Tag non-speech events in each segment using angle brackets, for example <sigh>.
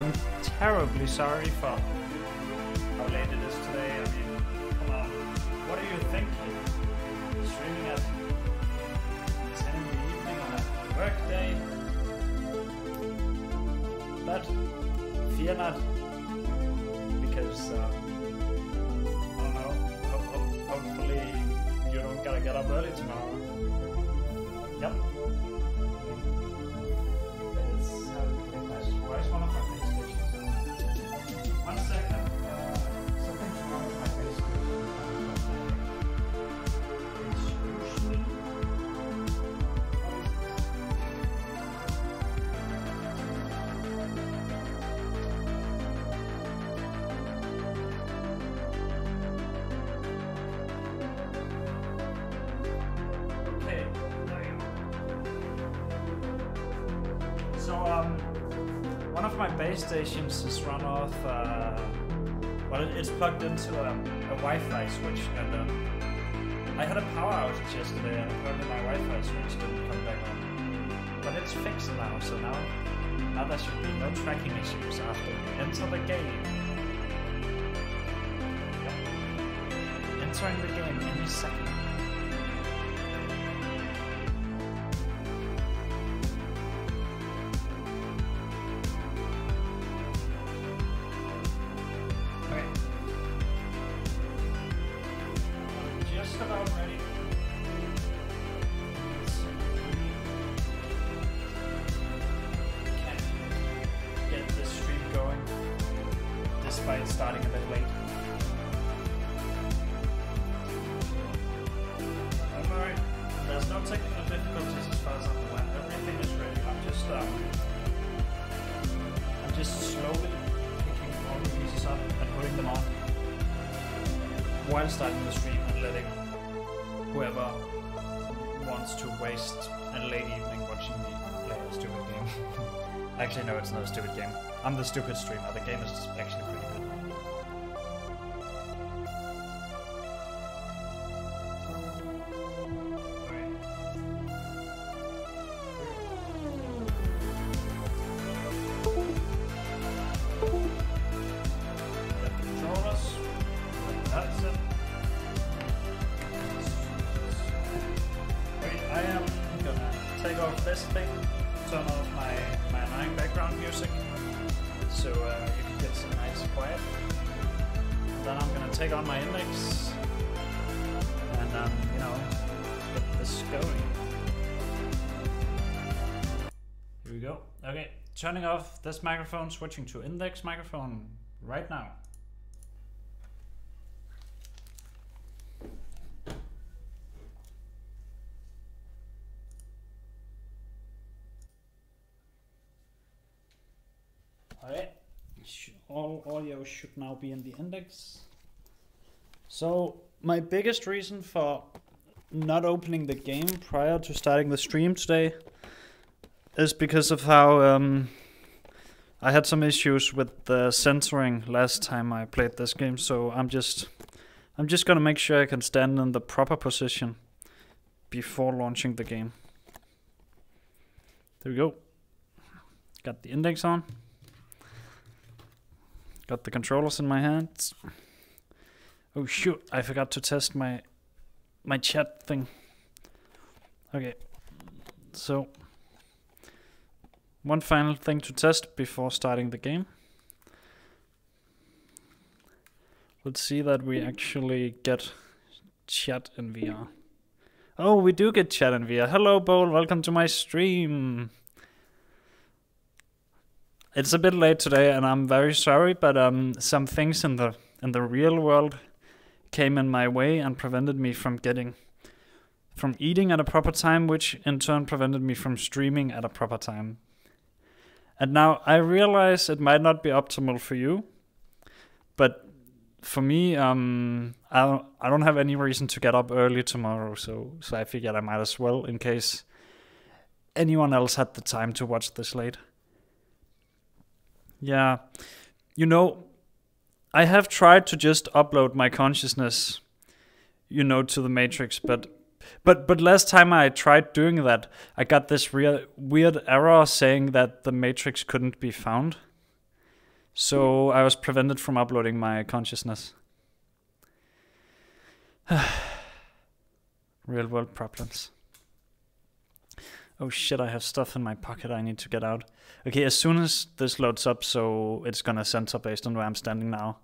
I'm terribly sorry for how late it is today. I mean, come on. What are you thinking? Streaming at 10 in the evening on a work day? But fear not, because uh, I don't know. Ho- ho- hopefully, you don't gotta get up early tomorrow. Yep. It's uh. Where's one of my? One second. My base stations is run off, uh, well, it- it's plugged into um, a Wi-Fi switch, and um, I had a power outage yesterday, and apparently my Wi-Fi switch didn't come back on. But it's fixed now, so now, now there should be no tracking issues after enter the game. Entering the game any second. While starting the stream and letting whoever wants to waste a late evening watching me play a stupid game. <laughs> actually, no, it's not a stupid game. I'm the stupid streamer. The game is actually pretty turning off this microphone, switching to index microphone right now. Alright. All audio should now be in the index. So, my biggest reason for not opening the game prior to starting the stream today is because of how um, I had some issues with the censoring last time I played this game. So I'm just I'm just gonna make sure I can stand in the proper position before launching the game. There we go. Got the index on. Got the controllers in my hands. Oh shoot, I forgot to test my my chat thing. Okay. So one final thing to test before starting the game. Let's see that we actually get chat in VR. Oh, we do get chat in VR. Hello, Bowl. Welcome to my stream. It's a bit late today, and I'm very sorry, but um, some things in the in the real world came in my way and prevented me from getting from eating at a proper time, which in turn prevented me from streaming at a proper time. And now I realize it might not be optimal for you, but for me, um, I don't, I don't have any reason to get up early tomorrow, so so I figured I might as well in case anyone else had the time to watch this late. Yeah, you know, I have tried to just upload my consciousness, you know, to the Matrix, but but but last time I tried doing that, I got this real weird error saying that the Matrix couldn't be found. So I was prevented from uploading my consciousness. <sighs> Real world problems. Oh shit, I have stuff in my pocket I need to get out. Okay, as soon as this loads up, so it's gonna censor based on where I'm standing now,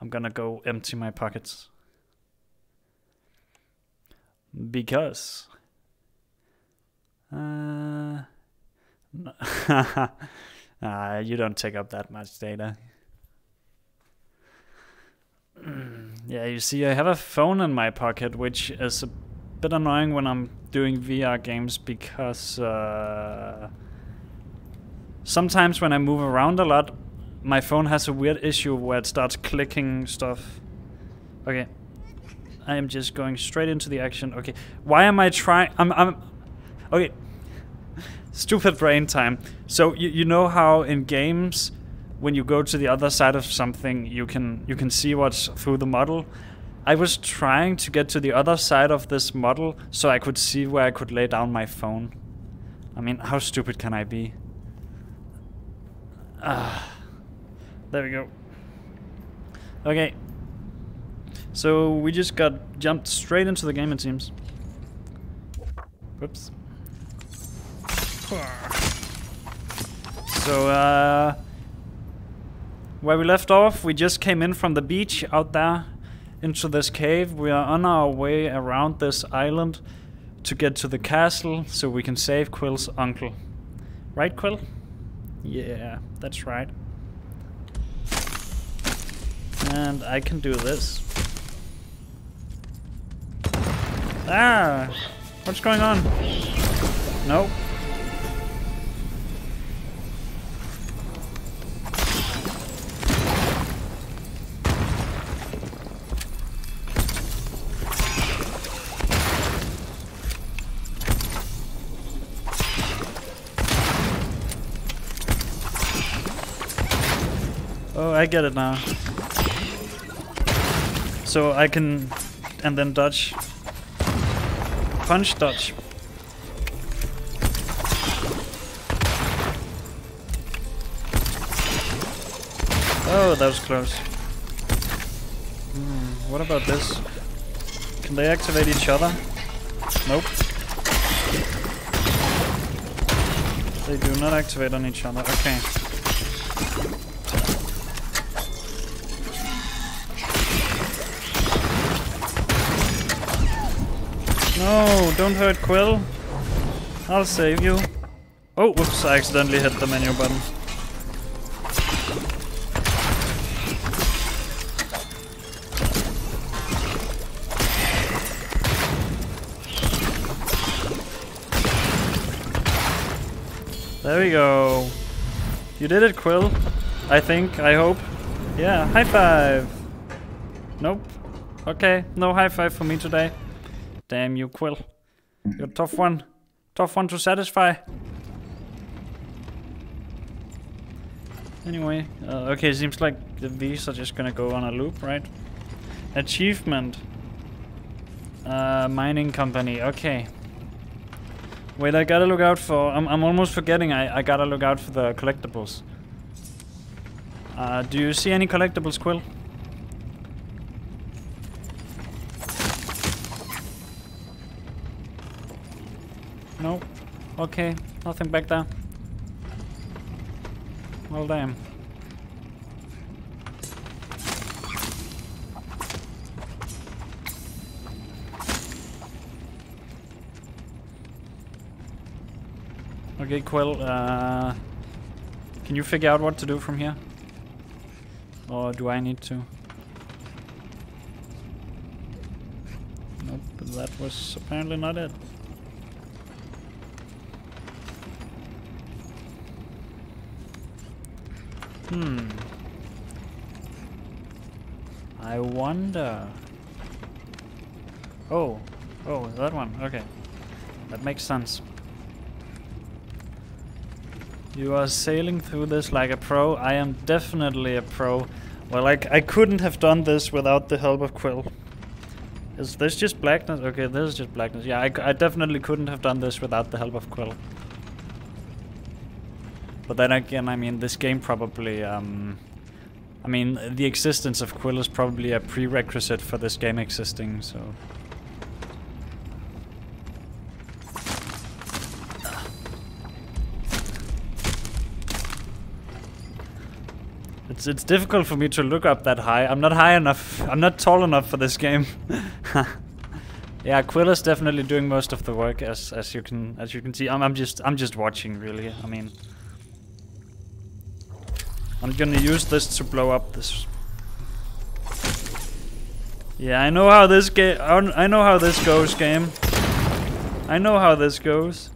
I'm gonna go empty my pockets. Because. Uh, <laughs> ah, you don't take up that much data. <clears throat> yeah, you see, I have a phone in my pocket, which is a bit annoying when I'm doing VR games because uh, sometimes when I move around a lot, my phone has a weird issue where it starts clicking stuff. Okay. I am just going straight into the action. Okay. Why am I trying? I'm, I'm, okay. <laughs> Stupid brain time. So you, you know how in games, when you go to the other side of something, you can you can see what's through the model. I was trying to get to the other side of this model so I could see where I could lay down my phone. I mean, how stupid can I be? Ah, there we go. Okay. So we just got jumped straight into the game, it seems. Whoops. So, uh, where we left off, we just came in from the beach out there into this cave. We are on our way around this island to get to the castle so we can save Quill's uncle. Right, Quill? Yeah, that's right. And I can do this. Ah! What's going on? Nope. Oh, I get it now. So I can... and then dodge. Punch, dodge. Oh, that was close. Hmm, what about this? Can they activate each other? Nope. They do not activate on each other. Okay. No, don't hurt Quill. I'll save you. Oh, whoops, I accidentally hit the menu button. There we go. You did it, Quill. I think, I hope. Yeah, high five. Nope. Okay, no high five for me today. Damn you, Quill. You're a tough one. Tough one to satisfy. Anyway, uh, okay, seems like the these are just gonna go on a loop, right? Achievement. Uh, mining company, okay. Wait, I gotta look out for... I'm, I'm almost forgetting, I, I gotta look out for the collectibles. Uh, do you see any collectibles, Quill? No. Okay, nothing back there. Well, damn. Okay, Quill, uh, can you figure out what to do from here? Or do I need to? Nope, that was apparently not it. Hmm. I wonder. Oh, oh, that one. Okay, that makes sense. You are sailing through this like a pro. I am definitely a pro. Well, like I couldn't have done this without the help of Quill. Is this just blackness? Okay, this is just blackness. Yeah, I, I definitely couldn't have done this without the help of Quill. But then again, I mean, this game probably um, I mean, the existence of Quill is probably a prerequisite for this game existing, so... It's, it's difficult for me to look up that high. I'm not high enough. I'm not tall enough for this game. <laughs> yeah, Quill is definitely doing most of the work, as as you can as you can see. I'm I'm just I'm just watching, really. I mean, I'm gonna use this to blow up this. Yeah, I know how this game. I know how this goes, game. I know how this goes.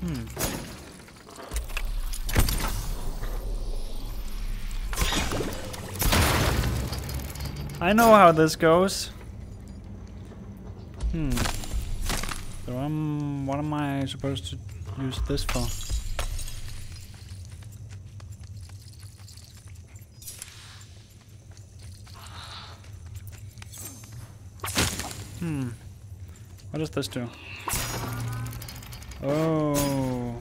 Hmm. I know how this goes. Hmm. So what am I supposed to use this for? Hmm. What does this do? Oh.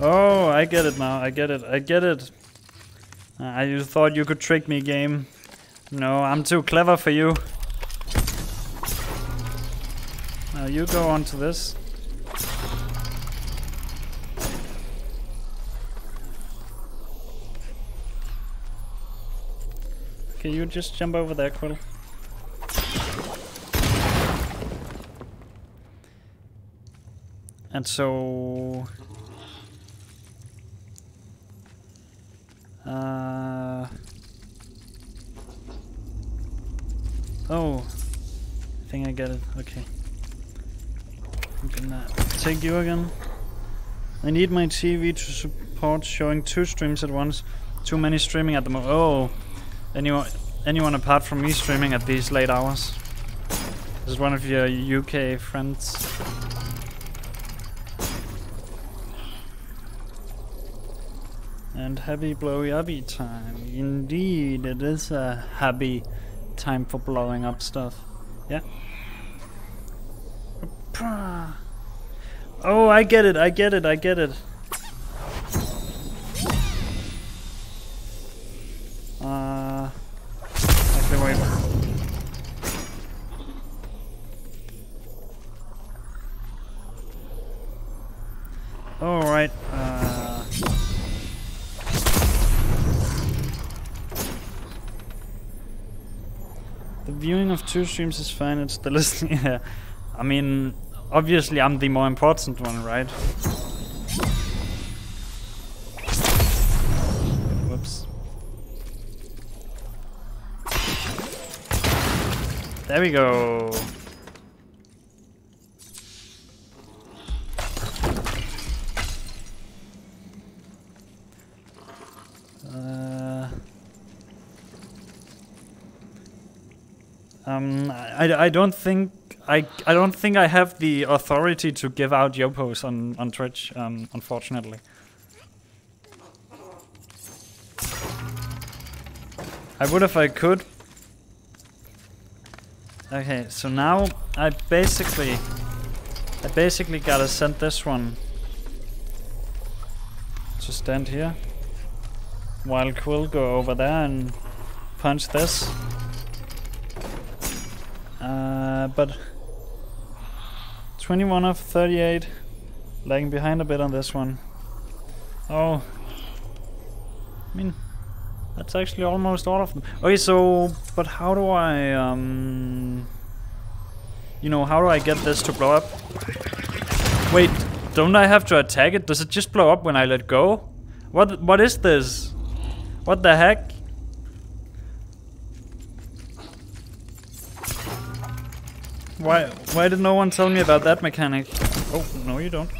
Oh, I get it now. I get it. I get it. I thought you could trick me, game. No, I'm too clever for you. Now you go on to this. Okay, you just jump over there, Quill. And so... Uh... Oh, I think I get it. Okay. I'm gonna take you again. I need my TV to support showing two streams at once. Too many streaming at the moment. Oh, Anyone, anyone apart from me streaming at these late hours? This is one of your UK friends. And happy blowy uppy time. Indeed, it is a happy time for blowing up stuff. Yeah. Oh, I get it, I get it, I get it. Two streams is fine. It's the listening. <laughs> yeah. I mean, obviously, I'm the more important one, right? Whoops. There we go. Um, I, I don't think I I don't think I have the authority to give out Yopos on on Twitch. Um, unfortunately. I would if I could, Okay, so now I basically I basically gotta send this one to stand here while Quill go over there and punch this. Uh, but 21 of 38 lagging behind a bit on this one. Oh, I mean that's actually almost all of them. Okay, so, but how do I, um... You know, how do I get this to blow up? Wait, don't I have to attack it? Does it just blow up when I let go? What, what is this? What the heck? Why, why did no one tell me about that mechanic? Oh, no you don't.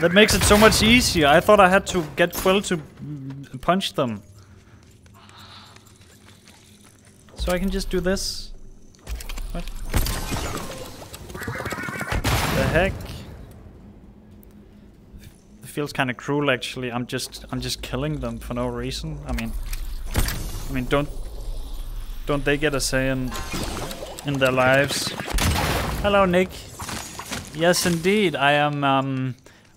That makes it so much easier. I thought I had to get Quill to punch them. So I can just do this. The heck? It feels kind of cruel actually. I'm just I'm just killing them for no reason. I mean I mean don't don't they get a say in in their lives? Hello Nick. Yes indeed. I am um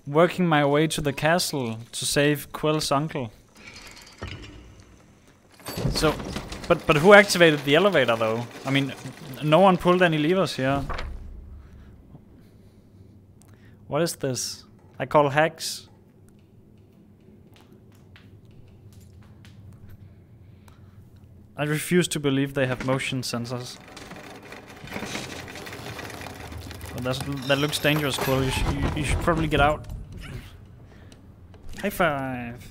working my way to the castle to save Quill's uncle. So, but but who activated the elevator though? I mean, no one pulled any levers here. What is this? I call hacks. I refuse to believe they have motion sensors. Well, that looks dangerous, Quill. You, you, you should probably get out. High five.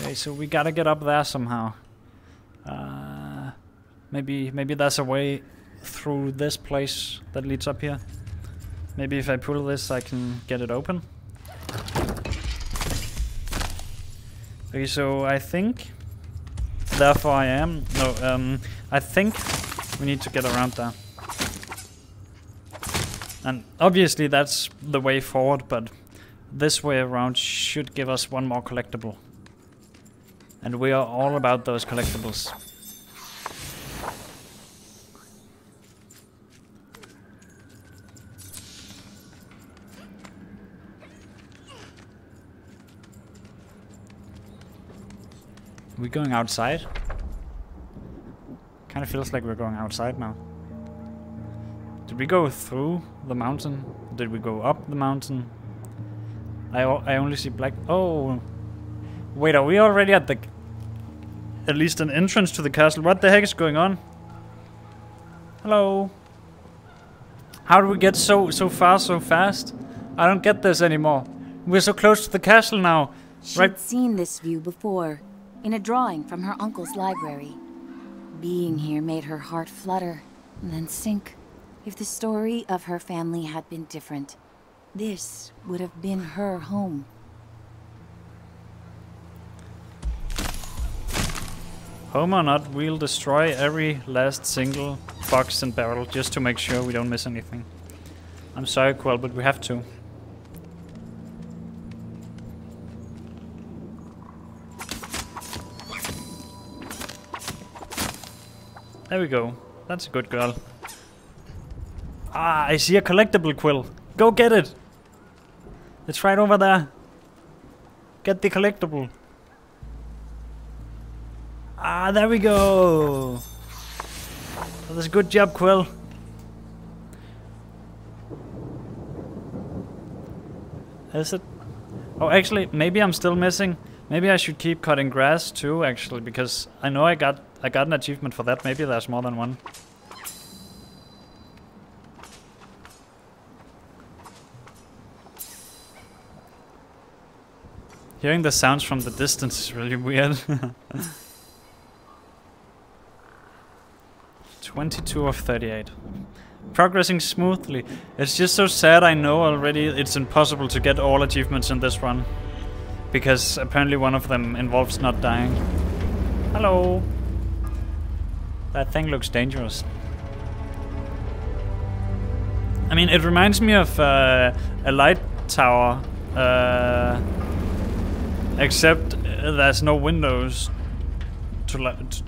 Okay, so we gotta get up there somehow. Uh, maybe maybe that's a way through this place that leads up here. Maybe if I pull this I can get it open. Okay, so I think therefore I am no um I think we need to get around there. And obviously that's the way forward, but this way around should give us one more collectible. And we are all about those collectibles. We going outside? Kind of feels like we're going outside now. Did we go through the mountain? Did we go up the mountain? I, I only see black... Oh! Wait, are we already at the... At least an entrance to the castle? What the heck is going on? Hello? How do we get so so far so fast? I don't get this anymore. We're so close to the castle now. She'd right? seen this view before, in a drawing from her uncle's library. Being here made her heart flutter, and then sink. If the story of her family had been different, this would have been her home. Home or not, we'll destroy every last single box and barrel just to make sure we don't miss anything. I'm sorry, Quill, but we have to. There we go. That's a good girl. Ah, I see a collectible quill. Go get it. It's right over there. Get the collectible. Ah, there we go. that's a good job, Quill. Is it? Oh, actually, maybe I'm still missing. Maybe I should keep cutting grass too, actually, because I know I got I got an achievement for that. Maybe there's more than one. Hearing the sounds from the distance is really <laughs> weird. 22 of 38. Progressing smoothly. It's just so sad I know already it's impossible to get all achievements in this run. Because apparently one of them involves not dying. Hello. That thing looks dangerous. I mean, it reminds me of uh, a light tower. Uh, except there's no windows to light.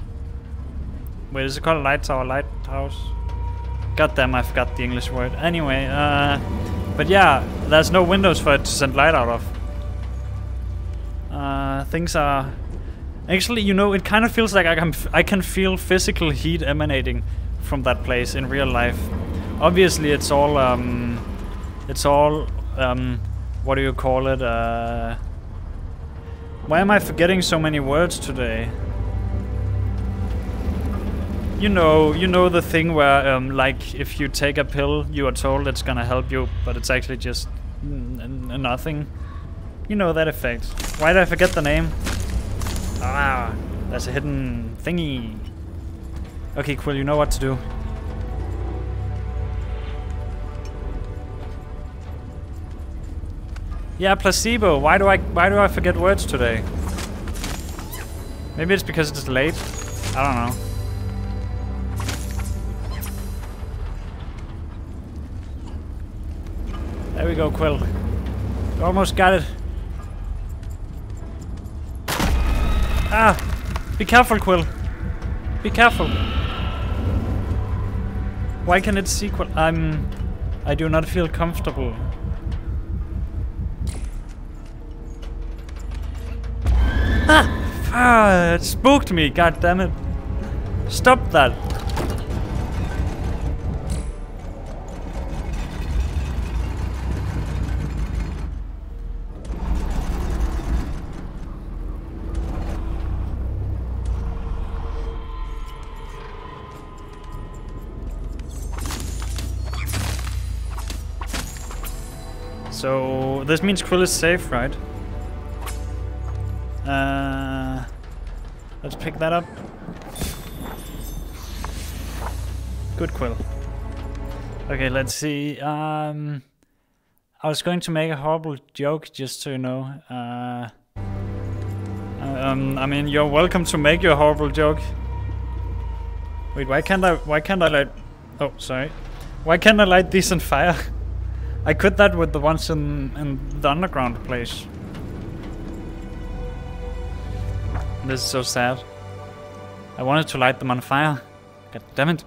Wait, is it called a light tower? Lighthouse? God damn, I forgot the English word. Anyway, uh, but yeah, there's no windows for it to send light out of. Uh, things are Actually, you know, it kind of feels like I can, I can feel physical heat emanating from that place in real life. Obviously, it's all, um, it's all, um, what do you call it? Uh, why am I forgetting so many words today? You know, you know the thing where, um, like, if you take a pill, you are told it's gonna help you, but it's actually just nothing. You know that effect. Why did I forget the name? Ah, there's a hidden thingy. Okay, Quill, you know what to do. Yeah, placebo. Why do I why do I forget words today? Maybe it's because it's late. I don't know. There we go, Quill. Almost got it. Ah! Be careful, Quill. Be careful. Why can it see Quill? I'm... I do not feel comfortable. Ah! Ah, it spooked me, god damn it. Stop that. So this means Quill is safe, right? Uh, let's pick that up. Good Quill. Okay, let's see. Um, I was going to make a horrible joke, just so you know. Uh, um, I mean, you're welcome to make your horrible joke. Wait, why can't I? Why can't I light? Oh, sorry. Why can't I light these on fire? <laughs> I could that with the ones in, in the underground place. This is so sad. I wanted to light them on fire. God damn it.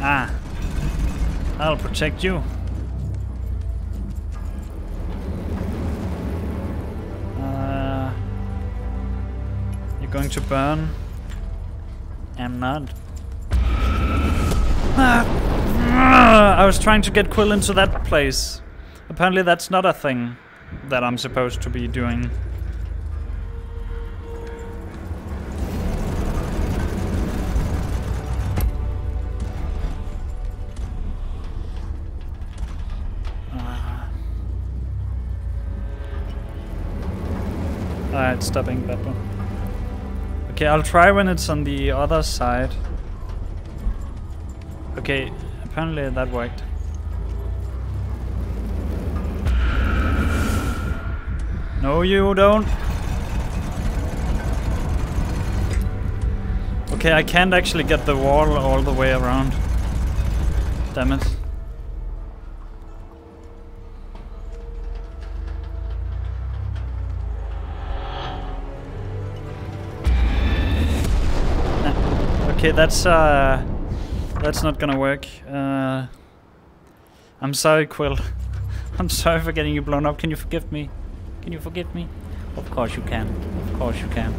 Ah. I'll protect you. To burn. I'm not. Ah, I was trying to get Quill into that place. Apparently that's not a thing that I'm supposed to be doing. Ah. Alright, stopping that one. Okay, I'll try when it's on the other side. Okay, apparently that worked. No, you don't. Okay, I can't actually get the wall all the way around. Damn it. Okay, that's uh that's not gonna work. Uh, I'm sorry, Quill. <laughs> I'm sorry for getting you blown up. Can you forgive me? Can you forgive me? Of course you can. Of course you can.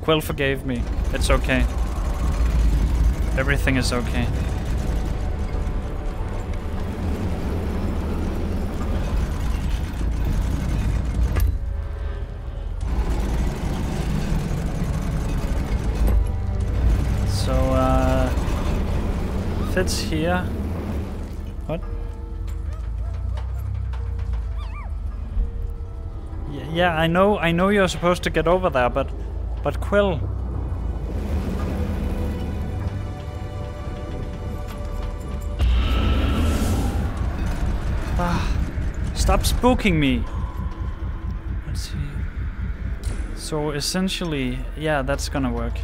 Quill forgave me. It's okay. Everything is okay. Here, what? Yeah, I know, I know you're supposed to get over there, but, but Quill. Ah, stop spooking me. Let's see. So essentially, yeah, that's gonna work.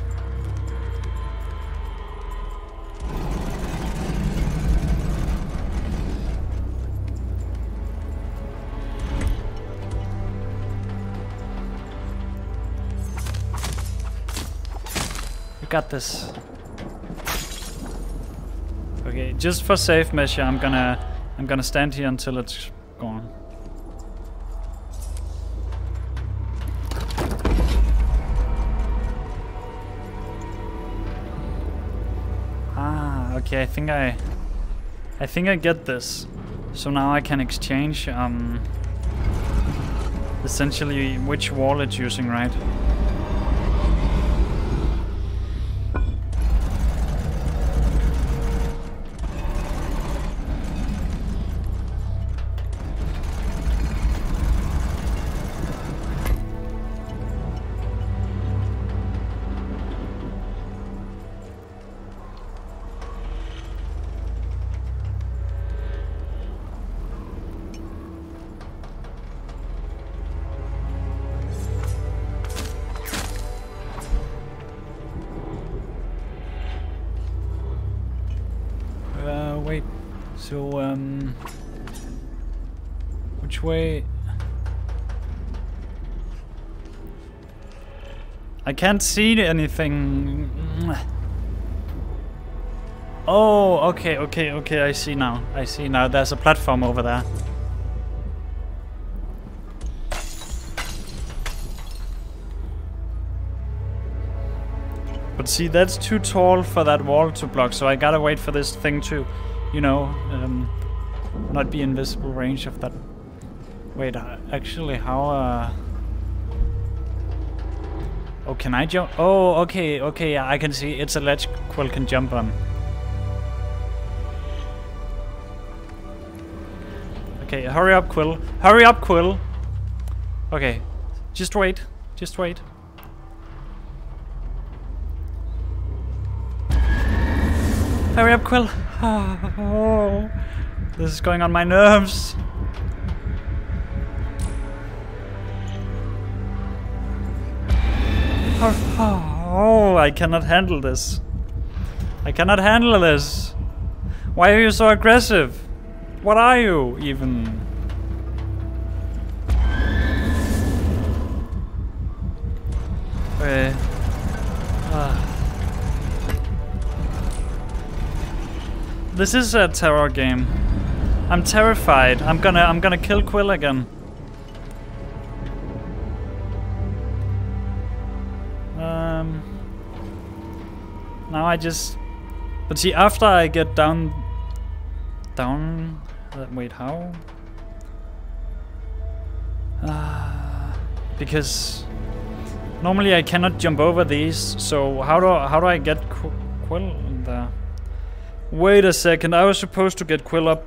Got this. Okay, just for safe measure, I'm gonna I'm gonna stand here until it's gone. Ah, okay, I think I I think I get this. So now I can exchange um essentially which wall it's using, right? Can't see anything. Oh, okay, okay, okay, I see now. I see now. There's a platform over there. But see, that's too tall for that wall to block, so I gotta wait for this thing to, you know, um, not be in visible range of that. Wait, uh, actually, how, uh... Oh, can I jump? Oh, okay, okay, I can see. It's a ledge Quill can jump on. Okay, hurry up, Quill. Hurry up, Quill. Okay, just wait. Just wait. Hurry up, Quill. <laughs> Oh, this is going on my nerves. Oh, I cannot handle this. I cannot handle this. Why are you so aggressive? What are you, even? Okay. Ah. This is a terror game. I'm terrified. I'm gonna I'm gonna kill Quill again. Um Now I just But see after I get down down uh, wait how? Uh, because normally I cannot jump over these, so how do how do I get Qu Quill there? Wait a second, I was supposed to get Quill up.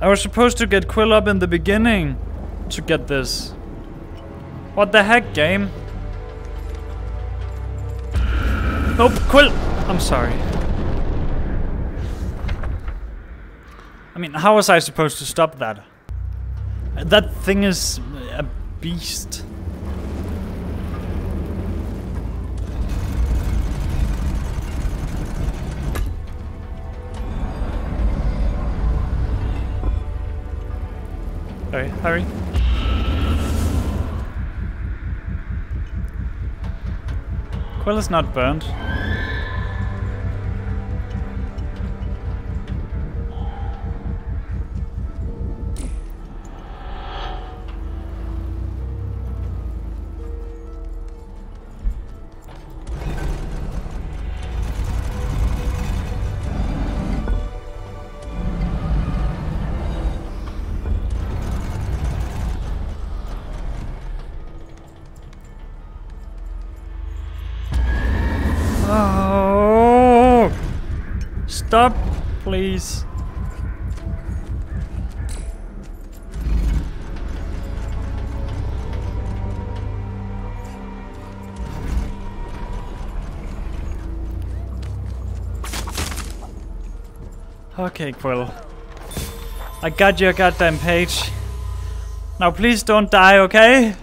I was supposed to get Quill up in the beginning to get this. What the heck, game? Nope, Quill! I'm sorry. I mean, how was I supposed to stop that? That thing is a beast. Hurry, hurry. Quill it's not burned. Okay, Quill. I got your goddamn page. Now please don't die, okay?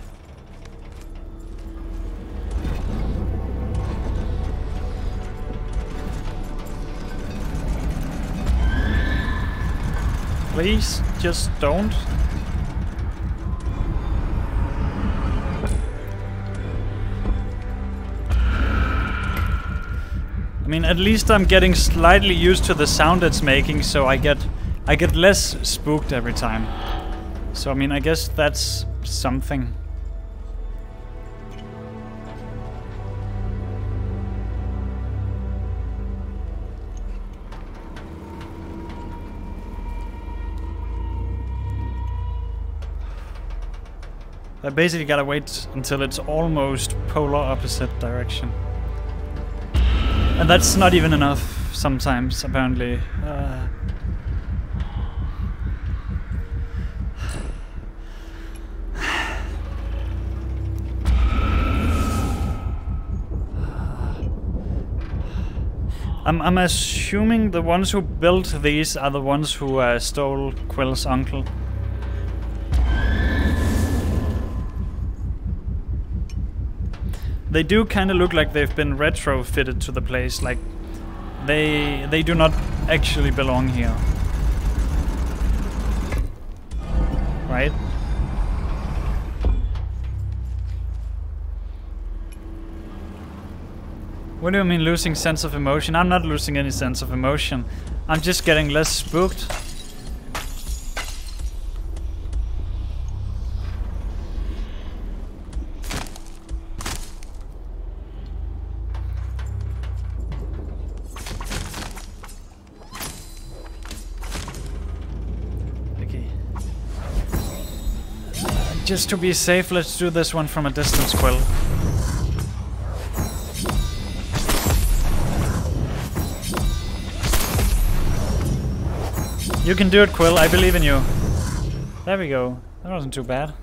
Please, just don't. Mean, at least I'm getting slightly used to the sound it's making, so I get I get less spooked every time. So I mean, I guess that's something. I basically gotta wait until it's almost polar opposite direction. And that's not even enough sometimes, apparently. Uh, I'm, I'm assuming the ones who built these are the ones who uh, stole Quill's uncle. They do kind of look like they've been retrofitted to the place, like They they do not actually belong here. Right? What do you mean losing sense of emotion? I'm not losing any sense of emotion. I'm just getting less spooked. Just to be safe, let's do this one from a distance, Quill. You can do it, Quill. I believe in you. There we go. That wasn't too bad.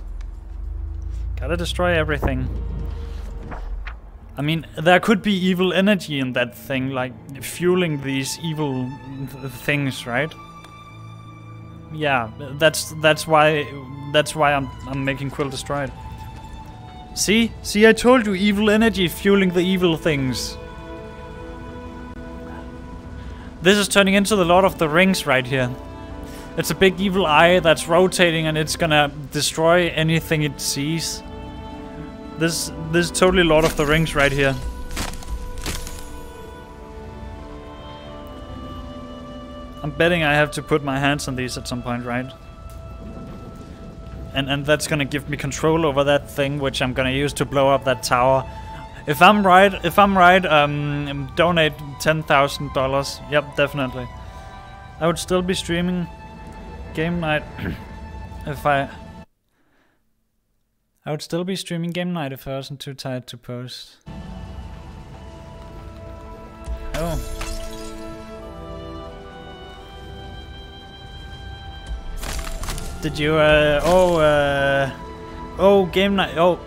Gotta destroy everything. I mean, there could be evil energy in that thing, like fueling these evil th- things, right? Yeah, that's that's why that's why I'm I'm making Quill it. See, see, I told you, evil energy fueling the evil things. This is turning into the Lord of the Rings right here. It's a big evil eye that's rotating and it's gonna destroy anything it sees. This this is totally Lord of the Rings right here. I'm betting I have to put my hands on these at some point, right? And and that's gonna give me control over that thing which I'm gonna use to blow up that tower. If I'm right, if I'm right, um, donate ten thousand dollars. Yep, definitely. I would still be streaming game night <clears throat> if I. I would still be streaming game night if I wasn't too tired to post. Oh. Did you? Uh, oh. Uh, oh, game night. Oh,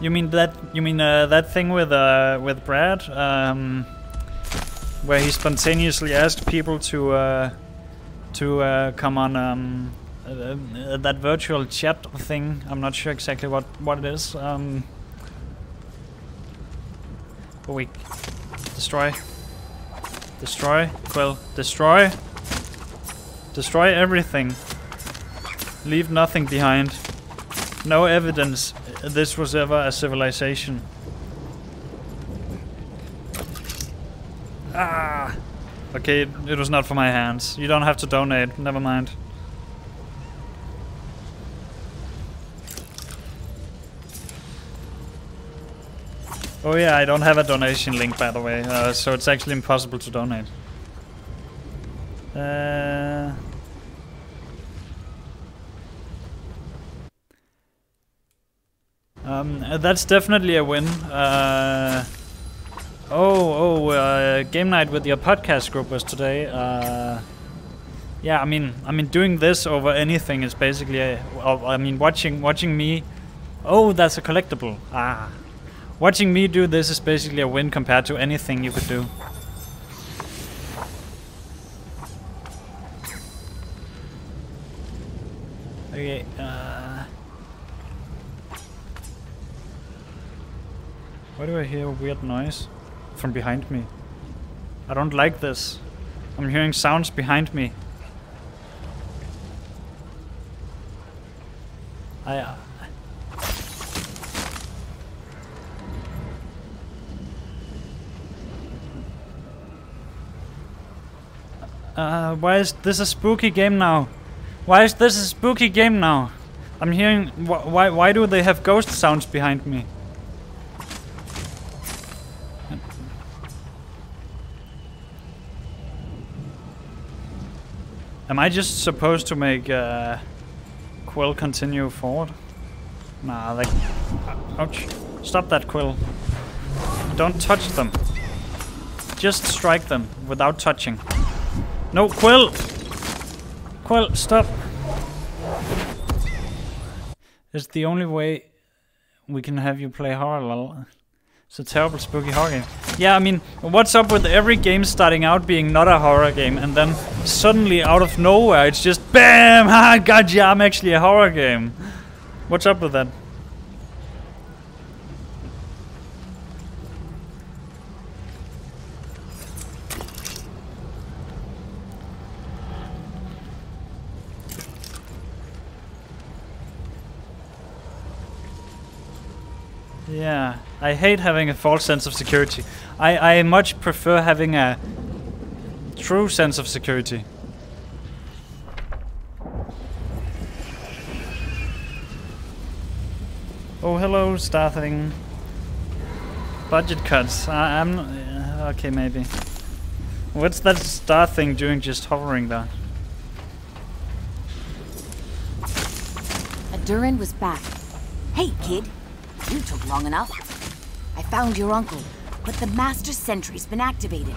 you mean that? You mean uh, that thing with uh, with Brad? Um, where he spontaneously asked people to uh, to uh, come on um, uh, that virtual chat thing. I'm not sure exactly what what it is. Um, but we destroy, destroy, Quill, destroy, destroy everything. Leave nothing behind. No evidence this was ever a civilization. Ah! Okay, it, was not for my hands. You don't have to donate. Never mind. Oh yeah, I don't have a donation link by the way, uh, so it's actually impossible to donate. Uh, um, that's definitely a win. Uh, oh, oh, uh, game night with your podcast group was today. Uh, yeah, I mean, I mean, doing this over anything is basically, a, I mean, watching, watching me. Oh, that's a collectible. Ah, watching me do this is basically a win compared to anything you could do. Okay. Uh, why do I hear a weird noise from behind me? I don't like this. I'm hearing sounds behind me. I. Uh, uh, why is this a spooky game now? Why is this a spooky game now? I'm hearing. Wh why? Why do they have ghost sounds behind me? Am I just supposed to make uh, Quill continue forward? Nah, like... Ouch. Stop that, Quill. Don't touch them. Just strike them without touching. No, Quill! Quill, stop! It's the only way we can have you play horror. It's a terrible spooky horror game. Yeah, I mean, what's up with every game starting out being not a horror game and then suddenly out of nowhere it's just BAM! <laughs> Ha! yeah, I'm actually a horror game. What's up with that? Yeah. I hate having a false sense of security. I, I much prefer having a true sense of security. Oh, hello, Star Thing. Budget cuts. I, I'm. Uh, okay, maybe. What's that star thing doing just hovering there? Durin was back. Hey, kid. You took long enough. I found your uncle, but the Master Sentry's been activated.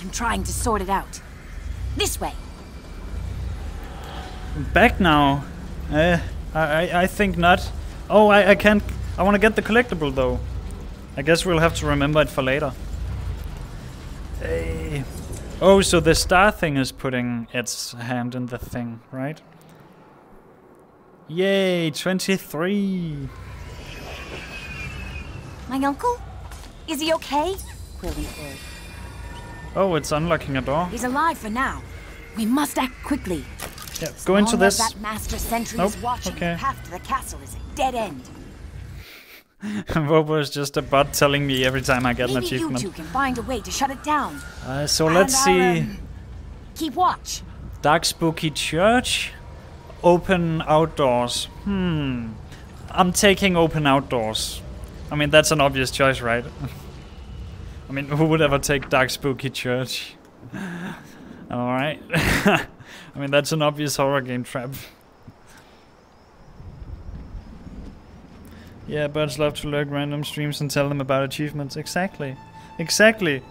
I'm trying to sort it out. This way. Back now? Uh, I, I think not. Oh, I, I can't... I want to get the collectible, though. I guess we'll have to remember it for later. Hey. Oh, so the star thing is putting its hand in the thing, right? Yay, 23! My uncle? Is he okay? Quill inquired. Oh, it's unlocking a door. He's alive for now. We must act quickly. Yeah, go into this. that Master Sentry Nope, is watching, okay. the path to the castle is a dead end. <laughs> Robo is just a bot telling me every time I get an Maybe you two can find a way to shut it down. Uh, so And let's see. um, keep watch. Dark Spooky Church. Open outdoors. Hmm. I'm taking open outdoors. I mean, that's an obvious choice, right? I mean, who would ever take Dark Spooky Church? Alright. <laughs> I mean, that's an obvious horror game trap. Yeah, birds love to lurk random streams and tell them about achievements. Exactly. Exactly.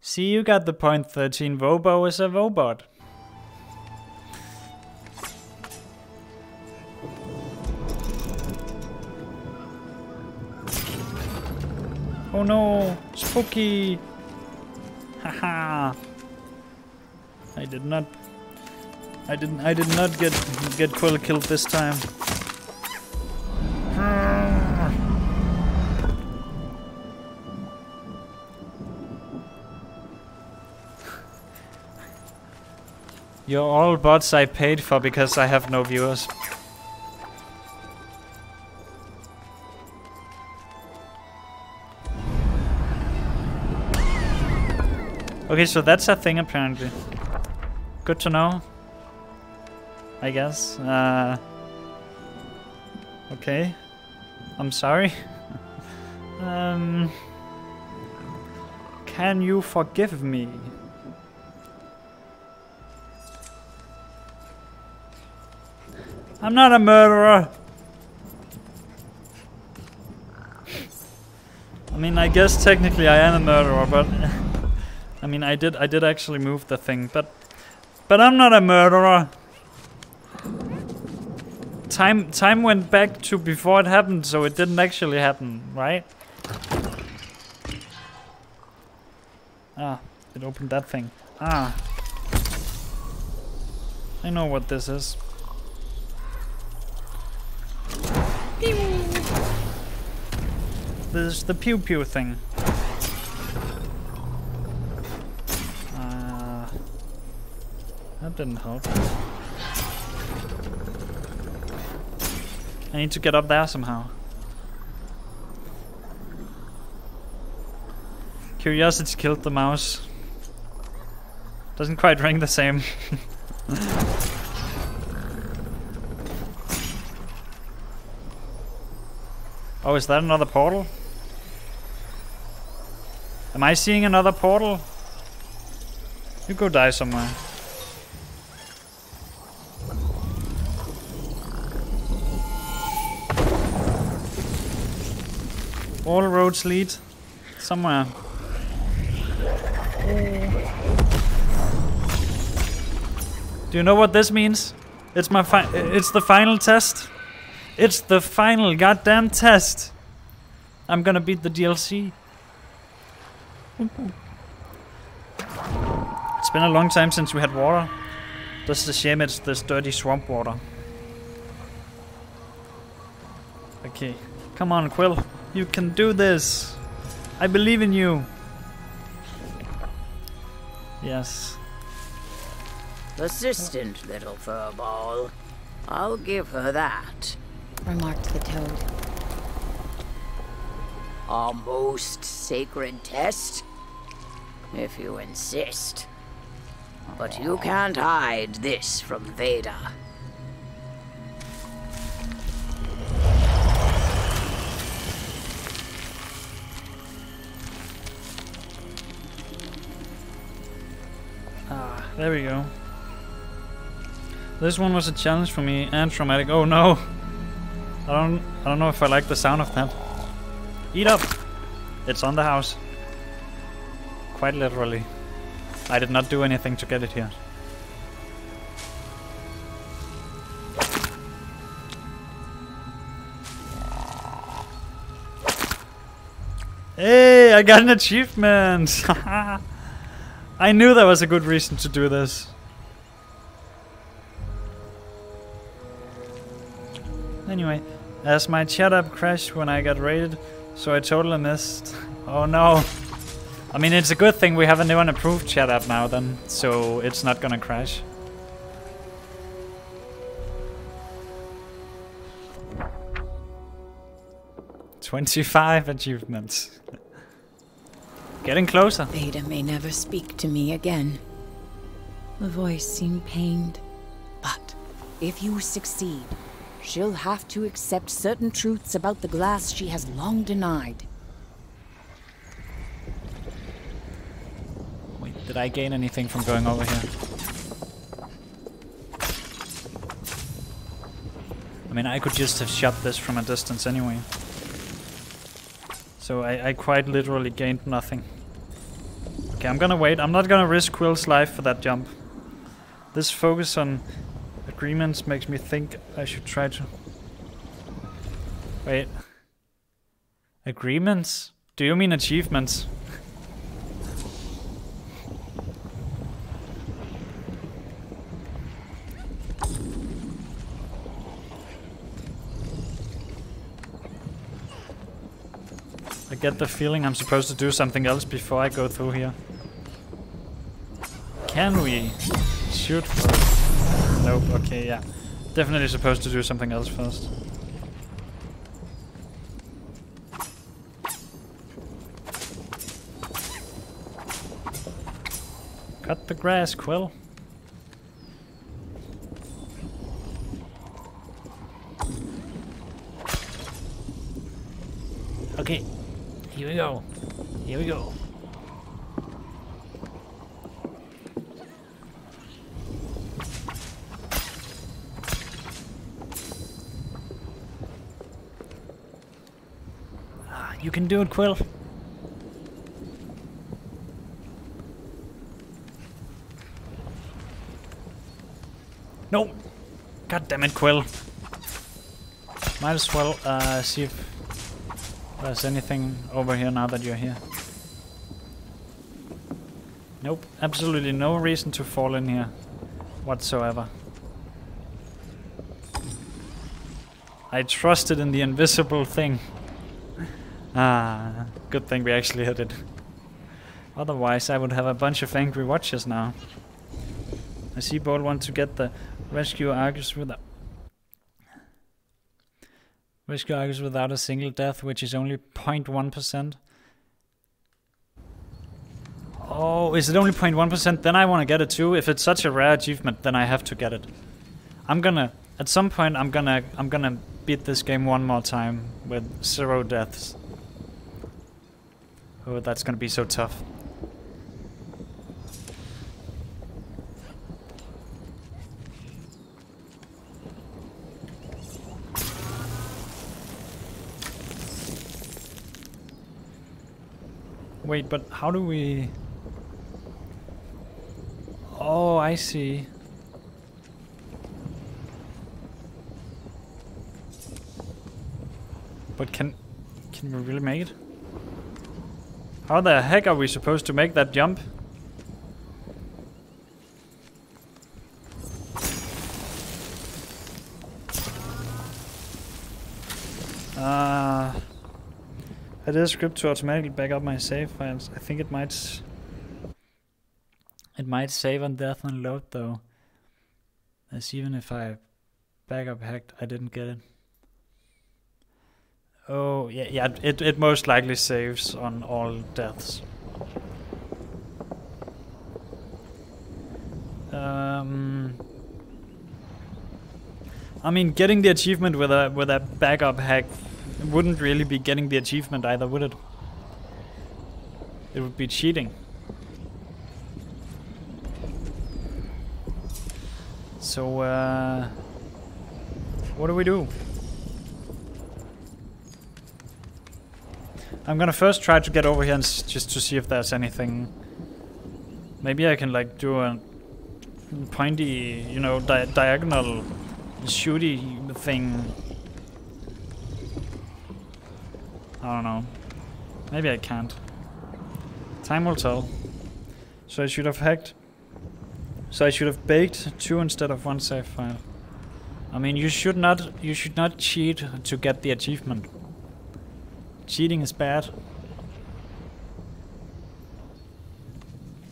See, you got the point 13. Vobo is a Vobot. Oh no! Spooky! Haha! I did not. I didn't. I did not get get Quill killed this time. You're all bots I paid for because I have no viewers. Okay, so that's a thing apparently. Good to know. I guess. Uh, okay. I'm sorry. <laughs> um, can you forgive me? I'm not a murderer. I mean, I guess technically I am a murderer, but <laughs> mean, I did I did actually move the thing, but but I'm not a murderer. Time time went back to before it happened, so it didn't actually happen, right? Ah, it opened that thing. Ah. I know what this is. This is the pew pew thing. Didn't help. I need to get up there somehow. Curiosity killed the mouse. Doesn't quite ring the same. <laughs> oh, is that another portal? Am I seeing another portal? You go die somewhere. All roads lead somewhere. Do you know what this means? It's my fi- it's the final test. It's the final goddamn test. I'm gonna beat the DLC. It's been a long time since we had water. That's the shame it's this dirty swamp water. Okay. Come on, Quill. You can do this. I believe in you. Yes. Persistent little furball. I'll give her that. Remarked the toad. A most sacred test, if you insist. But you can't hide this from Veda. There we go. This one was a challenge for me and traumatic. Oh no! I don't I don't know if I like the sound of that. Eat up! It's on the house. Quite literally. I did not do anything to get it here. Hey, I got an achievement! <laughs> I knew there was a good reason to do this. Anyway, as my chat app crashed when I got raided, so I totally missed. <laughs> Oh no. I mean, it's a good thing we have a new and approved chat app now then, so it's not gonna crash. Twenty-five achievements. Getting closer. Veda may never speak to me again. The voice seemed pained. But if you succeed, she'll have to accept certain truths about the glass she has long denied. Wait, did I gain anything from going over here? I mean, I could just have shot this from a distance anyway. So I, I quite literally gained nothing. Okay, I'm gonna wait. I'm not gonna risk Quill's life for that jump. This focus on agreements makes me think I should try to... Wait. Agreements? Do you mean achievements? I get the feeling I'm supposed to do something else before I go through here. Can we shoot first? Nope, okay, yeah. Definitely supposed to do something else first. Cut the grass, Quill. Okay, here we go. Here we go. Ah, You can do it, Quill. No! God damn it, Quill. Might as well uh, see if there's anything over here now that you're here. Nope, absolutely no reason to fall in here whatsoever. I trusted in the invisible thing. Ah, good thing we actually hit it. Otherwise, I would have a bunch of angry watchers now. I see Ball want to get the rescue Argus without without a single death, which is only 0.1%. Oh, is it only 0.1%? Then I want to get it too. If it's such a rare achievement, then I have to get it. I'm gonna at some point I'm gonna I'm gonna beat this game one more time with zero deaths. Oh, that's gonna be so tough. Wait, but how do we... Oh, I see. But can... Can we really make it? How the heck are we supposed to make that jump? Uh, I did a script to automatically back up my save files. I think it might... It might save on death and load though. As even if I back up hacked, I didn't get it. Oh, yeah, yeah, it, it most likely saves on all deaths. Um, I mean, getting the achievement with a with a backup hack wouldn't really be getting the achievement either, would it? It would be cheating. So, uh, what do we do? I'm gonna first try to get over here and just to see if there's anything. Maybe I can like do a pointy, you know, di diagonal shooty thing. I don't know. Maybe I can't. Time will tell. So I should have hacked. So I should have baked two instead of one save file. I mean, you should not you should not cheat to get the achievement. Cheating is bad.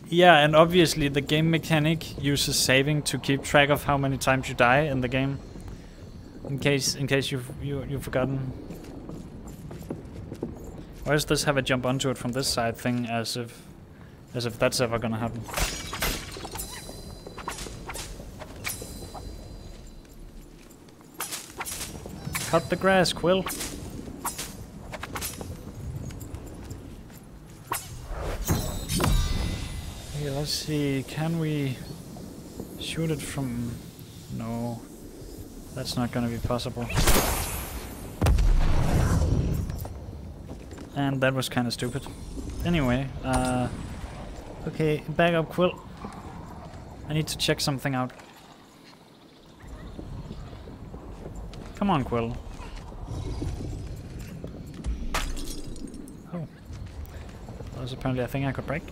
Yeah, and obviously the game mechanic uses saving to keep track of how many times you die in the game. In case in case you've you, you've forgotten. Why does this have a jump onto it from this side thing as if as if that's ever gonna happen? Cut the grass, Quill. Okay, let's see. Can we shoot it from... No. That's not gonna be possible. And that was kind of stupid. Anyway, uh... Okay, back up, Quill. I need to check something out. Come on, Quill. Oh. That was apparently a thing I could break.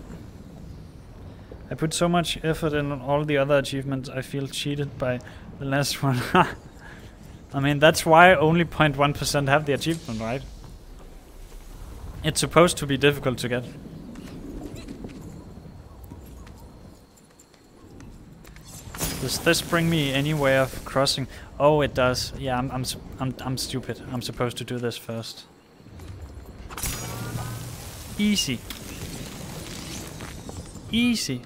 I put so much effort in all the other achievements, I feel cheated by the last <laughs> one. I mean, that's why only 0.1% have the achievement, right? It's supposed to be difficult to get. Does this bring me any way of crossing? Oh, it does. Yeah, I'm I'm I'm I'm stupid. I'm supposed to do this first. Easy. Easy.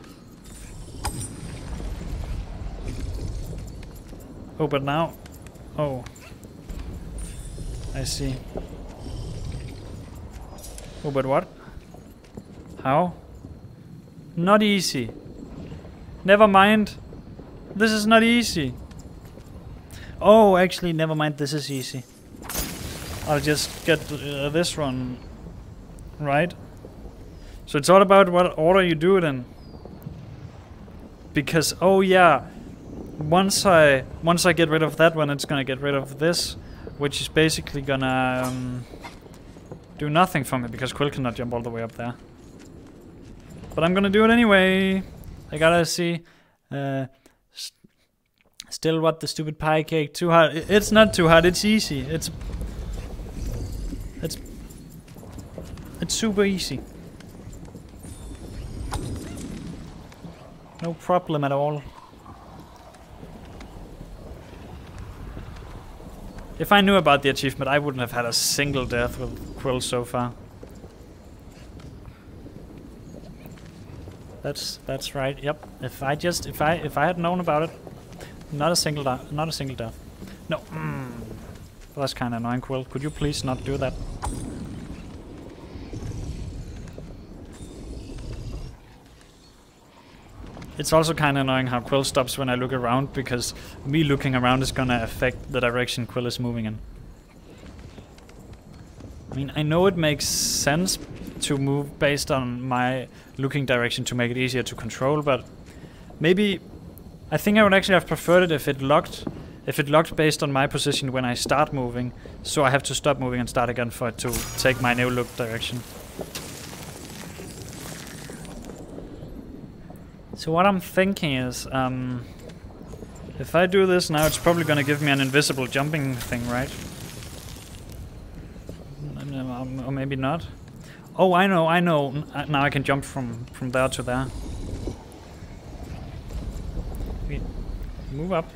Oh, but now... Oh. I see. Oh, but what? How? Not easy. Never mind. This is not easy. Oh, actually, never mind. This is easy. I'll just get uh, this one right. So it's all about what order you do it in. Because, oh yeah, once I once I get rid of that one, it's gonna get rid of this, which is basically gonna um, do nothing for me because Quill cannot jump all the way up there. But I'm gonna do it anyway. I gotta see. Uh, Still what the stupid pie cake too hard. It's not too hard, it's easy. It's it's it's super easy. No problem at all. If I knew about the achievement, I wouldn't have had a single death with Quill so far. That's that's right. Yep. If I just if I if I had known about it, not a single. Not a single death. No. Mm. That's kind of annoying, Quill. Could you please not do that? It's also kind of annoying how Quill stops when I look around, because me looking around is gonna affect the direction Quill is moving in. I mean, I know it makes sense to move based on my looking direction to make it easier to control, but maybe I think I would actually have preferred it if it locked if it locked based on my position when I start moving, so I have to stop moving and start again for it to take my new look direction. So what I'm thinking is, um, if I do this now, it's probably gonna give me an invisible jumping thing, right? Um, or maybe not. Oh, I know, I know. Uh, now I can jump from, from there to there. Move up.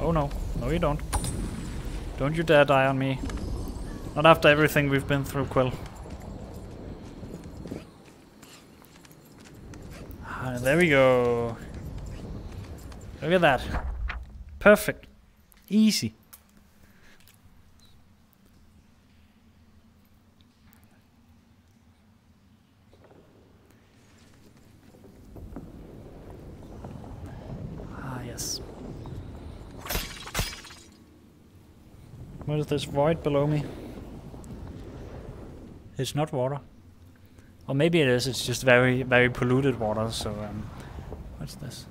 Oh no. No you don't. Don't you dare die on me. Not after everything we've been through, Quill. Ah, there we go. Look at that. Perfect. Easy. Ah, yes. What is this void below me? It's not water. Or maybe it is, it's just very, very polluted water, so, um, what's this?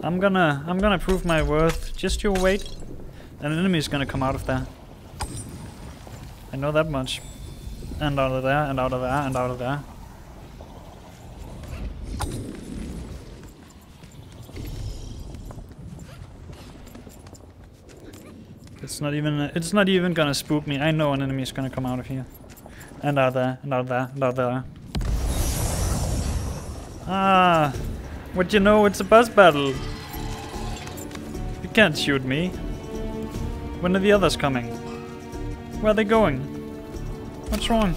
I'm gonna, I'm gonna prove my worth. Just you wait. An enemy is gonna come out of there. I know that much. And out of there, and out of there, and out of there. It's not even, it's not even gonna spook me. I know an enemy is gonna come out of here. And out there, and out there, and out there. Ah, what you know, it's a buzz battle. You can't shoot me. When are the others coming? Where are they going? What's wrong?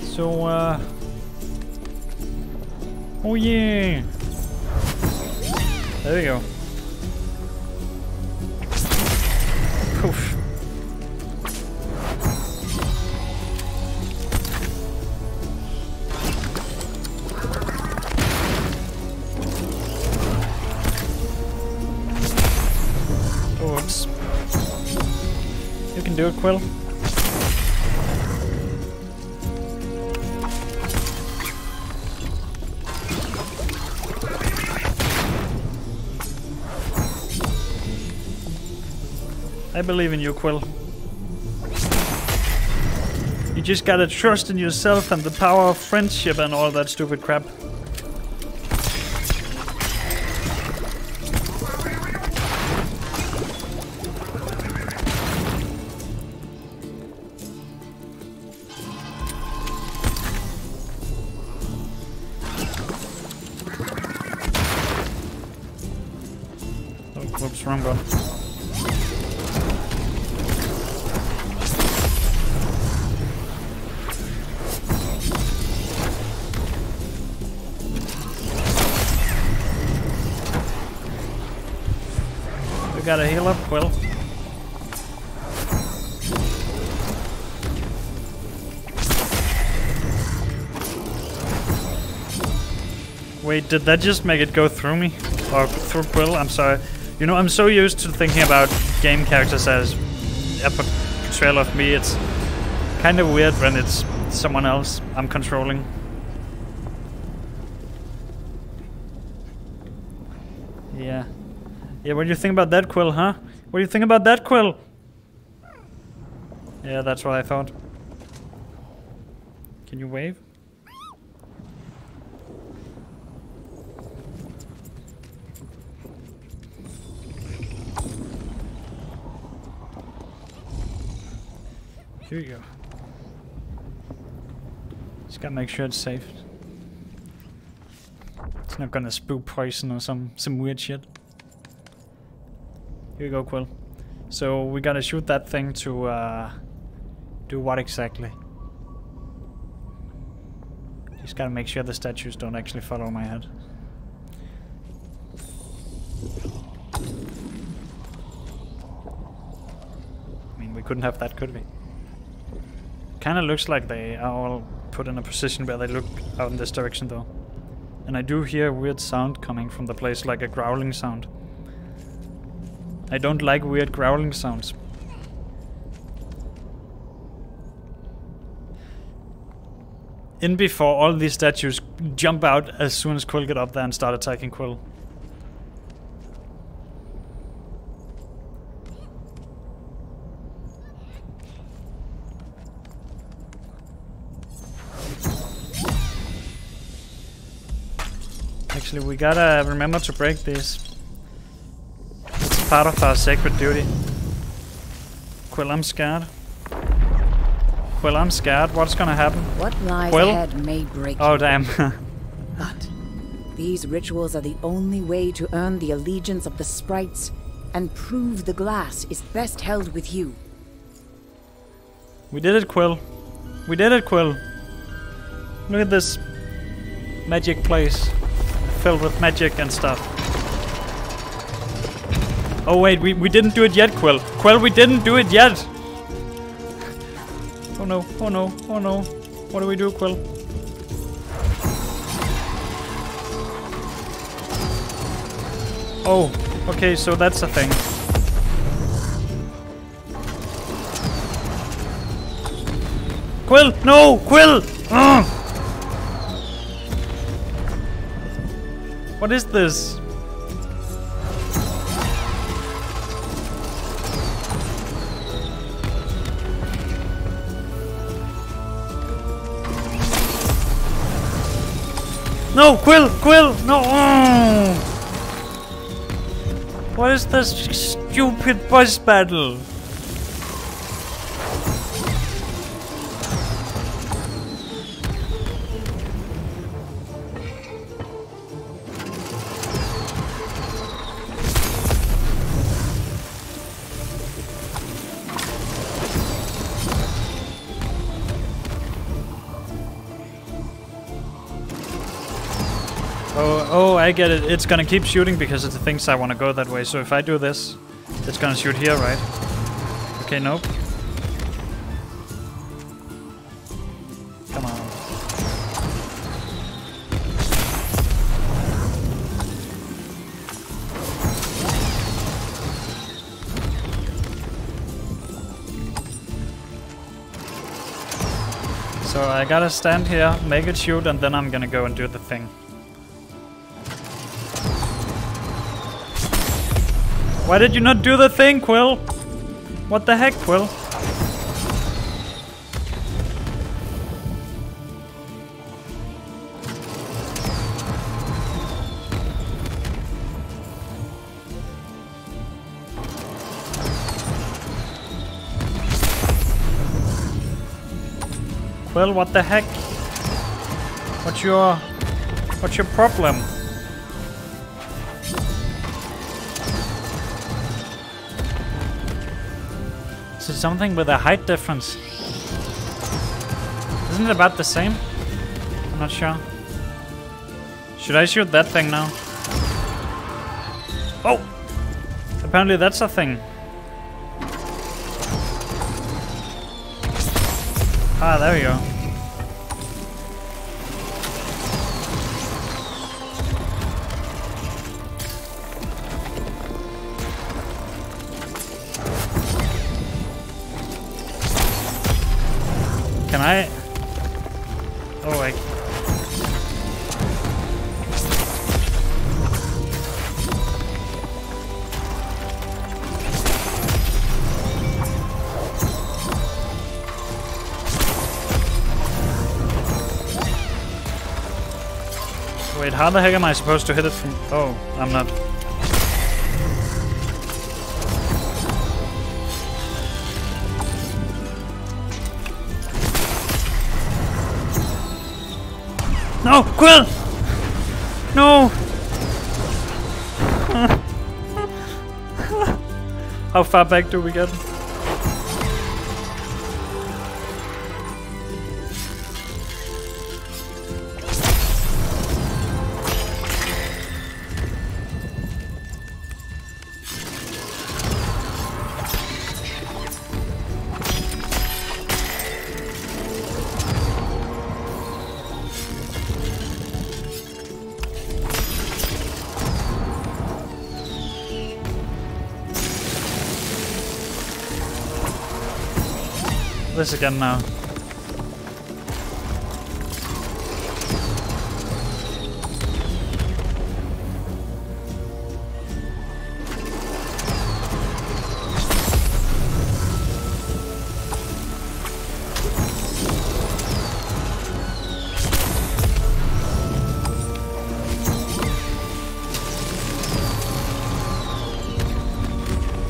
So, uh... Oh yeah! There we go. Do it, Quill. I believe in you, Quill. You just gotta trust in yourself and the power of friendship and all that stupid crap. Did that just make it go through me? Or through Quill? I'm sorry. You know, I'm so used to thinking about game characters as a portrayal of me. It's kind of weird when it's someone else I'm controlling. Yeah. Yeah, what do you think about that, Quill, huh? What do you think about that, Quill? Yeah, that's what I thought. Can you wave? Here you go. Just gotta make sure it's safe. It's not gonna spook poison or some some weird shit. Here you go, Quill. So we gotta shoot that thing to uh, do what exactly? Just gotta make sure the statues don't actually follow my head. I mean, we couldn't have that, could we? Kinda looks like they are all put in a position where they look out in this direction, though. And I do hear a weird sound coming from the place, like a growling sound. I don't like weird growling sounds. In before all these statues jump out as soon as Quill get up there and start attacking Quill. We gotta remember to break these. It's part of our sacred duty. Quill, I'm scared. Quill, I'm scared. What's gonna happen? What lies Quill? ahead may break Oh, damn. <laughs> but these rituals are the only way to earn the allegiance of the sprites and prove the glass is best held with you. we did it, Quill. We did it, Quill. Look at this magic place. Filled with magic and stuff. Oh wait, we, we didn't do it yet, Quill. Quill, we didn't do it yet! Oh no, oh no, oh no. What do we do, Quill? Oh, okay, so that's a thing. Quill, no, Quill! Ugh! What is this? No, Quill, Quill, no! What is this stupid boss battle? I get it. It's gonna keep shooting because it thinks I want to go that way. So if I do this, it's gonna shoot here, right? Okay, nope. Come on. So I gotta stand here, make it shoot, and then I'm gonna go and do the thing. Why did you not do the thing, Quill? What the heck, Quill? Quill, what the heck? What's your... What's your problem? Something with a height difference? Isn't it about the same? I'm not sure. Should I shoot that thing now? Oh! Apparently that's a thing. Ah, there we go. How the heck am I supposed to hit it from? Oh, I'm not. No, Quill! No! <laughs> How far back do we get? again now.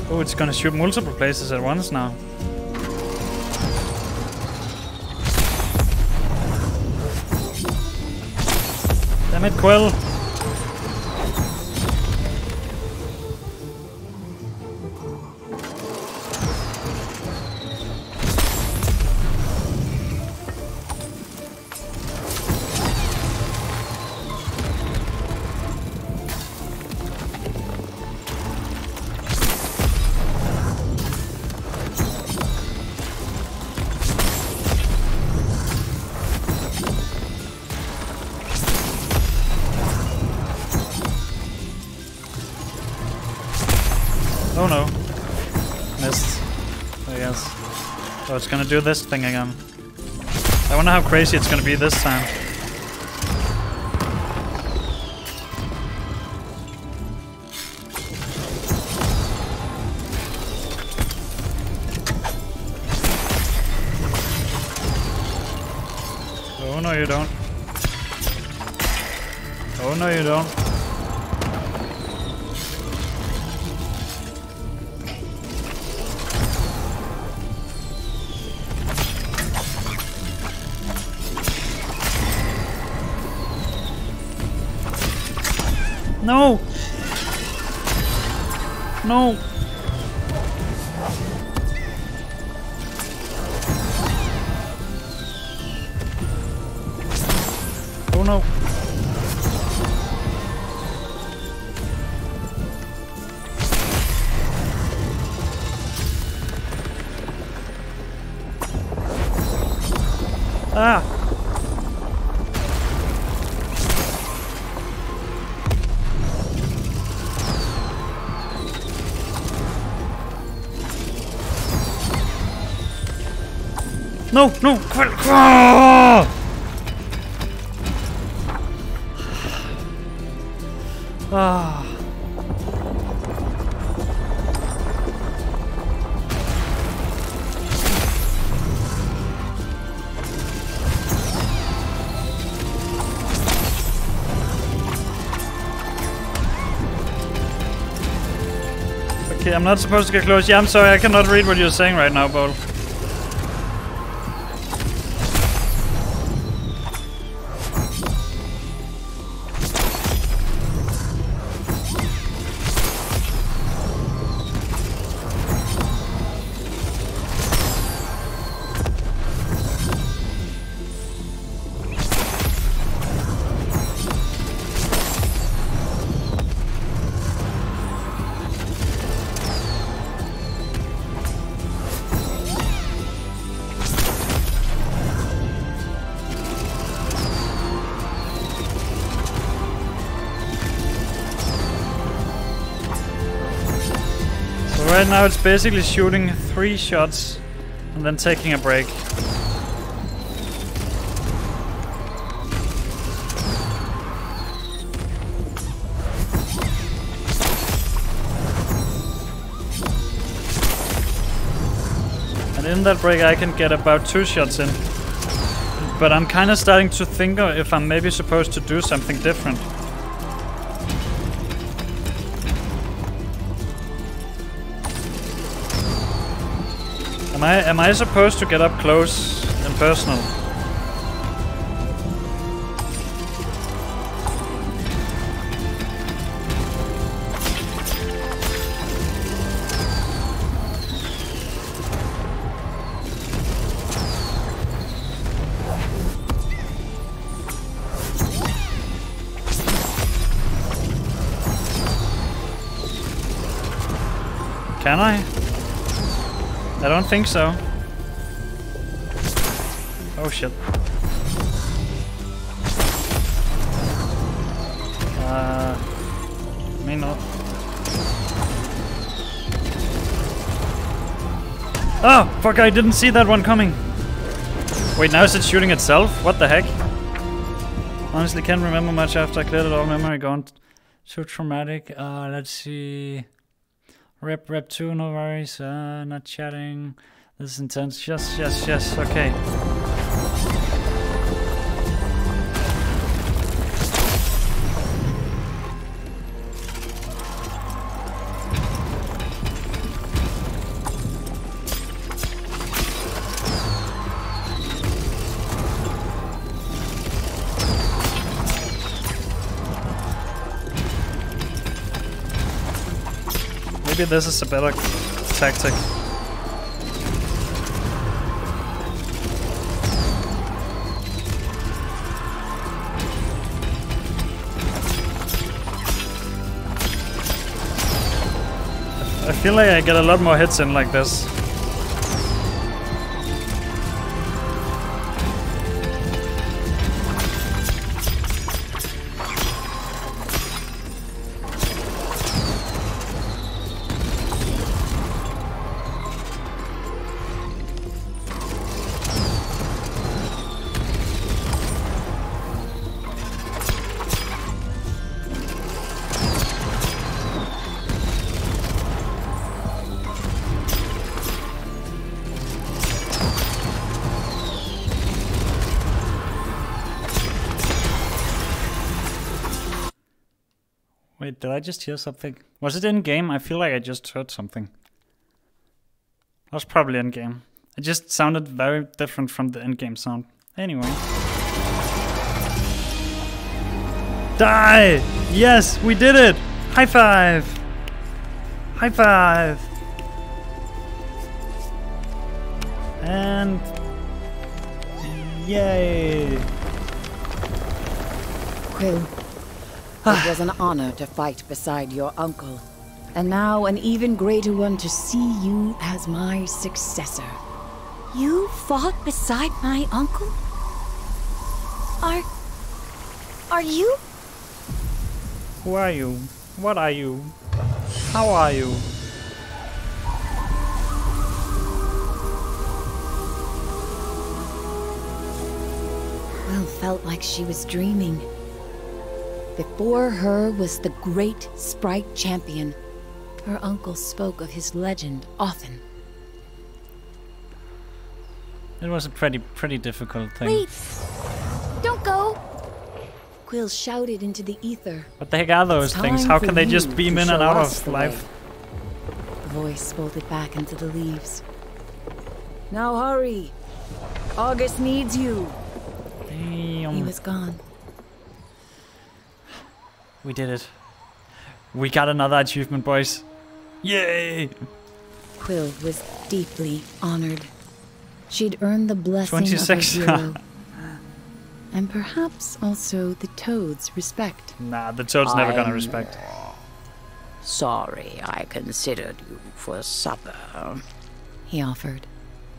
Oh, it's gonna shoot multiple places at once now. Damn it, Quill! Do this thing again. I wonder how crazy it's gonna be this time. No, no! Quill! Ah! Okay, I'm not supposed to get close. Yeah, I'm sorry, I cannot read what you're saying right now, Bowl. Right now it's basically shooting three shots and then taking a break. And in that break I can get about two shots in. But I'm kind of starting to think if I'm maybe supposed to do something different. I am I supposed to get up close and personal? I don't think so. Oh shit. Uh, me not. Oh, fuck, I didn't see that one coming. Wait, now is it shooting itself? What the heck? Honestly, can't remember much after I cleared it all memory gone. Too traumatic. Uh, let's see. Rep, rep 2, no worries. Uh, not chatting. This is intense. Yes, yes, yes. Okay. Maybe this is a better tactic. I feel like I get a lot more hits in like this. I just hear something? Was it in game? I feel like I just heard something. That was probably in game. It just sounded very different from the in game sound. Anyway. Die! Yes, we did it! High five! High five! And. Yay! Quill, it was an honor to fight beside your uncle. And now an even greater one to see you as my successor. You fought beside my uncle? Are... Are you? Who are you? What are you? How are you? Quill felt like she was dreaming. Before her was the great sprite champion. Her uncle spoke of his legend often. It was a pretty, pretty difficult thing. Wait! Don't go! Quill shouted into the ether. What the heck are those It's things? How can they just beam in and out of the life? way. The voice folded back into the leaves. Now hurry! Argus needs you. He was gone. We did it. We got another achievement, boys. Yay! Quill was deeply honored. She'd earned the blessing 26. of her hero. <laughs> and perhaps also the Toad's respect. Nah, the toad's never gonna respect. Sorry, I considered you for supper. He offered.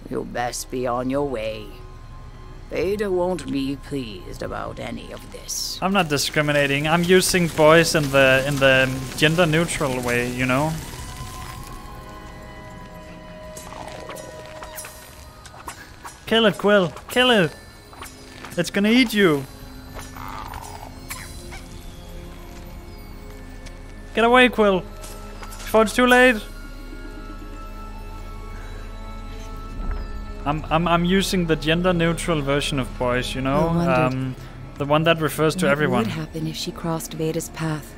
You best be on your way. Beta won't be pleased about any of this. I'm not discriminating. I'm using boys in the in the gender neutral way, you know. Kill it, Quill. Kill it. It's gonna eat you. Get away, Quill. Before it's too late. I'm I'm I'm using the gender neutral version of boys, you know, um, the one that refers to what everyone. would happen if she crossed Veda's path?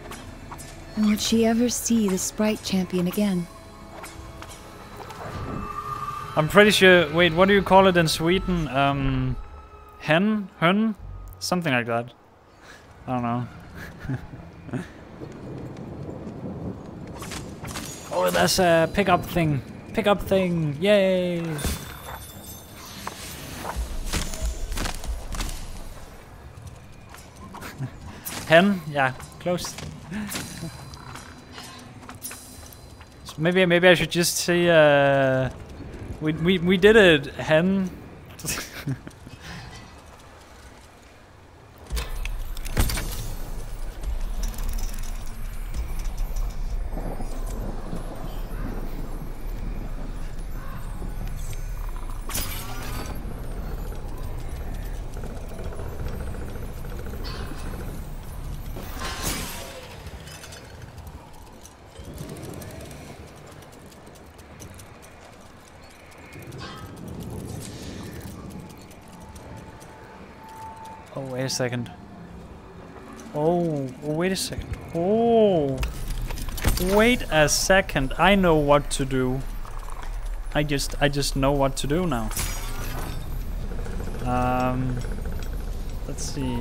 And would she ever see the Sprite champion again? I'm pretty sure. Wait, what do you call it in Sweden? Um, hen, hun, something like that. I don't know. <laughs> oh, there's a pickup thing. Pickup thing. Yay! Hen, yeah, close. So maybe, maybe I should just say. Uh, we we we did it, hen. <laughs> wait a second. Oh, oh, wait a second. Oh, wait a second. I know what to do. I just, I just know what to do now. Um, let's see.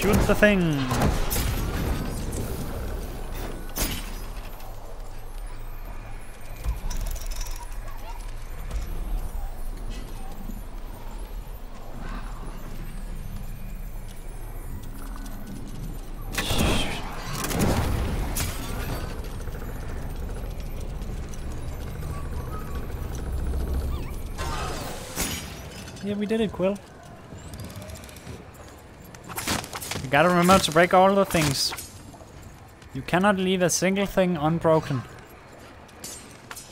Shoot the thing. Yeah, we did it, Quill. You gotta remember to break all the things. You cannot leave a single thing unbroken.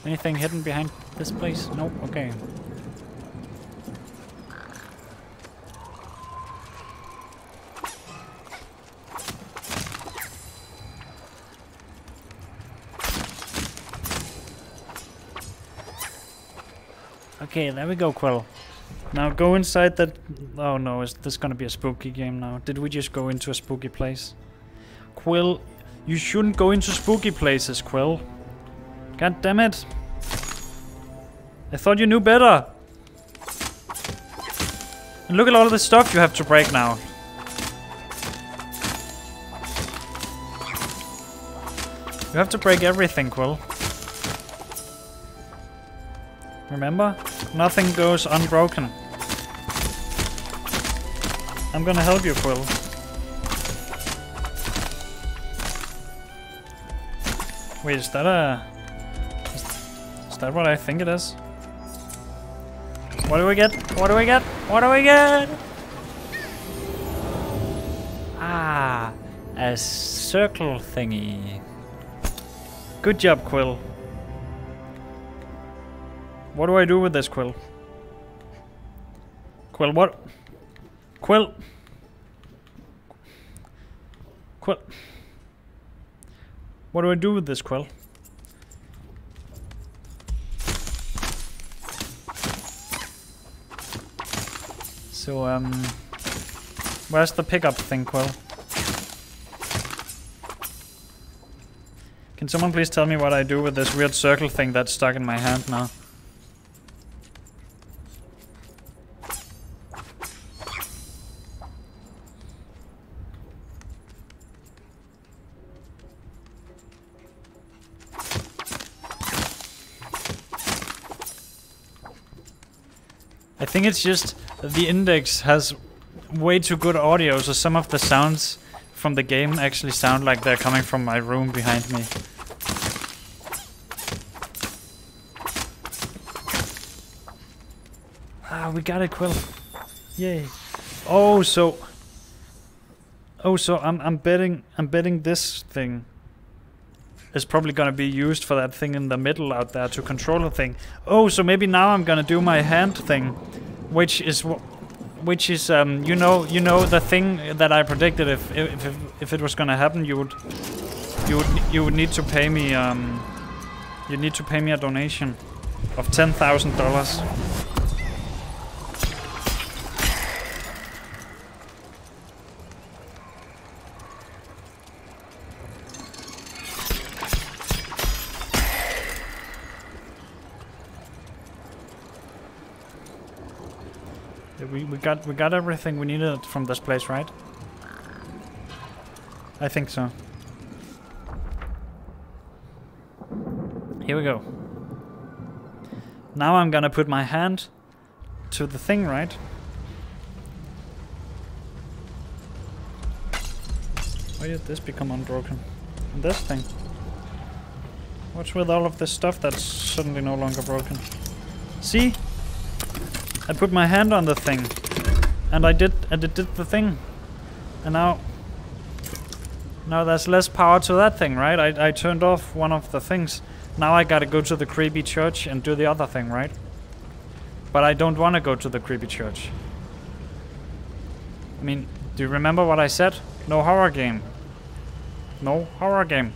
Anything hidden behind this place? Nope, okay. Okay, there we go, Quill. Now go inside that... Oh no, is this gonna be a spooky game now? Did we just go into a spooky place? Quill, you shouldn't go into spooky places, Quill. God damn it. I thought you knew better. And look at all the stuff you have to break now. You have to break everything, Quill. Remember? Nothing goes unbroken. I'm gonna help you, Quill. Wait, is that a... Is, is that what I think it is? What do we get? What do we get? What do we get? Ah, a circle thingy. Good job, Quill. What do I do with this quill? Quill, what? Quill. Quill. What do I do with this quill? So, um... Where's the pickup thing, Quill? Can someone please tell me what I do with this weird circle thing that's stuck in my hand now? It's just the index has way too good audio, so some of the sounds from the game actually sound like they're coming from my room behind me. Ah, we got it, Quill. Yay. Oh, so... Oh, so I'm, I'm betting, I'm betting this thing is probably gonna be used for that thing in the middle out there to control the thing. Oh, so maybe now I'm gonna do my hand thing, which is which is um you know you know the thing that I predicted if if if, it was gonna happen you would you would you would need to pay me um you need to pay me a donation of ten thousand dollars. We, we got we got everything we needed from this place, right? I think so. Here we go. Now I'm gonna put my hand to the thing, right? Why did this become unbroken? And this thing? What's with all of this stuff that's suddenly no longer broken? See? I put my hand on the thing. And I did and it did the thing. And now now there's less power to that thing, right? I, I turned off one of the things. Now I gotta go to the creepy church and do the other thing, right? But I don't want to go to the creepy church. I mean, do you remember what I said? No horror game. No horror game.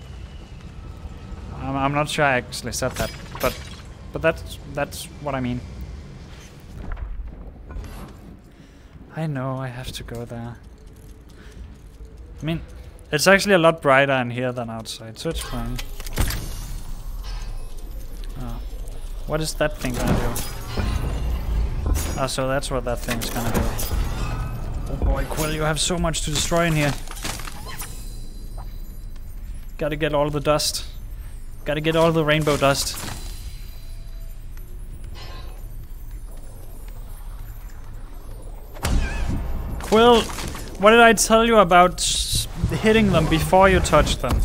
I'm, I'm not sure I actually said that, but but that's that's what I mean. I know I have to go there. I mean, it's actually a lot brighter in here than outside, so it's fine. Oh. What is that thing gonna do? Oh, so that's what that thing's gonna do. Oh boy, Quill, you have so much to destroy in here. Gotta get all the dust. Gotta get all the rainbow dust. Quill, what did I tell you about hitting them before you touch them?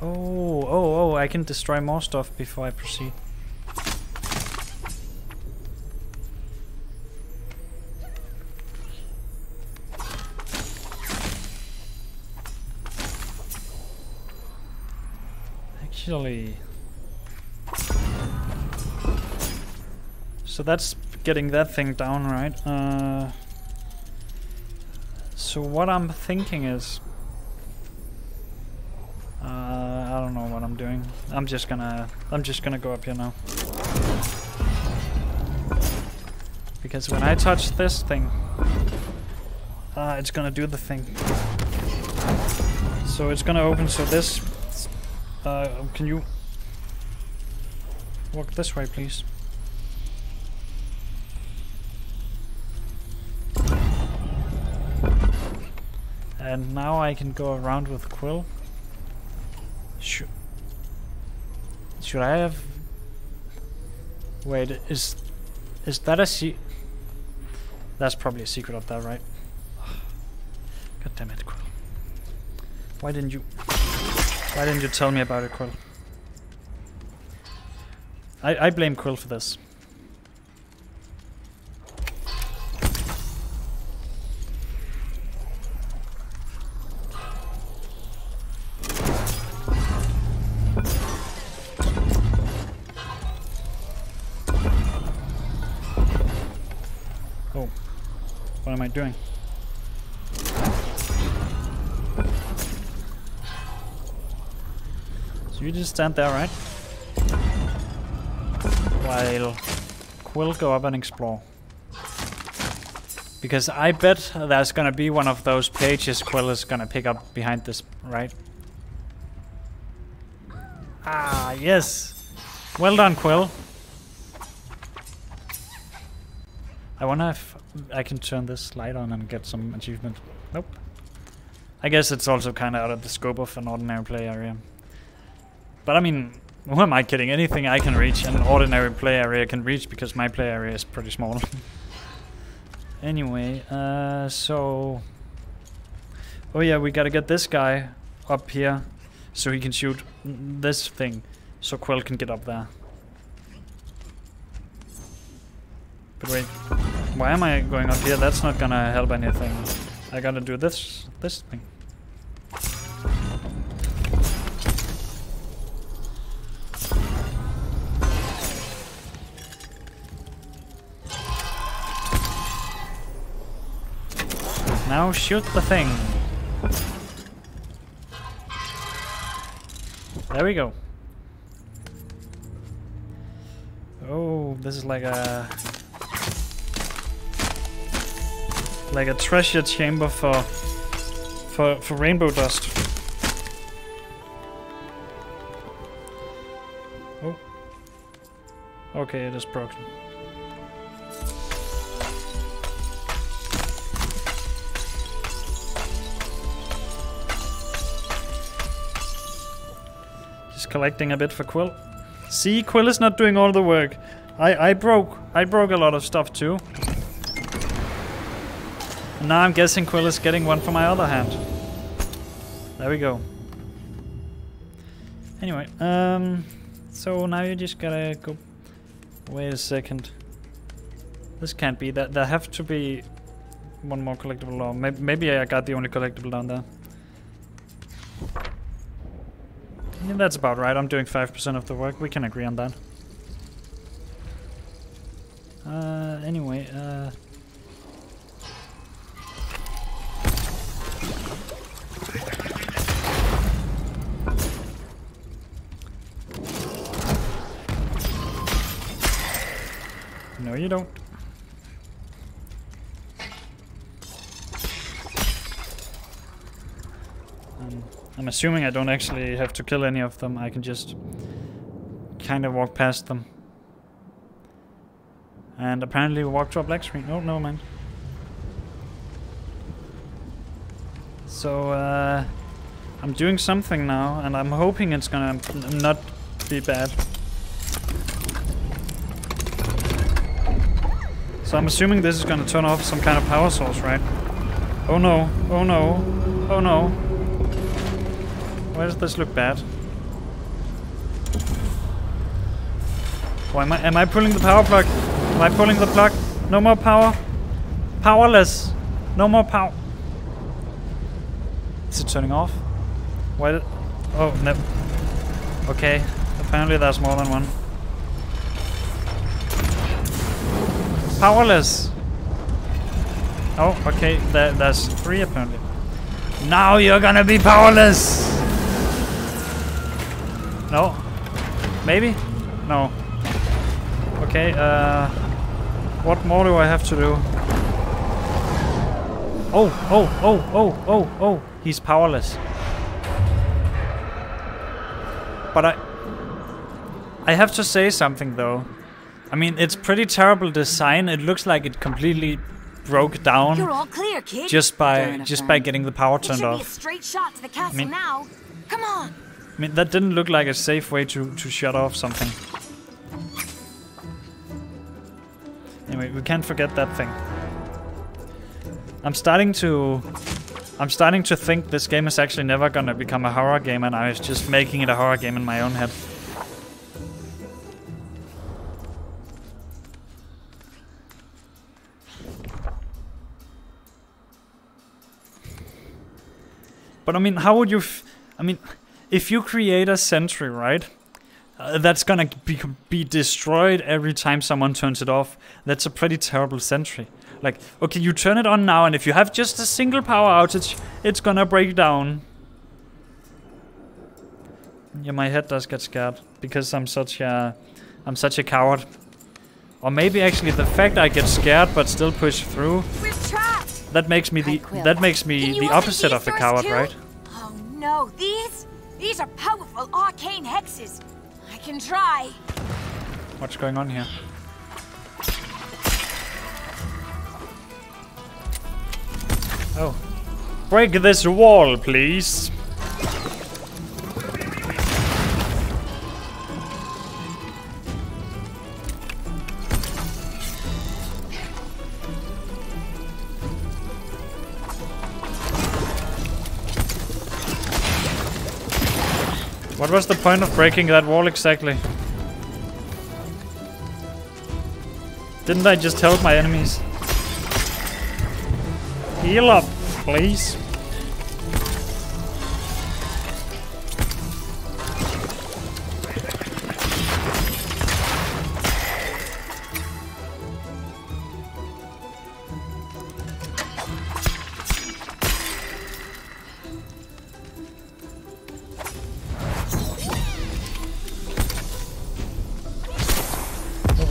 Oh, oh, oh, I can destroy more stuff before I proceed. Actually... So that's getting that thing down, right? Uh, so what I'm thinking is... Uh, I don't know what I'm doing. I'm just gonna... I'm just gonna go up here now. Because when I touch this thing... Uh, it's gonna do the thing. So it's gonna open, so this... Uh, can you... Walk this way, please. And now I can go around with Quill. Should, should I have... Wait, is... Is that a se- That's probably a secret up there, right? <sighs> God damn it, Quill. Why didn't you... Why didn't you tell me about it, Quill? I, I blame Quill for this. Oh. What am I doing? Just stand there, right? While Quill go up and explore. Because I bet there's gonna be one of those pages Quill is gonna pick up behind this, right? Ah, yes! Well done, Quill. I wonder if I can turn this light on and get some achievement. Nope. I guess it's also kind of out of the scope of an ordinary play area. But I mean, who am I kidding? Anything I can reach, an ordinary play area can reach because my play area is pretty small. <laughs> anyway, uh, so... Oh yeah, we gotta get this guy up here so he can shoot this thing so Quill can get up there. But wait, why am I going up here? That's not gonna help anything. I gotta do this, this thing. Now shoot the thing. There we go. Oh, this is like a like a treasure chamber for for for rainbow dust. Oh. Okay, it is broken. Collecting a bit for Quill. See, Quill is not doing all the work. I I broke I broke a lot of stuff too. And now I'm guessing Quill is getting one for my other hand. There we go. Anyway, um, so now you just gotta go. Wait a second. This can't be that. There have to be one more collectible law. Maybe, maybe I got the only collectible down there. Yeah, that's about right. I'm doing 5% of the work. We can agree on that. Uh, anyway, uh... No, you don't. Um. I'm assuming I don't actually have to kill any of them. I can just kind of walk past them. And apparently we walk to a black screen. Oh, no, man. So, uh, I'm doing something now, and I'm hoping it's gonna not be bad. So I'm assuming this is gonna turn off some kind of power source, right? Oh no, oh no, oh no. Why does this look bad? Why am I, am I pulling the power plug? Am I pulling the plug? No more power? Powerless! No more power! Is it turning off? Why did... Oh, no. Okay, apparently there's more than one. Powerless! Oh, okay, there, there's three apparently. Now you're gonna be powerless! No? Maybe? No. Okay, uh... What more do I have to do? Oh, oh, oh, oh, oh, oh! He's powerless. But I... I have to say something though. I mean, it's pretty terrible design. It looks like it completely broke down You're all clear, kid. just by just by getting the power it turned should be a off. straight shot to the castle mean- now. Come on. I mean, that didn't look like a safe way to, to shut off something. Anyway, we can't forget that thing. I'm starting to... I'm starting to think this game is actually never gonna become a horror game and I was just making it a horror game in my own head. But I mean, how would you... I mean, if you create a sentry, right? Uh, that's gonna be, be destroyed every time someone turns it off. That's a pretty terrible sentry. Like, okay, you turn it on now, and if you have just a single power outage, it's gonna break down. Yeah, my head does get scared because I'm such a, I'm such a coward. Or maybe actually the fact I get scared but still push through. That makes me the that makes me the opposite of doors coward, too? right? Oh no, these? These are powerful arcane hexes. I can try. What's going on here? Oh. Break this wall, please. What was the point of breaking that wall exactly? Didn't I just help my enemies? Heal up, please.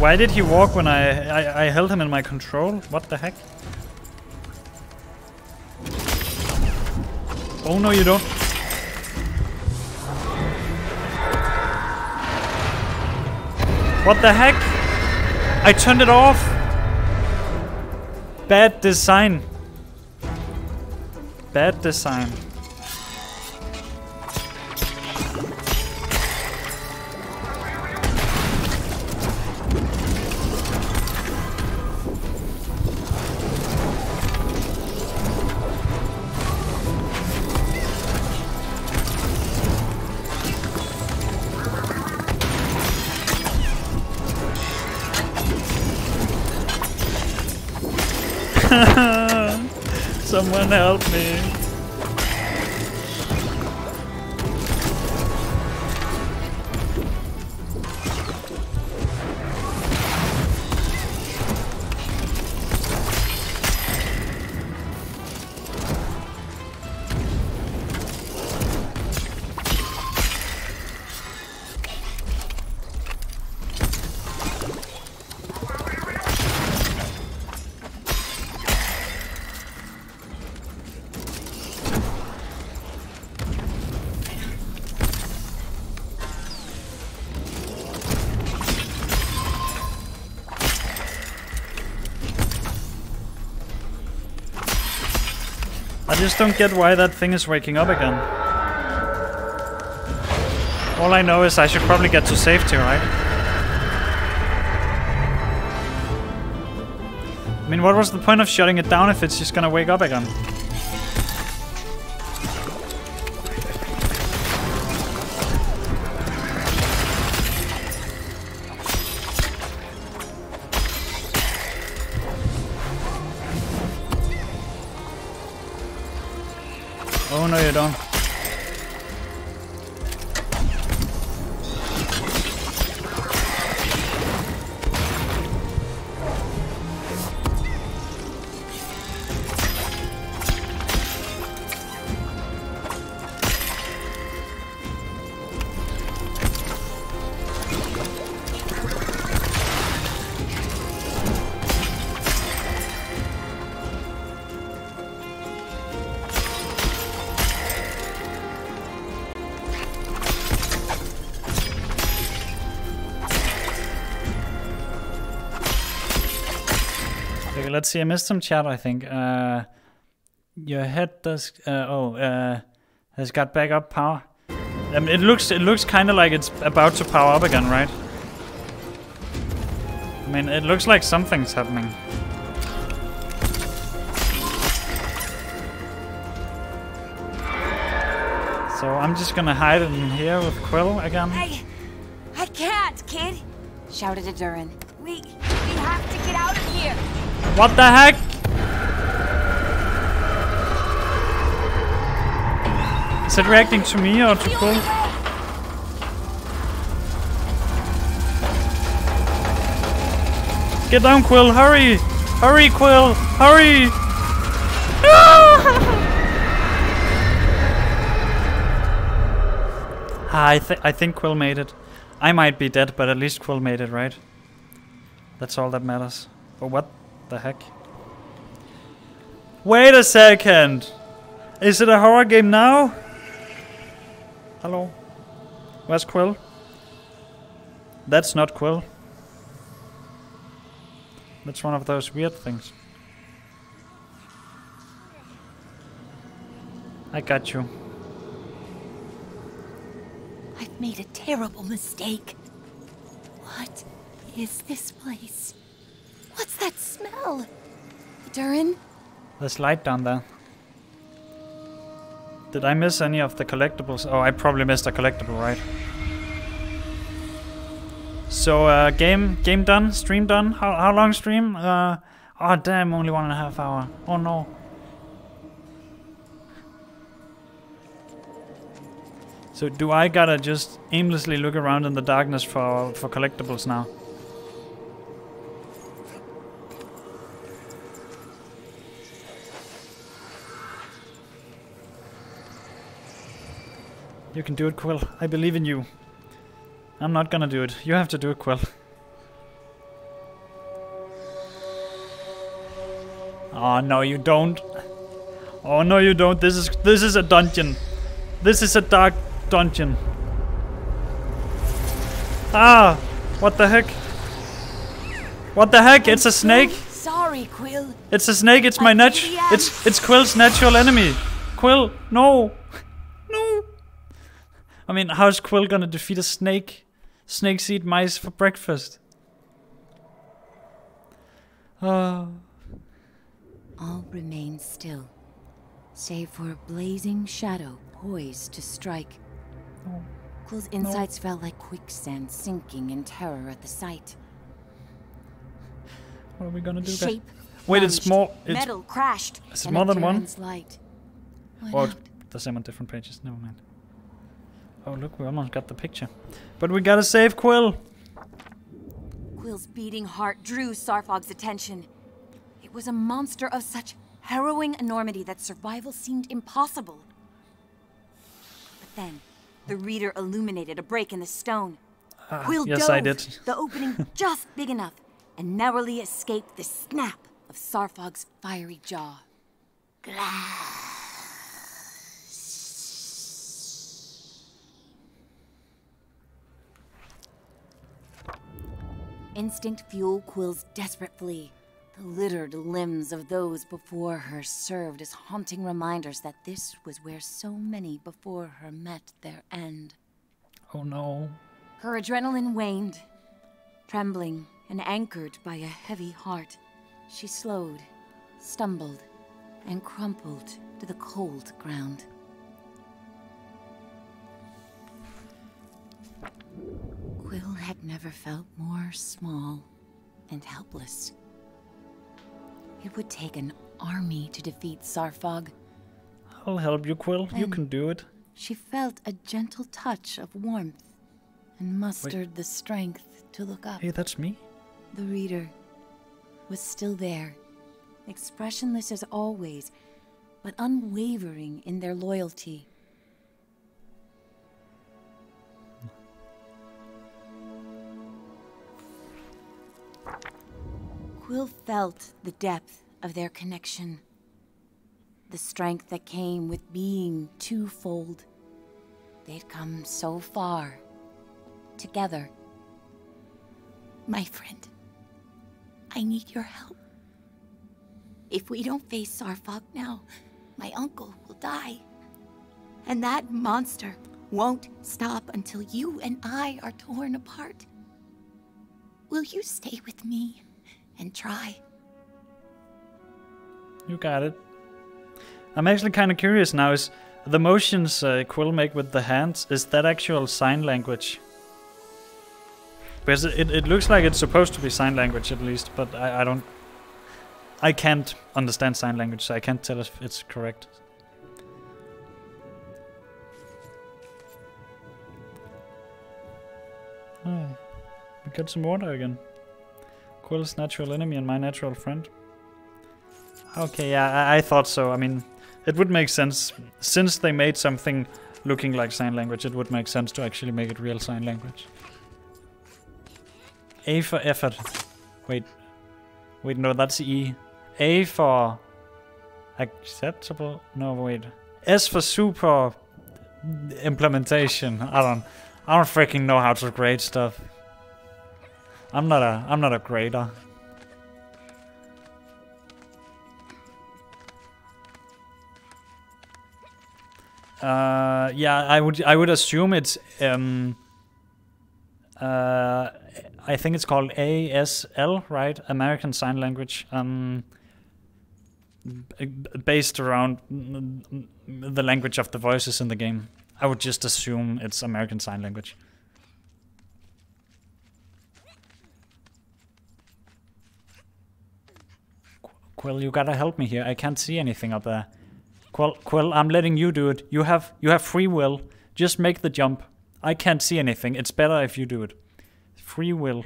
Why did he walk when I, I I held him in my control? What the heck? Oh no, you don't. What the heck? I turned it off. Bad design. Bad design. Help me. Just don't get why that thing is waking up again. All I know is I should probably get to safety, right? I mean, what was the point of shutting it down if it's just gonna wake up again? No you don't. Let's see. I missed some chat. I think. Uh, your head does. Uh, oh, uh, has got backup power. Um, it looks. It looks kind of like it's about to power up again, right? I mean, it looks like something's happening. So I'm just gonna hide in here with Quill again. I... I can't, kid. Shouted at Durin. We... we have to get out of here. What the heck? Is it reacting to me or to Quill? Get down, Quill! Hurry! Hurry, Quill! Hurry! <laughs> Ah, I, th- I think Quill made it. I might be dead, but at least Quill made it, right? That's all that matters. Oh, what the heck? Wait a second! Is it a horror game now? Hello? Where's Quill? That's not Quill. That's one of those weird things. I got you. I've made a terrible mistake. What is this place? What's that smell? Durin? There's light down there. Did I miss any of the collectibles? Oh, I probably missed a collectible, right? So, uh, game game done? Stream done? How, how long stream? Uh, oh damn, only one and a half hour. Oh no. So do I gotta just aimlessly look around in the darkness for for collectibles now? You can do it, Quill. I believe in you. I'm not gonna do it. You have to do it, Quill. Oh no, you don't. Oh no, you don't. This is this is a dungeon. This is a dark dungeon. Ah! What the heck? What the heck? It's a snake. Sorry, Quill. It's a snake. It's my nat. It's it's Quill's natural enemy. Quill, no. I mean, how's Quill gonna defeat a snake? Snakes eat mice for breakfast. Oh, All remained still, save for a blazing shadow poised to strike. Oh. Quill's insides felt like quicksand sinking in terror at the sight. what are we gonna do? guys? Shape. Wait, it's more. It's Metal crashed. is it more than one? Durin's light went Or out. the same on different pages. Never mind. Oh look, we almost got the picture. But we gotta save Quill. Quill's beating heart drew Sarffog's attention. It was a monster of such harrowing enormity that survival seemed impossible. But then, the reader illuminated a break in the stone. Quill Ah, yes, dove, I did. the opening <laughs> just big enough, and narrowly escaped the snap of Sarffog's fiery jaw. Instinct fueled Quill's desperate flee, The littered limbs of those before her served as haunting reminders that this was where so many before her met their end. Oh no. Her adrenaline waned. Trembling and anchored by a heavy heart, she slowed, stumbled, and crumpled to the cold ground. Quill had never felt more small and helpless. It would take an army to defeat Sarffog. I'll help you, Quill. You can do it. She felt a gentle touch of warmth and mustered the strength to look up. Hey, that's me. The reader was still there, expressionless as always, but unwavering in their loyalty. Quill felt the depth of their connection, the strength that came with being twofold. They'd come so far, together. My friend, I need your help. If we don't face Sarffog now, my uncle will die. And that monster won't stop until you and I are torn apart. Will you stay with me and try? You got it. I'm actually kind of curious now. Is the motions uh, Quill make with the hands is that actual sign language? Because it, it looks like it's supposed to be sign language at least, but I, I don't. I can't understand sign language, so I can't tell if it's correct. Oh, we got some water again. Quill's natural enemy and my natural friend. Okay, yeah, I, I thought so. I mean, it would make sense. Since they made something looking like sign language, it would make sense to actually make it real sign language. A for effort. Wait. Wait, no, that's E. A for acceptable. No, wait. S for super implementation. I don't I don't freaking know how to grade stuff. I'm not a I'm not a grader. Uh, yeah, I would I would assume it's um uh I think it's called ASL, right? American Sign Language. Um based around the language of the voices in the game. I would just assume it's American Sign Language. Quill, you gotta help me here. I can't see anything up there. Quill, Quill, I'm letting you do it. You have you have free will. Just make the jump. I can't see anything. It's better if you do it. Free will.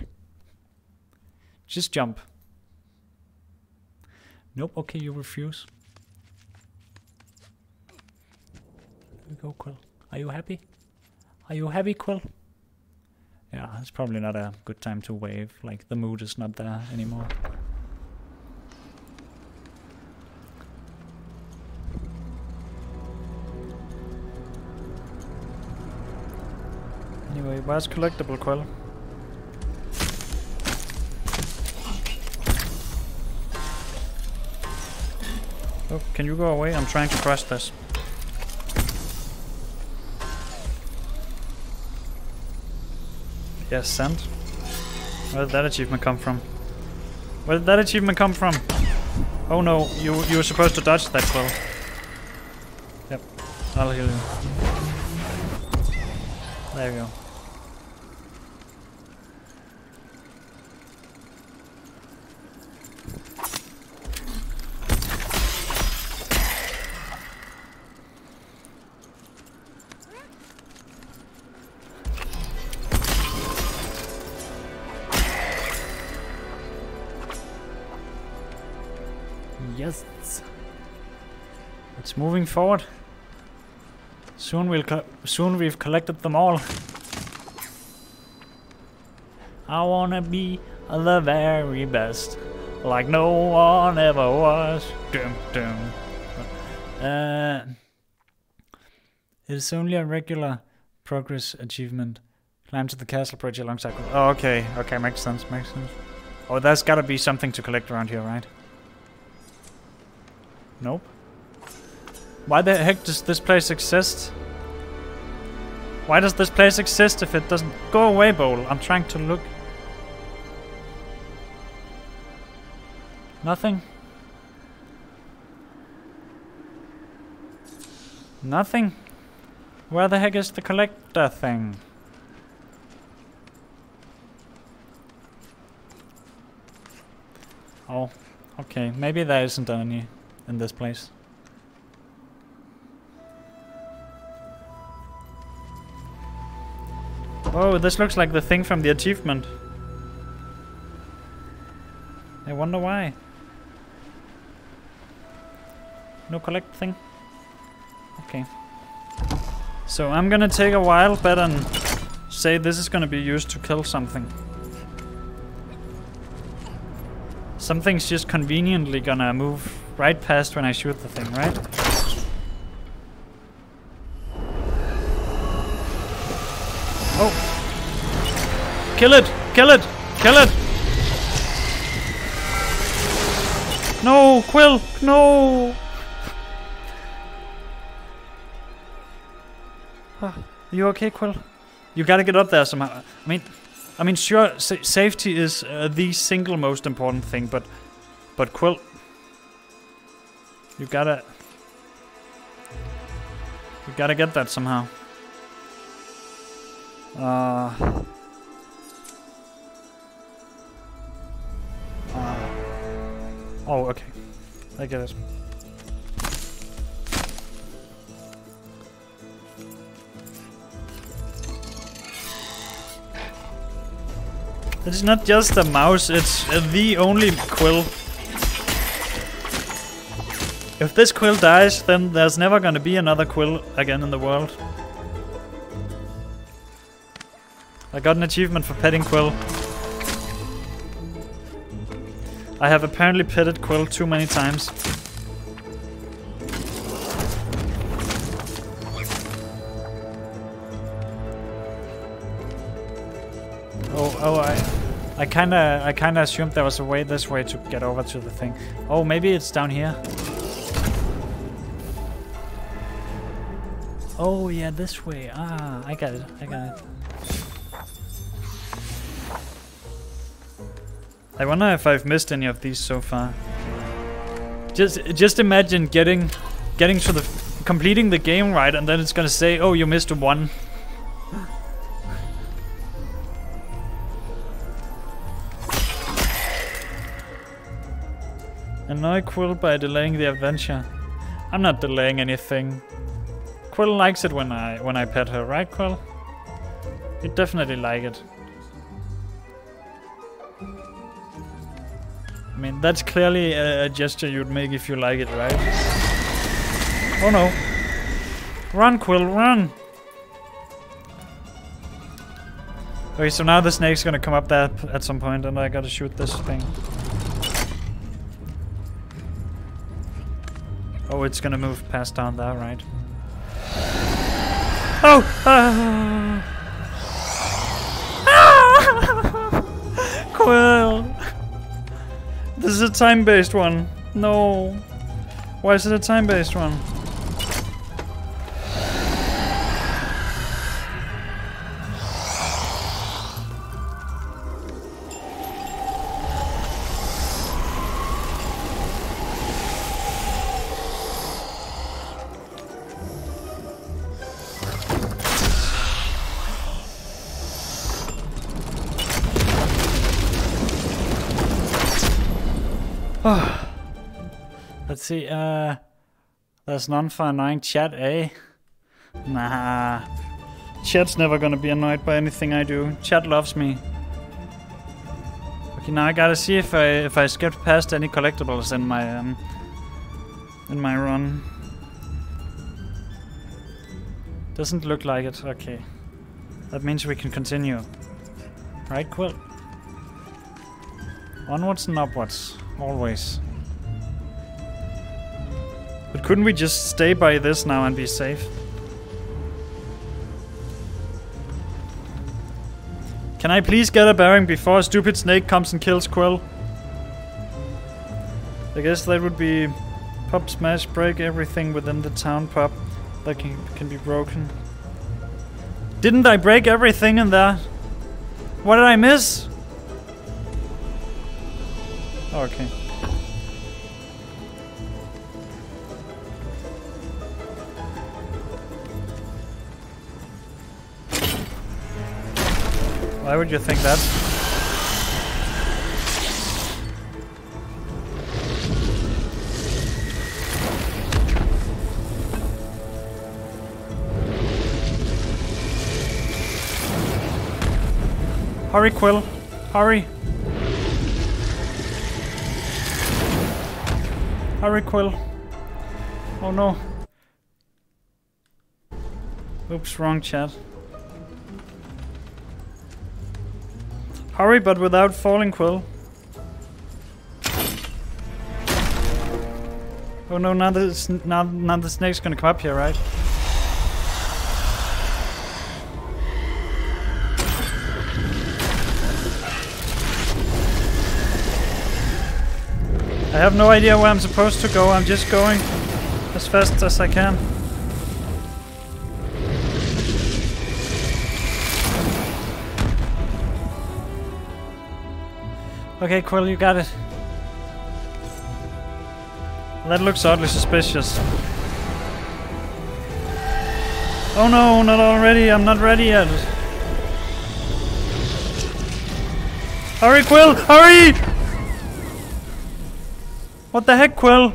Just jump. Nope. Okay, you refuse. Here we go, Quill. Are you happy? Are you happy, Quill? Yeah, it's probably not a good time to wave. Like the mood is not there anymore. Anyway, where's collectible Quill? Oh, can you go away? I'm trying to crush this. Yes, send. Where did that achievement come from? Where did that achievement come from? Oh no, you you were supposed to dodge that Quill. Yep, I'll heal you. There you go. Forward. Soon we'll soon we've collected them all. I wanna be the very best, like no one ever was. Dum dum. Uh, it is only a regular progress achievement. Climb to the castle bridge alongside. Oh, okay, okay, makes sense, makes sense. Oh, there's gotta be something to collect around here, right? Nope. Why the heck does this place exist? Why does this place exist if it doesn't... Go away, Bowl. I'm trying to look. Nothing? Nothing? Where the heck is the collector thing? Oh, okay. Maybe there isn't any in this place. Oh, this looks like the thing from the achievement. I wonder why. No collect thing? Okay. So I'm gonna take a wild bet and say this is gonna be used to kill something. Something's just conveniently gonna move right past when I shoot the thing, right? Kill it! Kill it! Kill it! No! Quill! No! Ah, you okay, Quill? You gotta get up there somehow. I mean, I mean, sure, sa safety is uh, the single most important thing, but, but Quill, you gotta, you gotta get that somehow. Uh, oh, okay, I get it. It's not just a mouse, it's uh, the only quill. If this quill dies, then there's never gonna be another quill again in the world. I got an achievement for petting Quill. I have apparently petted Quill too many times. Oh, oh, I, I kinda, I kinda assumed there was a way this way to get over to the thing. Oh, maybe it's down here. Oh yeah, this way. Ah, I got it. I got it. I wonder if I've missed any of these so far. Just, just imagine getting, getting to the, completing the game right, and then it's gonna say, "Oh, you missed one." Annoy Quill by delaying the adventure. I'm not delaying anything. Quill likes it when I when I pet her, right, Quill? You definitely like it. I mean, that's clearly a, a gesture you'd make if you like it, right? Oh no. Run, Quill, run! Okay, so now the snake's gonna come up there at some point and I gotta shoot this thing. Oh, it's gonna move past down there, right? Oh! Ah! <laughs> Ah! <laughs> Quill! This is a time-based one. No. Why is it a time-based one? See, uh... There's none for annoying chat, eh? Nah. Chat's never gonna be annoyed by anything I do. Chat loves me. Okay, now I gotta see if I if I skipped past any collectibles in my um in my run. Doesn't look like it. Okay. That means we can continue. Right, Quill? Onwards and upwards. Always. But couldn't we just stay by this now and be safe? Can I please get a bearing before a stupid snake comes and kills Quill? I guess that would be pop, smash, break everything within the town pub that can, can be broken. Didn't I break everything in there? What did I miss? Okay. Why would you think that? Hurry, Quill. Hurry. Hurry, Quill. Oh no. Oops, wrong chat. Hurry, but without falling, Quill. Oh no, now the, now, now the snake's gonna come up here, right? I have no idea where I'm supposed to go, I'm just going as fast as I can. Okay, Quill, you got it. That looks oddly suspicious. Oh no, not already. I'm not ready yet. Hurry, Quill! Hurry! What the heck, Quill?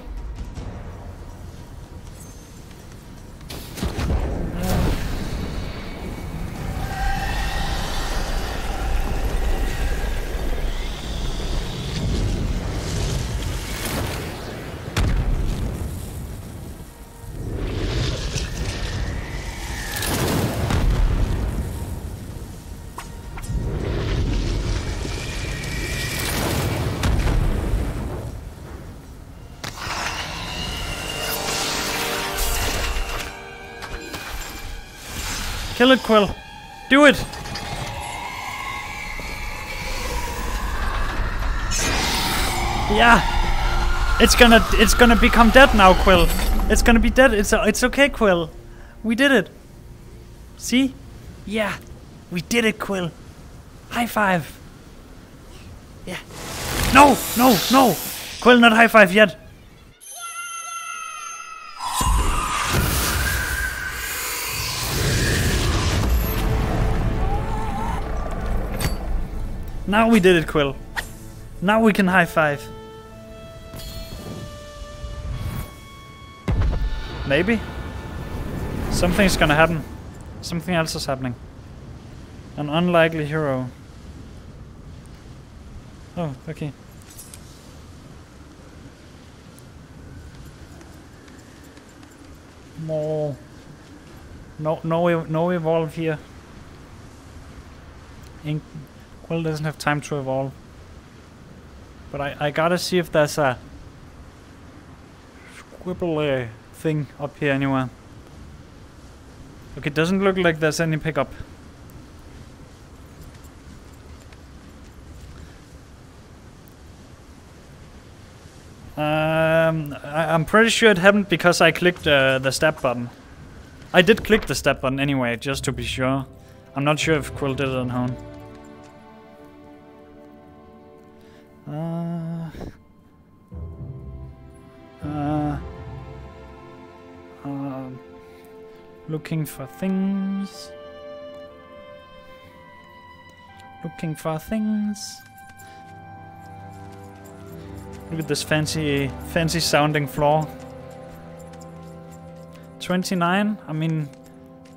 Kill it, Quill. Do it. Yeah. It's gonna it's gonna become dead now, Quill. It's gonna be dead. It's it's okay, Quill. We did it. See? Yeah. We did it, Quill. High five. Yeah. No, no, no. Quill, not high five yet. Now we did it, Quill. Now we can high five. Maybe. Something's gonna happen. Something else is happening. An unlikely hero. Oh, okay. More. No, no, no evolve here. Ink Quill doesn't have time to evolve. But I, I gotta see if there's a squibble uh, thing up here anywhere. Okay, it doesn't look like there's any pickup. Um, I, I'm pretty sure it happened because I clicked uh, the step button. I did click the step button anyway, just to be sure. I'm not sure if Quill did it on her own. Uh, uh, um, looking for things. Looking for things. Look at this fancy, fancy sounding floor. 29. I mean,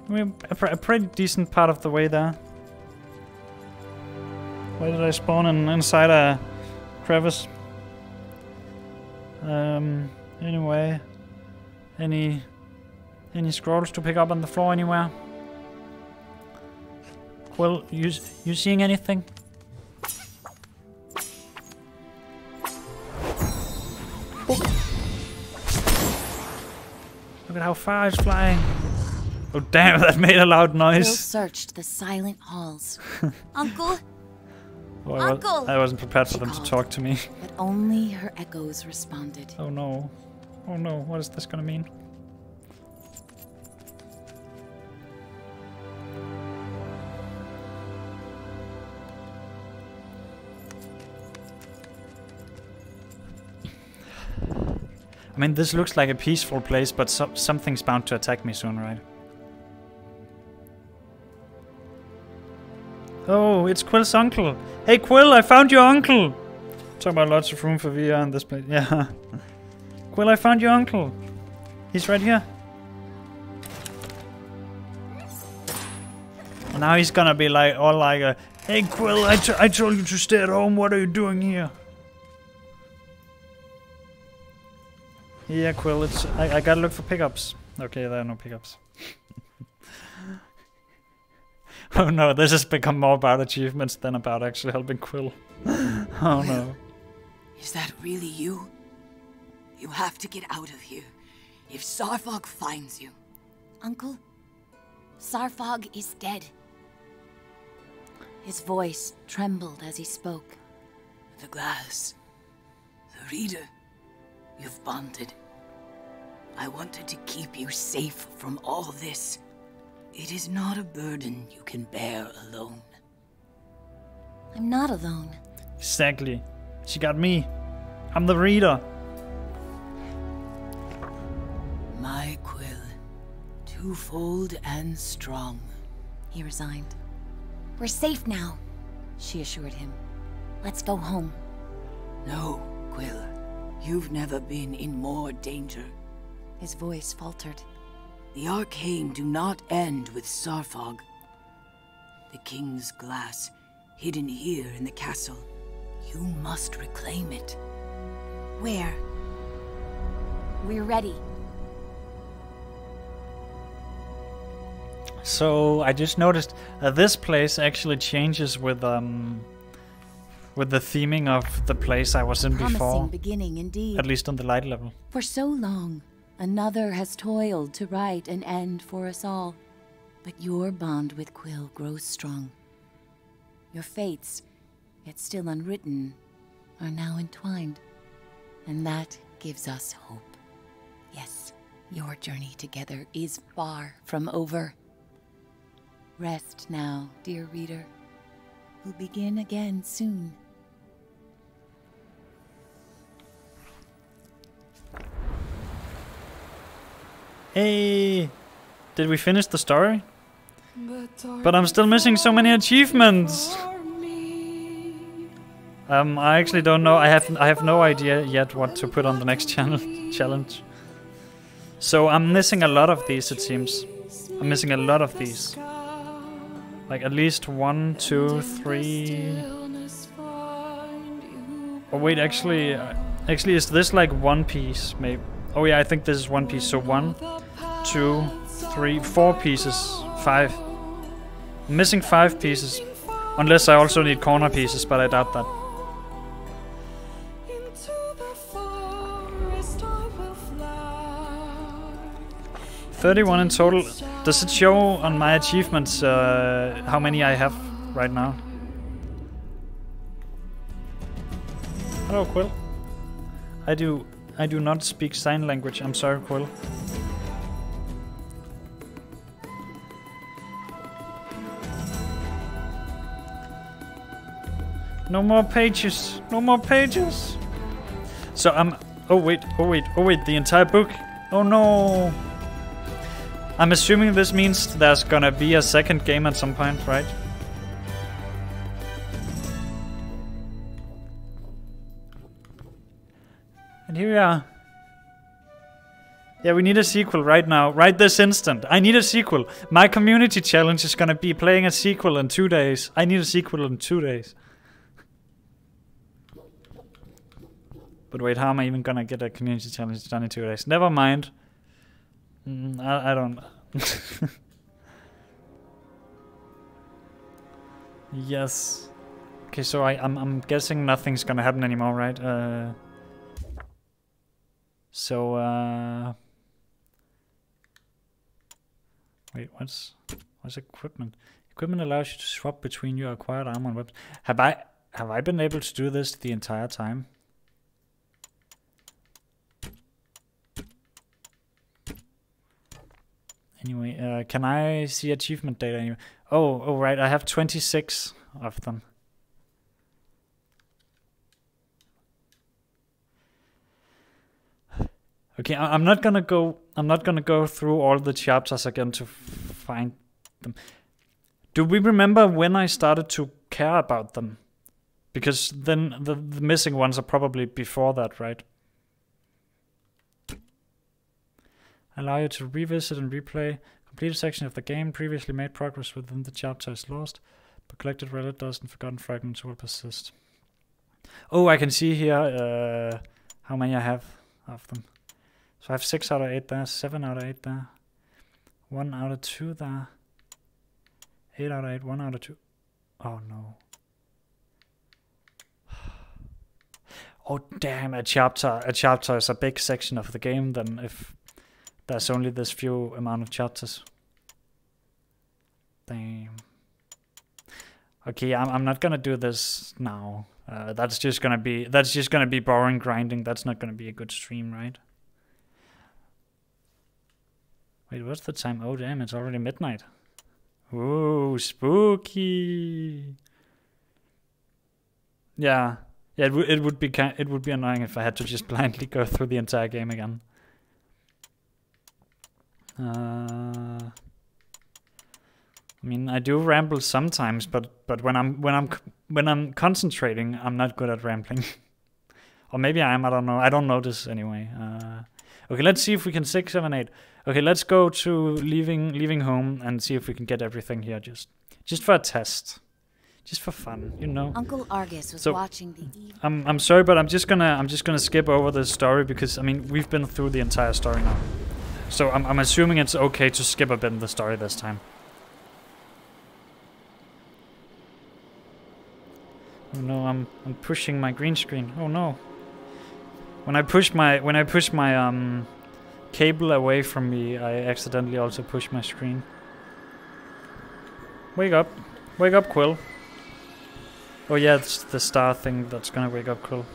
we're a, pr- a pretty decent part of the way there. Why did I spawn in, inside a crevice? Um. Anyway, any any scrolls to pick up on the floor anywhere? Well, you you seeing anything? Look at how far it's flying. Oh damn, <laughs> that made a loud Quill noise. searched the silent halls, <laughs> Uncle, I Uncle! I wasn't prepared for them to talk to me. but only her echoes responded. Oh no. Oh no, what is this gonna mean? I mean, this looks like a peaceful place, but so- something's bound to attack me soon, right? Oh, it's Quill's uncle. Hey, Quill, I found your uncle. Talk about lots of room for VR in this place. <laughs> Yeah. Quill, I found your uncle. He's right here. Now he's gonna be like, all like, a, hey Quill, I, I told you to stay at home. What are you doing here? Yeah, Quill, it's I, I gotta look for pickups. Okay, there are no pickups. <laughs> <laughs> oh no, this has become more about achievements than about actually helping Quill. <laughs> oh no. Is that really you? You have to get out of here. If Sarffog finds you, Uncle, Sarffog is dead. His voice trembled as he spoke. the glass, the reader, you've bonded. I wanted to keep you safe from all this. It is not a burden you can bear alone. I'm not alone. Exactly. She got me. I'm the reader. My quill, twofold and strong. He resigned. We're safe now, she assured him. Let's go home. No, Quill, you've never been in more danger. His voice faltered. The arcane do not end with Sarffog. The king's glass, hidden here in the castle. You must reclaim it. Where? We're ready. So I just noticed uh, this place actually changes with um with the theming of the place I was in Promising before. beginning indeed. At least on the light level. For so long, another has toiled to write an end for us all. But your bond with Quill grows strong. Your fates, yet still unwritten, are now entwined. And that gives us hope. Yes, your journey together is far from over. Rest now, dear reader. We'll begin again soon. Hey, did we finish the story? But I'm still missing so many achievements. Um, I actually don't know. I have I have no idea yet what to put on the next <laughs> channel challenge. So I'm missing a lot of these. It seems. I'm missing a lot of these. Like at least one, two, three. Oh wait, actually, actually, is this like one piece? Maybe. Oh yeah, I think this is one piece. So one, two, three, four pieces, five. I'm missing five pieces, unless I also need corner pieces, but I doubt that. Thirty-one in total. Does it show on my achievements uh, how many I have right now? Hello, Quill. I do. I do not speak sign language. I'm sorry, Quill. No more pages. No more pages. So I'm. Oh wait. Oh wait. Oh wait. The entire book. Oh no. I'm assuming this means there's gonna be a second game at some point, right? And here we are. Yeah, we need a sequel right now, right this instant. I need a sequel. My community challenge is gonna be playing a sequel in two days. I need a sequel in two days. But wait, how am I even gonna get a community challenge done in two days? Never mind. Mm, I, I don't. <laughs> yes. Okay, so I, I'm I'm guessing nothing's gonna happen anymore, right? Uh. So uh. Wait, what's what's equipment? Equipment allows you to swap between your acquired armor and weapons. Have I have I been able to do this the entire time? Anyway, uh, can I see achievement data? Anyway? Oh, oh, right. I have 26 of them. Okay, I'm not gonna go. I'm not gonna go through all the chapters again to find them. Do we remember when I started to care about them? Because then the, the missing ones are probably before that, right? Allow you to revisit and replay complete section of the game. Previously made progress within the chapter is lost, but collected relic dust and forgotten fragments will persist. Oh, I can see here uh, how many I have of them. So I have 6 out of 8 there, 7 out of 8 there, 1 out of 2 there, 8 out of 8, 1 out of 2. Oh no. <sighs> Oh damn, a chapter a chapter is a big section of the game then if there's only this few amount of chapters. Damn. Okay, I'm I'm not gonna do this now. Uh, that's just gonna be that's just gonna be boring grinding. That's not gonna be a good stream, right? Wait, what's the time? Oh damn, it's already midnight. Ooh, spooky. Yeah, yeah. It would it would be ki- it would be annoying if I had to just <laughs> blindly go through the entire game again. Uh, I mean, I do ramble sometimes, but but when I'm when I'm when I'm concentrating, I'm not good at rambling. <laughs> or maybe I am. I don't know. I don't notice anyway. Uh, okay, let's see if we can six, seven, eight. Okay, let's go to leaving leaving home and see if we can get everything here. Just just for a test, just for fun, you know. Uncle Argus was So- watching the. I'm I'm sorry, but I'm just gonna I'm just gonna skip over the story because I mean we've been through the entire story now, so I'm I'm assuming it's okay to skip a bit in the story this time. Oh no, I'm I'm pushing my green screen. Oh no. When I push my when I push my um cable away from me, I accidentally also pushed my screen. Wake up. Wake up, Quill. Oh yeah, it's the star thing that's gonna wake up Quill.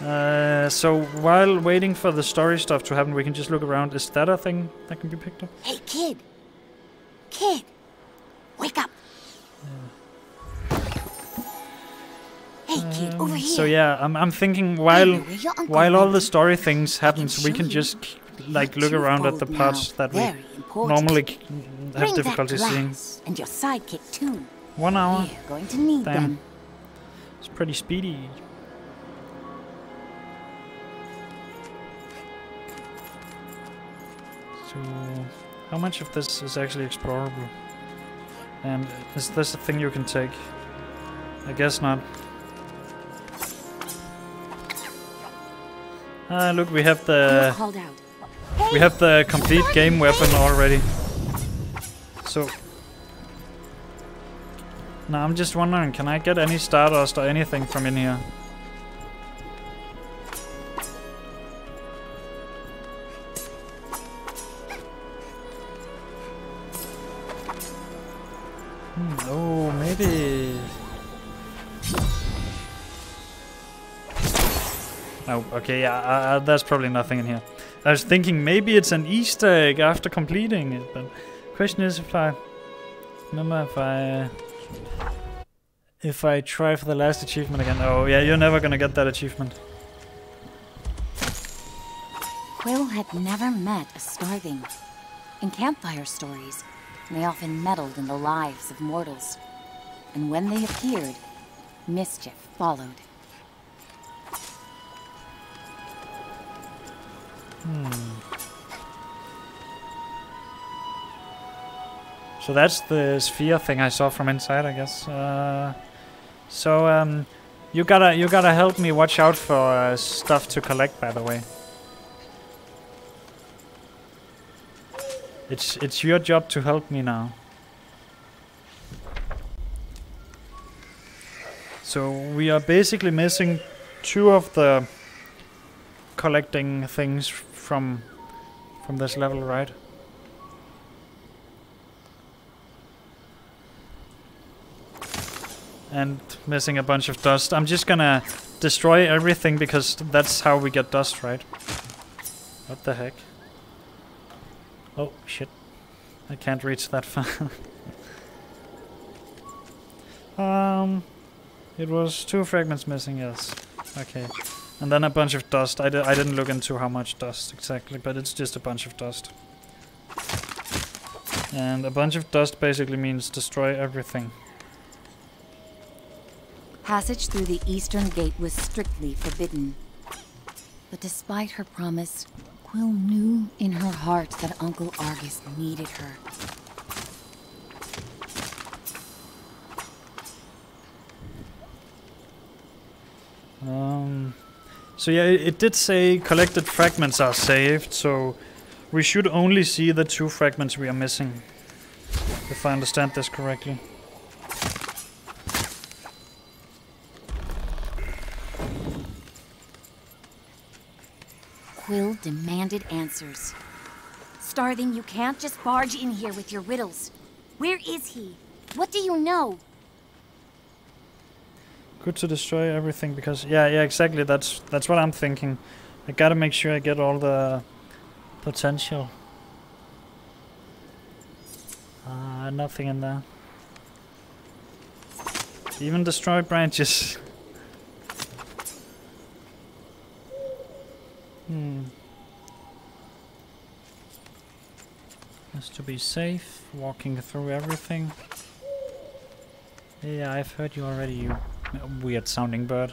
Uh, so while waiting for the story stuff to happen, we can just look around. Is that a thing that can be picked up? Hey, kid! Kid! Kid, over um, here! So yeah, I'm I'm thinking while know where your uncle while all the story things happens, we can just k- like look around at the parts now. that we Very important. normally have Bring difficulty that seeing. And your sidekick, too. One hour. We're going to need Damn. them. It's pretty speedy. So, how much of this is actually explorable? And is this a thing you can take? I guess not. Ah, look, we have the we have the complete game weapon already. So now I'm just wondering, can I get any stardust or anything from in here? Hmm, oh, maybe. Oh, okay, yeah, uh, uh, there's probably nothing in here. I was thinking maybe it's an Easter egg after completing it, but question is if I remember if I if I try for the last achievement again. Oh yeah, you're never gonna get that achievement. Quill had never met a Starthing. In campfire stories, they often meddled in the lives of mortals. And when they appeared, mischief followed. So that's the sphere thing I saw from inside, I guess. Uh, so um, you gotta you gotta help me watch out for uh, stuff to collect. By the way, it's it's your job to help me now. So we are basically missing two of the collecting things from from this level, right? And missing a bunch of dust. I'm just gonna destroy everything because that's how we get dust, right? What the heck? Oh, shit. I can't reach that <laughs> far. um, it was two fragments missing, yes. Okay. And then a bunch of dust. I, di I didn't look into how much dust exactly, but it's just a bunch of dust. And a bunch of dust basically means destroy everything. Passage through the eastern gate was strictly forbidden. But despite her promise, Quill knew in her heart that Uncle Argus needed her. Um, so yeah, it, did say collected fragments are saved, so we should only see the two fragments we are missing. If I understand this correctly. Quill demanded answers. Starthing, you can't just barge in here with your riddles. Where is he? What do you know? Good to destroy everything because yeah, yeah, exactly. That's that's what I'm thinking. I gotta make sure I get all the potential. Uh, nothing in there. Even destroy branches. hmm. Just to be safe, walking through everything. Yeah, I've heard you already, you weird sounding bird.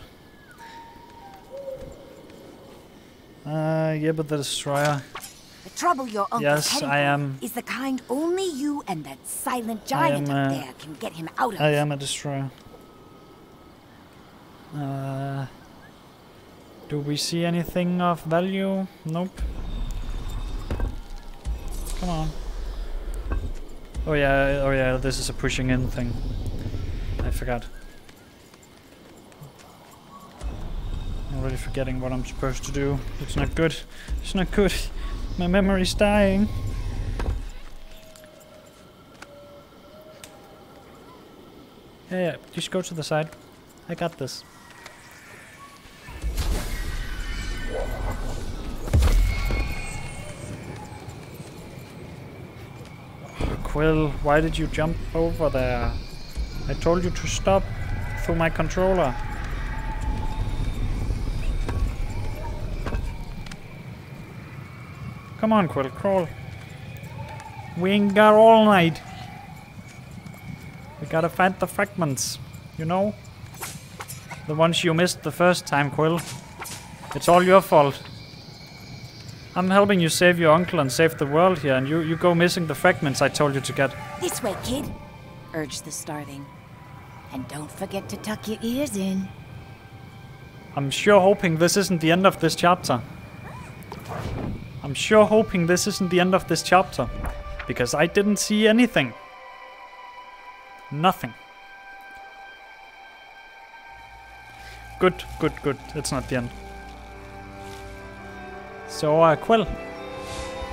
Uh, yeah, but the destroyer. The trouble your uncle yes, I am. is the kind only you and that silent giant am, up there can get him out of. I am a destroyer. Uh, do we see anything of value? Nope. Come on. Oh yeah, oh yeah, this is a pushing in thing. I forgot. Already forgetting what I'm supposed to do. It's not good. It's not good. My memory's dying. Yeah, yeah, just go to the side. I got this. Quill, why did you jump over there? I told you to stop through my controller. Come on, Quill, crawl. We ain't got all night. We gotta find the fragments, you know? The ones you missed the first time, Quill. It's all your fault. I'm helping you save your uncle and save the world here, and you, you go missing the fragments I told you to get. This way, kid, urged the Starthing. And don't forget to tuck your ears in. I'm sure hoping this isn't the end of this chapter. I'm sure hoping this isn't the end of this chapter. Because I didn't see anything. Nothing. Good, good, good. It's not the end. So, uh, Quill.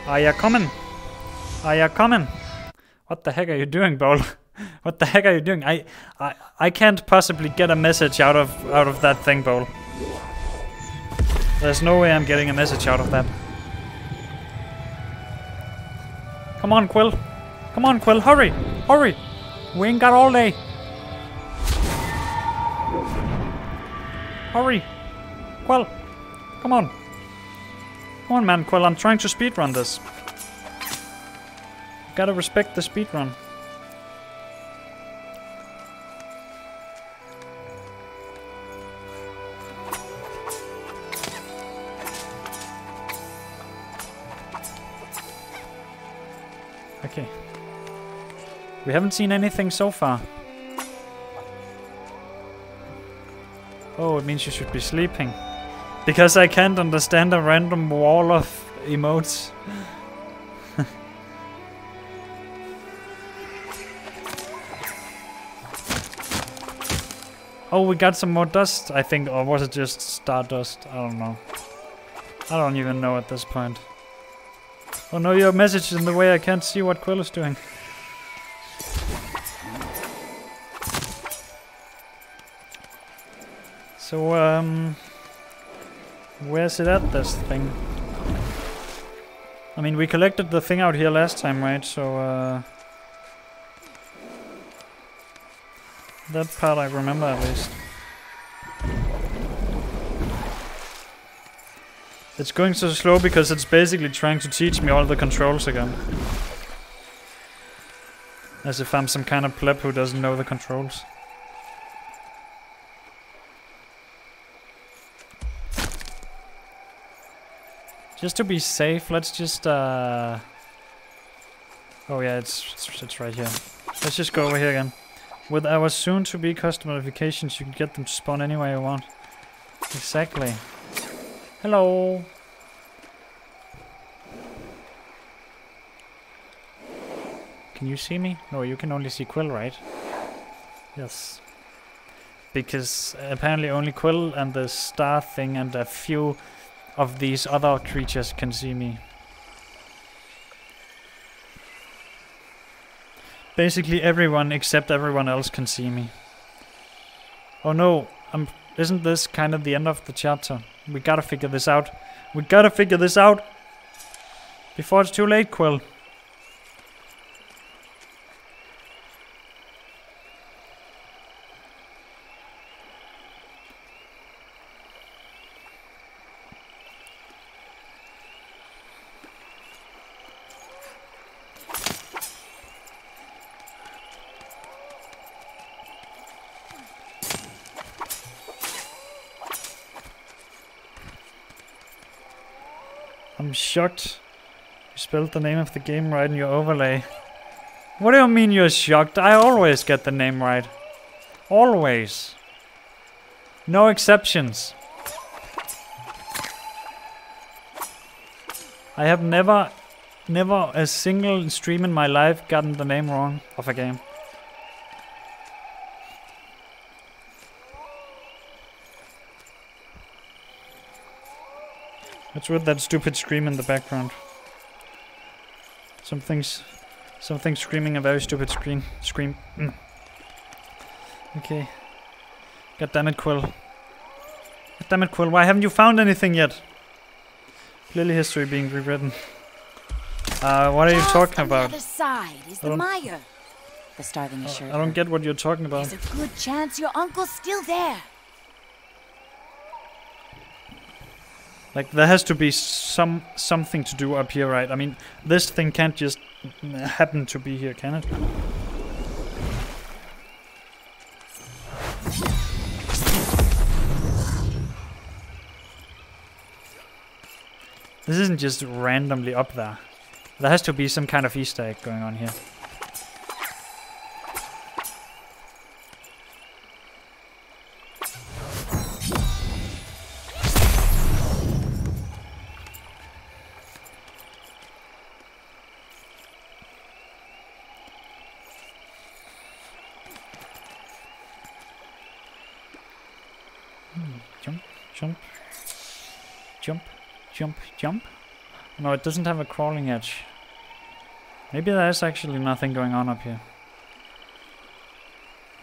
Are you coming? Are you coming? What the heck are you doing, Bowl? <laughs> what the heck are you doing? I, I, I can't possibly get a message out of out of that thing, Bowl. There's no way I'm getting a message out of that. Come on, Quill. Come on, Quill. Hurry. Hurry. We ain't got all day. Hurry. Quill. Come on. Come on, man, Quill. I'm trying to speedrun this. Gotta respect the speedrun. We haven't seen anything so far. Oh, it means you should be sleeping. Because I can't understand a random wall of emotes. <laughs> oh, we got some more dust, I think. Or was it just stardust? I don't know. I don't even know at this point. Oh no, your message is in the way I can't see what Quill is doing. So, um... Where's it at, this thing? I mean, we collected the thing out here last time, right? So, uh... That part I remember at least. It's going so slow because it's basically trying to teach me all the controls again. As if I'm some kind of pleb who doesn't know the controls. Just to be safe, let's just uh Oh yeah, it's it's, it's right here. Let's just go over here again. With our soon-to-be custom modifications, you can get them to spawn anywhere you want. Exactly. Hello. Can you see me? No, you can only see Quill, right? Yes. Because apparently only Quill and the Starthing and a few of these other creatures can see me. Basically everyone except everyone else can see me. Oh no, um, isn't this kind of the end of the chapter? We gotta figure this out. We gotta figure this out! Before it's too late, Quill. I'm shocked. You spelled the name of the game right in your overlay. What do you mean you're shocked? I always get the name right. Always. No exceptions. I have never, never a single stream in my life gotten the name wrong of a game. What's with that stupid scream in the background? Something's something screaming a very stupid scream scream. Mm. Okay. God damn it, Quill. God damn it, Quill. Why haven't you found anything yet? Clearly history being rewritten. Uh, what are you talking about? The other side is the don't- The starving I assured I don't get what you're talking about. There's a good chance your uncle's still there. Like there has to be some something to do up here, right? I mean, this thing can't just happen to be here, can it? This isn't just randomly up there. There has to be some kind of Easter egg going on here. Jump, jump, jump, jump. No, it doesn't have a crawling edge. Maybe there's actually nothing going on up here.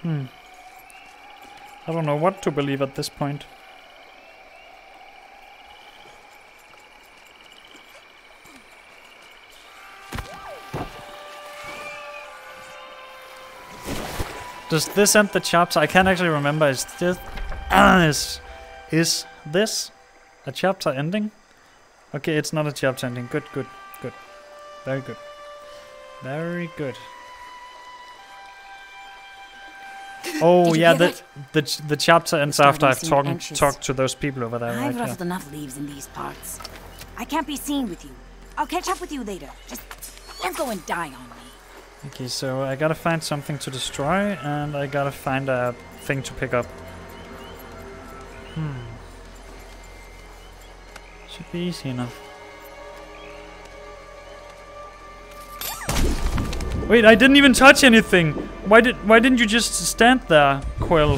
Hmm. I don't know what to believe at this point. Does this end the chapter? I can't actually remember. Is this <clears throat> is is this a chapter ending? Okay, it's not a chapter ending. Good, good, good. Very good. Very good. <laughs> Oh yeah, the the the chapter ends after I've talked talked to those people over there. I've Right? Enough leaves in these parts. I can't be seen with you. I'll catch up with you later. Just don't go and die on me. Okay, so I gotta find something to destroy, and I gotta find a thing to pick up. Hmm. Should be easy enough. Wait, I didn't even touch anything. Why did why didn't you just stand there, Quill?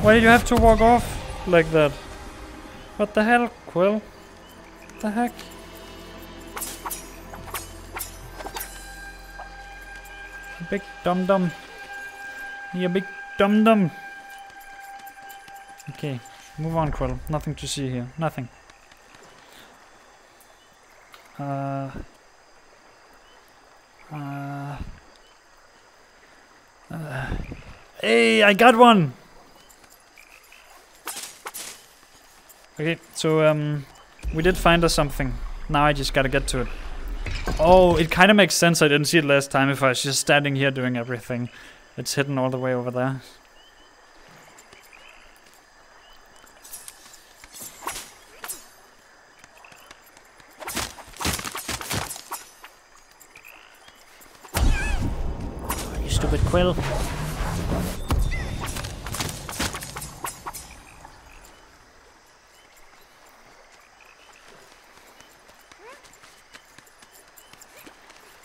Why did you have to walk off like that? What the hell, Quill? What the heck? Big dum dum. You big dum dum. Okay, move on, Quill. Nothing to see here. Nothing. Uh, uh, uh, hey, I got one! Okay, so um, we did find us something. Now I just gotta get to it. Oh, it kind of makes sense I didn't see it last time if I was just standing here doing everything. It's hidden all the way over there. You stupid quill.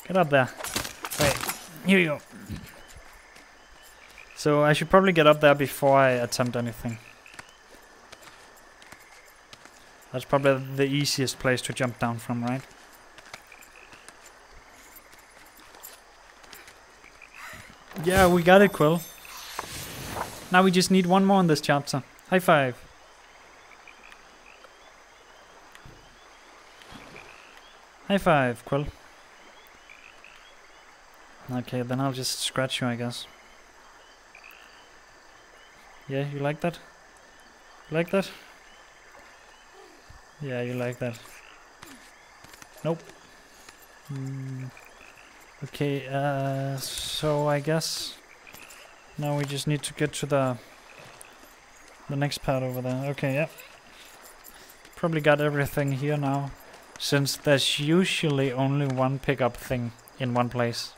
Get up there. Wait, here you go. So I should probably get up there before I attempt anything. That's probably the easiest place to jump down from, right? Yeah, we got it, Quill. Now we just need one more in this chapter. High five. High five, Quill. Okay, then I'll just scratch you, I guess. Yeah, you like that? You like that? Yeah, you like that. Nope. Mm. Okay, uh, so I guess now we just need to get to the the next part over there. Okay, yeah. Probably got everything here now, since there's usually only one pickup thing in one place.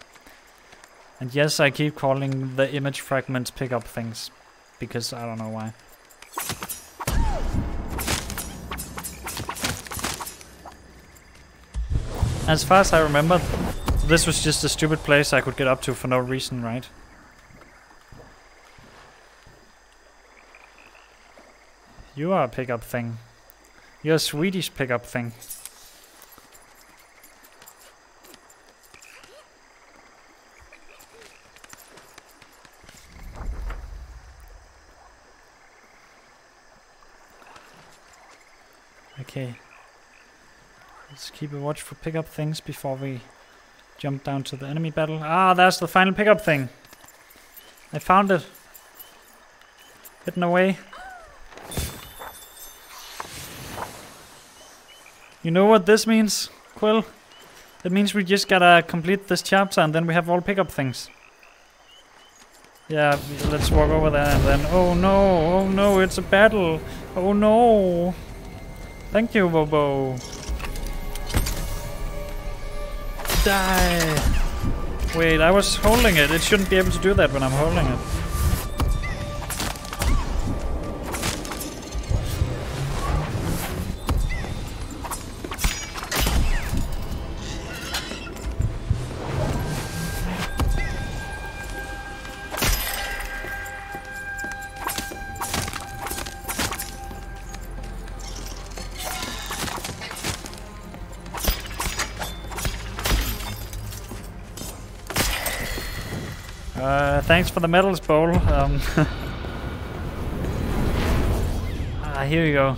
And yes, I keep calling the image fragments pickup things, because I don't know why. As far as I remember, this was just a stupid place I could get up to for no reason, right? You are a pickup thing. You're a Swedish pickup thing. Okay. Let's keep a watch for pickup things before we jump down to the enemy battle. Ah, that's the final pickup thing. I found it. Hidden away. You know what this means, Quill? It means we just gotta complete this chapter and then we have all pickup things. Yeah, let's walk over there and then... Oh no, oh no, it's a battle. Oh no. Thank you, Bobo. Die. Wait, I was holding it. It shouldn't be able to do that when I'm holding it. Uh, thanks for the medals, Bowl. Um, <laughs> ah, here you go.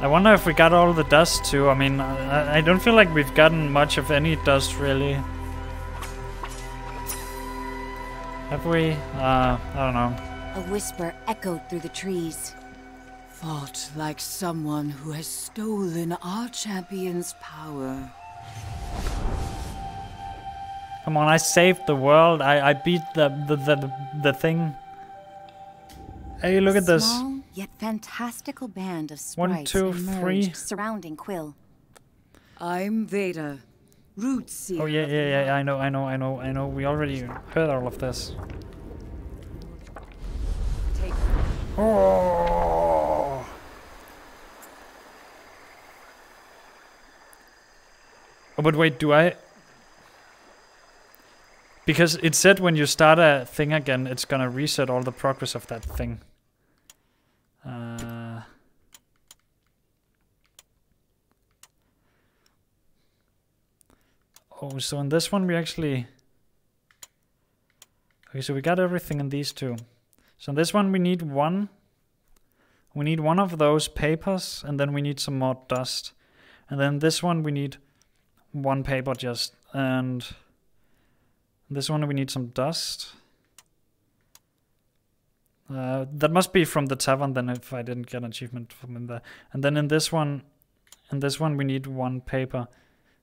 I wonder if we got all the dust too. I mean, I, I don't feel like we've gotten much of any dust really. Have we? Uh, I don't know. A whisper echoed through the trees. Fought like someone who has stolen our champion's power. Come on, I saved the world. I, I beat the, the, the, the thing. Hey, look at this. Small yet fantastical band of One, sprites two, surrounding Quill. I'm Veda, Root Seer. Oh yeah, yeah, yeah. I know, I know, I know, I know. We already heard all of this. Take Oh. Oh, but wait, do I? Because it said when you start a thing again, it's gonna reset all the progress of that thing. Uh, oh, so in this one we actually. Okay, so we got everything in these two. So in this one we need one We need one of those papers, and then we need some more dust. And then this one we need one paper just, and this one we need some dust. Uh, that must be from the tavern then if I didn't get an achievement from in there. And then in this one, in this one we need one paper.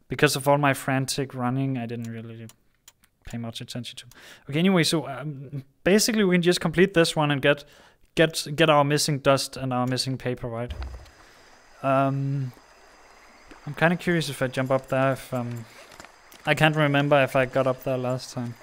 Because of all my frantic running, I didn't really pay much attention to. Okay, anyway, so um, basically we can just complete this one and get get get our missing dust and our missing paper, right? Um, I'm kind of curious if I jump up there. If um, I can't remember if I got up there last time.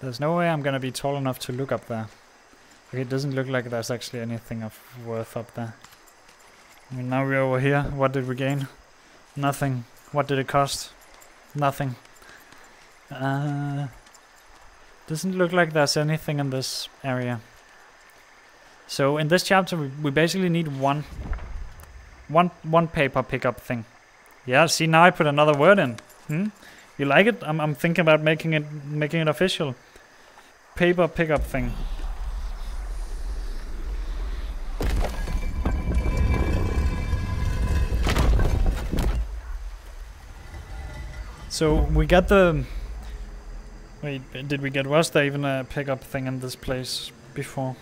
There's no way I'm gonna be tall enough to look up there. Okay, it doesn't look like there's actually anything of worth up there. I mean, now we're over here. What did we gain? Nothing. What did it cost? Nothing. Uh, doesn't look like there's anything in this area. So in this chapter, we, we basically need one, one, one paper pickup thing. Yeah, see now I put another word in. Hmm? You like it? I'm, I'm thinking about making it, making it official. Paper pickup thing. So we got the. Wait, did we get was there even a pickup thing in this place before?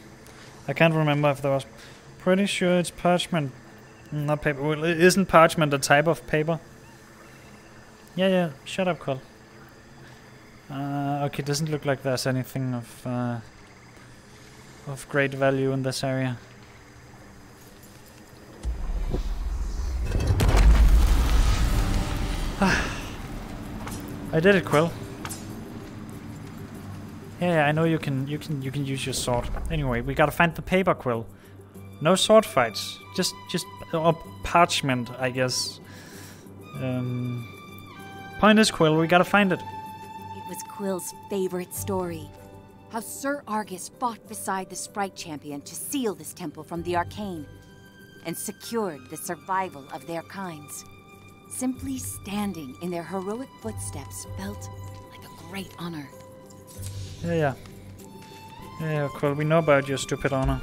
I can't remember if there was. Pretty sure it's parchment, not paper. Well, isn't parchment a type of paper? Yeah, yeah. Shut up, Cole. Uh, okay, doesn't look like there's anything of uh, of great value in this area. <sighs> I did it, Quill. Yeah, I know you can you can you can use your sword. Anyway, we gotta find the paper quill. No sword fights. Just just or parchment, I guess. Um, point is quill, we gotta find it. It was Quill's favorite story. How Sir Argus fought beside the Sprite Champion to seal this temple from the arcane and secured the survival of their kinds. Simply standing in their heroic footsteps felt like a great honor. Yeah, yeah. Yeah, Quill, we know about your stupid honor.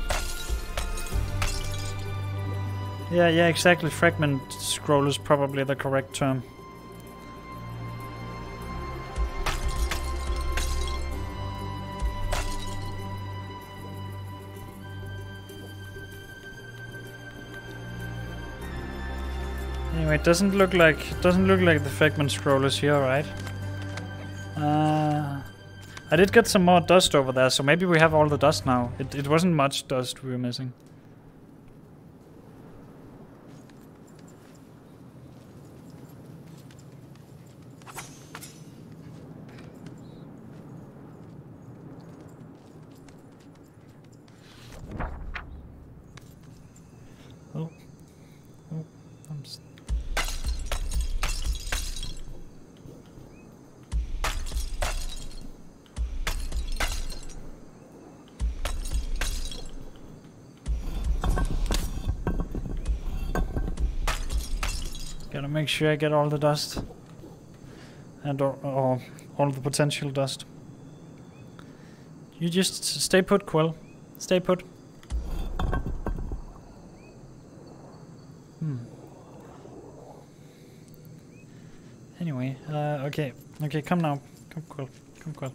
Yeah, yeah, exactly. Fragment scroll is probably the correct term. It doesn't look like doesn't look like the fragment scroll is here, right? Uh, I did get some more dust over there, so maybe we have all the dust now. It it wasn't much dust we were missing. Make sure I get all the dust. And or, or all the potential dust. You just stay put, Quill. Stay put. Hmm. Anyway, uh, okay. Okay, come now. Come, Quill. Come, Quill.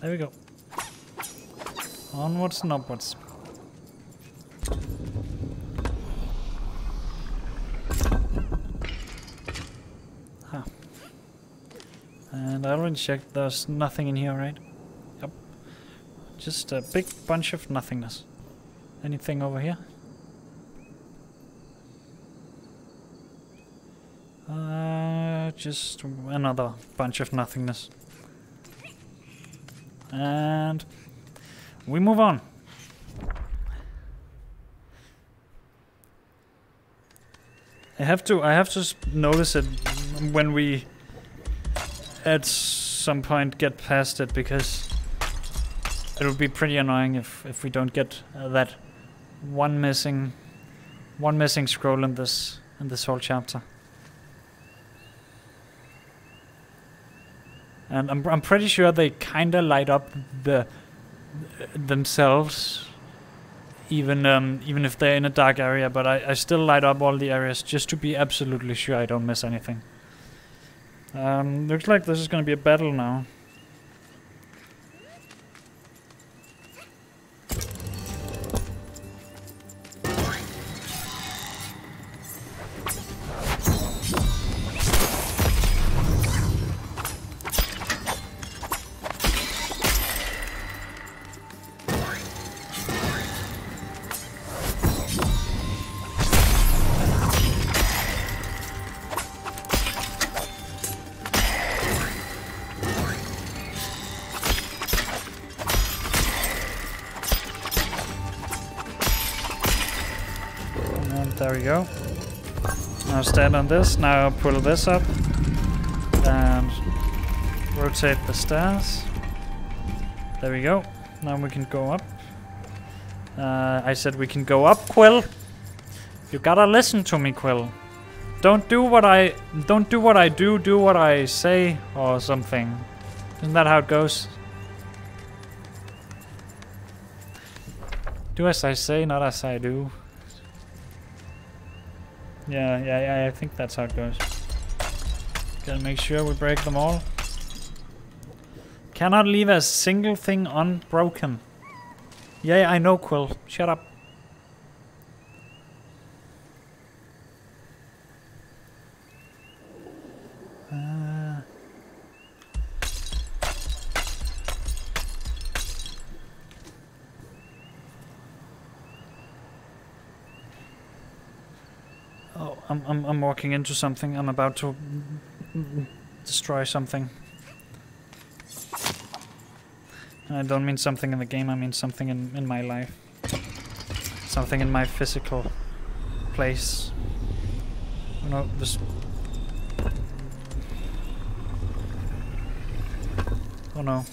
There we go. Onwards and upwards. And I already checked, there's nothing in here, right? Yep. Just a big bunch of nothingness. Anything over here? Uh, just another bunch of nothingness. And we move on. I have to I have to notice it when we at some point get past it because it would be pretty annoying if if we don't get uh, that one missing one missing scroll in this in this whole chapter. And I'm I'm pretty sure they kind of light up the themselves even um, even if they're in a dark area, but I, I still light up all the areas just to be absolutely sure I don't miss anything. Um, looks like this is gonna be a battle now. On this. Now pull this up and rotate the stairs. There we go. Now we can go up. Uh, I said we can go up, Quill. You gotta listen to me, Quill. Don't do what I don't do what I do. Do what I say, or something. Isn't that how it goes? Do as I say, not as I do. Yeah, yeah, yeah, I think that's how it goes. Gotta make sure we break them all. Cannot leave a single thing unbroken. Yeah, I know, Quill. Shut up. I'm, I'm, I'm walking into something. I'm about to destroy something. And I don't mean something in the game, I mean something in, in my life. Something in my physical place. Oh no, this... Oh no.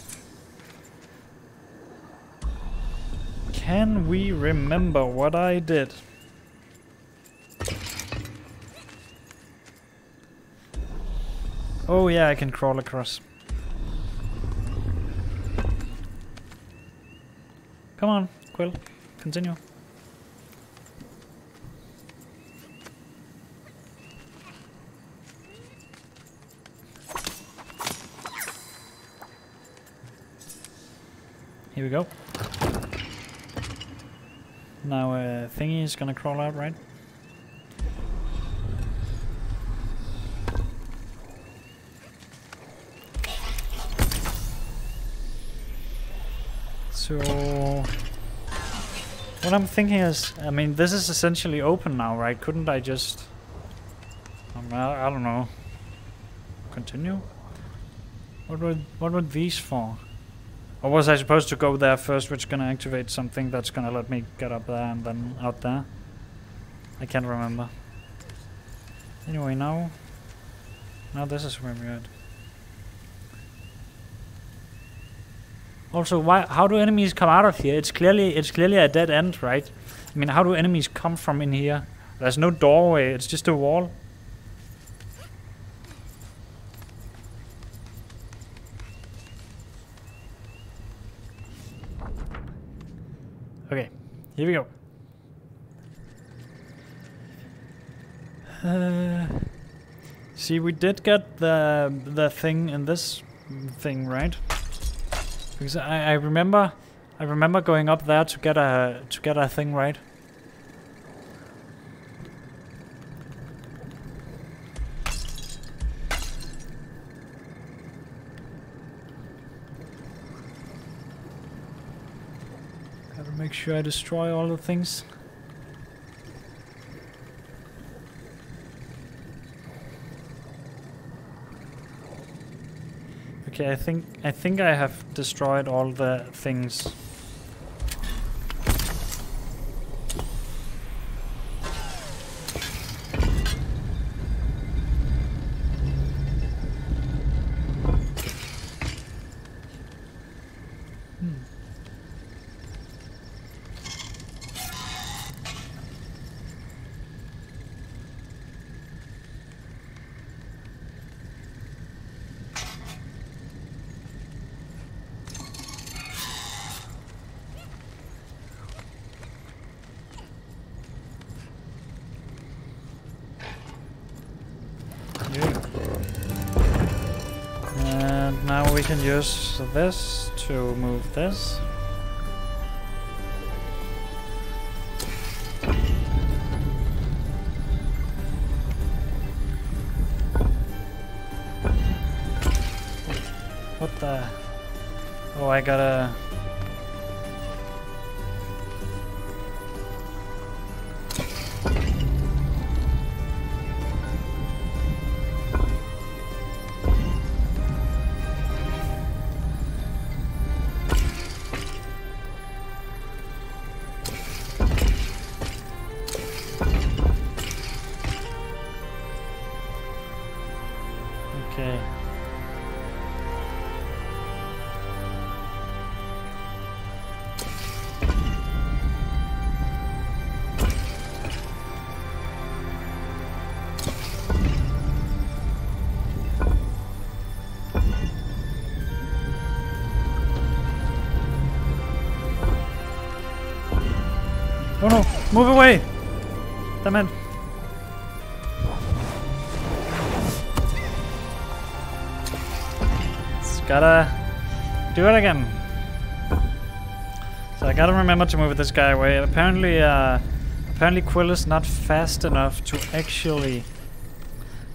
Can we remember what I did? Oh yeah, I can crawl across. Come on, Quill. Continue. Here we go. Now uh, thingy is gonna crawl out, right? So, what I'm thinking is, I mean, this is essentially open now, right? Couldn't I just, um, I, I don't know, continue? What would what would these for? Or was I supposed to go there first, which is gonna activate something that's gonna let me get up there and then out there? I can't remember. Anyway, now, now this is where we're at. Also, why? How do enemies come out of here? It's clearly it's clearly a dead end, right? I mean, how do enemies come from in here? There's no doorway. It's just a wall. Okay, here we go. Uh, see, we did get the the thing in this thing, right? Because I, I remember, I remember going up there to get a to get a thing right. Gotta make sure I destroy all the things. Okay, I think I think I have destroyed all the things. Use this to move this. What the? Oh, I gotta... it again. So I gotta remember to move this guy away. Apparently, uh, apparently Quill is not fast enough to actually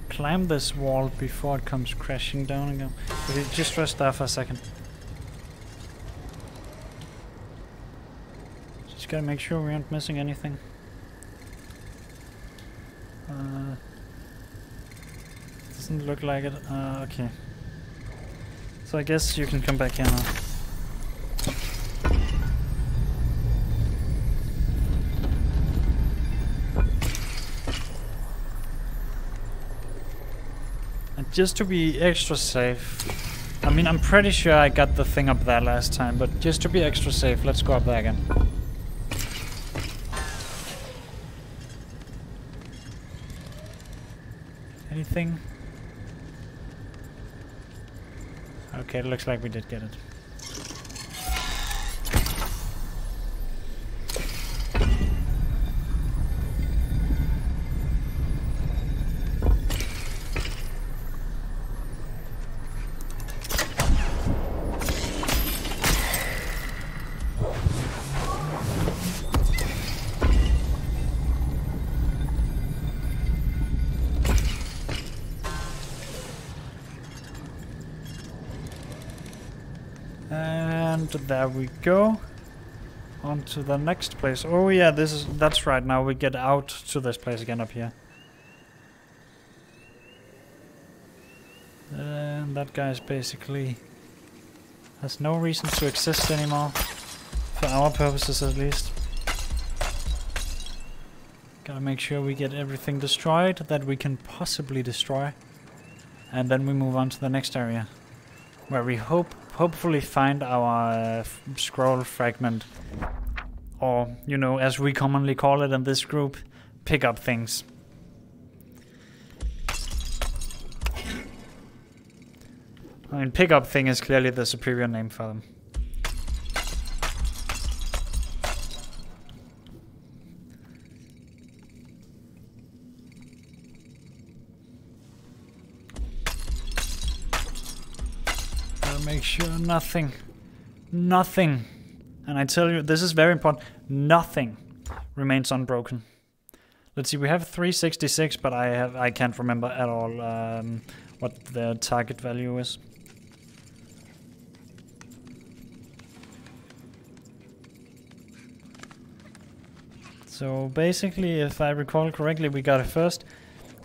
climb this wall before it comes crashing down again. Okay, just rest there for a second. Just gotta make sure we aren't missing anything. Uh, doesn't look like it. Uh, okay. So I guess you can come back now. And just to be extra safe, I mean, I'm pretty sure I got the thing up there last time, but just to be extra safe, let's go up there again. Anything? Okay, it looks like we did get it. There we go. On to the next place. Oh yeah, this is that's right. Now we get out to this place again up here. And that guy's basically has no reason to exist anymore. For our purposes at least. Gotta make sure we get everything destroyed that we can possibly destroy. And then we move on to the next area. Where we hope hopefully find our uh, scroll fragment. Or, you know, as we commonly call it in this group, pick up things. I mean, pick up thing is clearly the superior name for them. Sure nothing, nothing, and I tell you, this is very important, nothing remains unbroken. Let's see, we have 366, but I have I can't remember at all um, what the target value is. So basically, if I recall correctly, we gotta first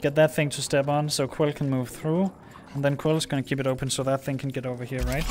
get that thing to step on so Quill can move through. And then Quill's gonna keep it open so that thing can get over here, right?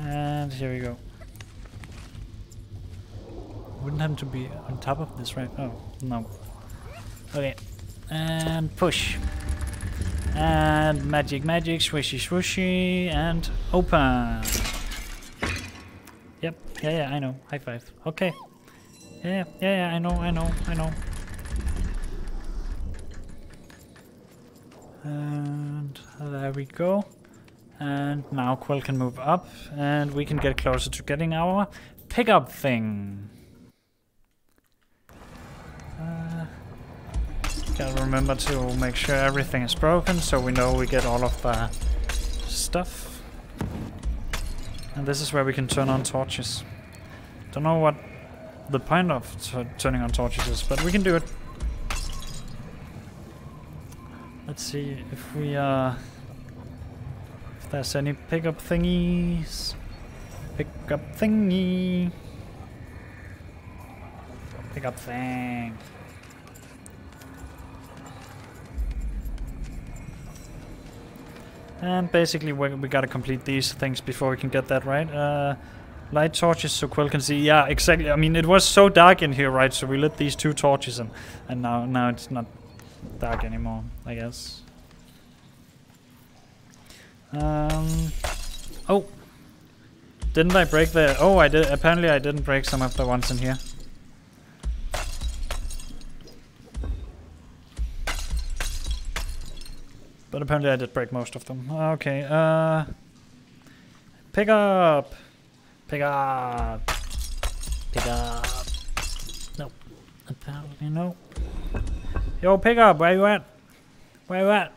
And here we go. Wouldn't have to be on top of this, right? Oh, no. Okay. And push. And magic, magic, swishy, swishy, and open. Yep. Yeah, yeah, I know. High five. Okay. Yeah, yeah, yeah, I know, I know, I know. And there we go. And now Quill can move up, and we can get closer to getting our pickup thing. Gotta remember to make sure everything is broken, so we know we get all of the stuff. And this is where we can turn on torches. Don't know what the point of turning on torches is, but we can do it. Let's see if we uh if there's any pickup thingies. Pickup thingy. Pickup thing. And basically we, we gotta complete these things before we can get that right. Uh, light torches so Quill can see. Yeah, exactly. I mean, it was so dark in here, right? So we lit these two torches and, and now, now it's not dark anymore, I guess. Um. Oh. Didn't I break the? Oh, I did. Apparently, I didn't break some of the ones in here. But apparently, I did break most of them. Okay. Uh. Pick up. Pick up. Pick up. Nope. Apparently, no. Yo, pick up. Where you at? Where you at?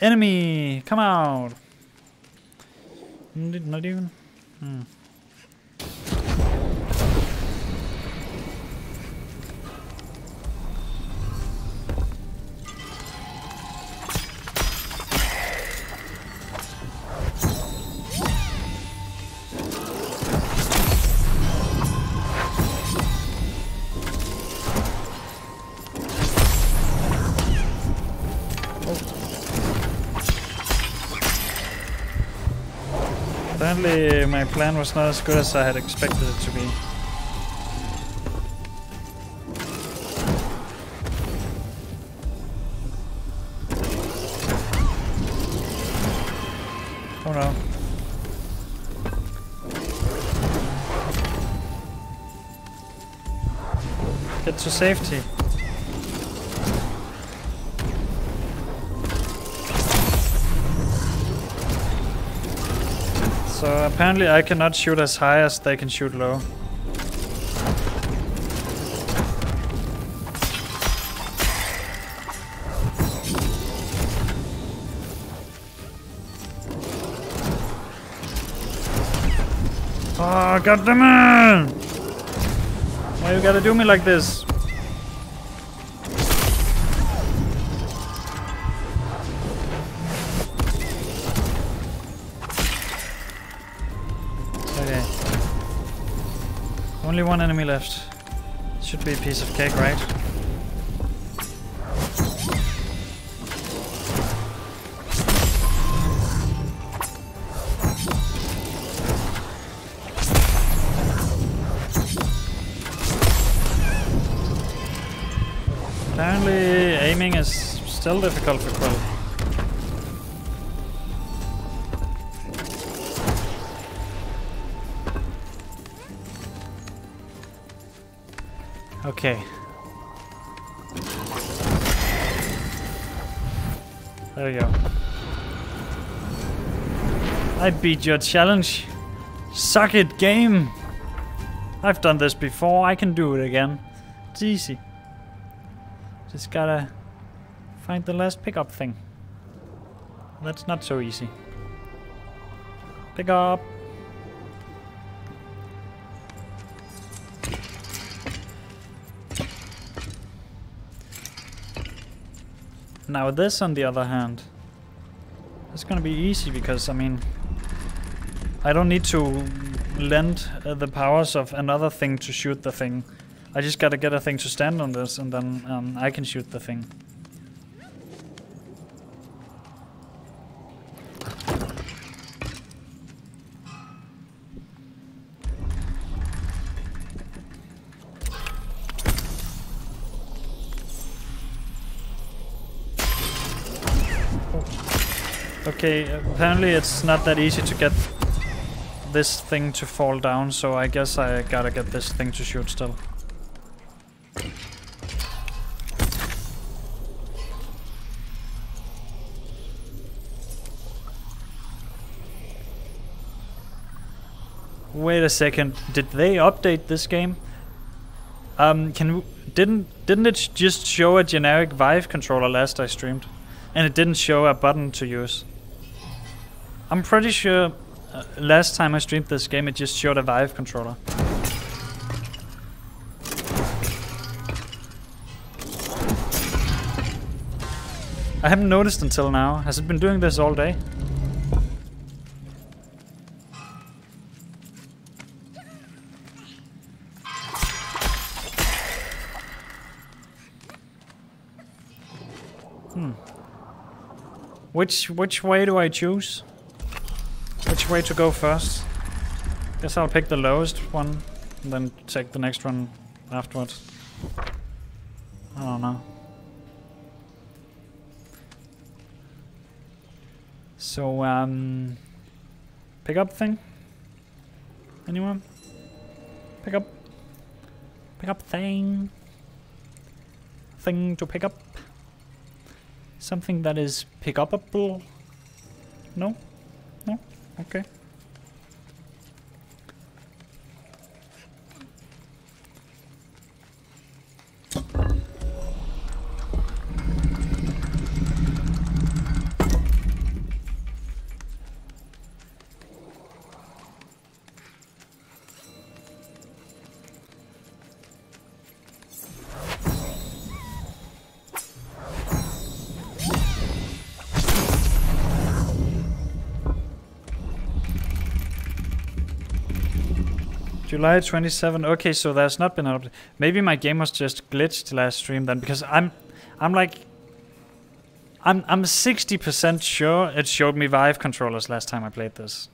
Enemy! Come out! Not even? Hmm. Apparently my plan was not as good as I had expected it to be. Oh no. Get to safety. Apparently I cannot shoot as high as they can shoot low. Oh, goddammit! Why you gotta do me like this? Only one enemy left. Should be a piece of cake, right? Apparently aiming is still difficult for Quill. Okay. There we go. I beat your challenge. Suck it, game. I've done this before. I can do it again. It's easy. Just gotta find the last pickup thing. That's not so easy. Pick up. Now this, on the other hand, it's gonna be easy because, I mean, I don't need to lend uh, the powers of another thing to shoot the thing. I just gotta get a thing to stand on this and then um, I can shoot the thing. Okay, apparently it's not that easy to get this thing to fall down, so I guess I gotta get this thing to shoot still. Wait a second, did they update this game? Um, can didn't didn't it just show a generic Vive controller last I streamed, and it didn't show a button to use? I'm pretty sure uh, last time I streamed this game it just showed a Vive controller. I haven't noticed until now. Has it been doing this all day? Hmm. Which which way do I choose? Way to go first? Guess I'll pick the lowest one, and then take the next one afterwards. I don't know. So, um... Pick up thing? Anyone? Pick up? Pick up thing? Thing to pick up? Something that is pick upable? No? Okay. July 27. Okay, so there's not been an update. Maybe my game was just glitched last stream then, because I'm, I'm like, I'm I'm 60% sure it showed me Vive controllers last time I played this.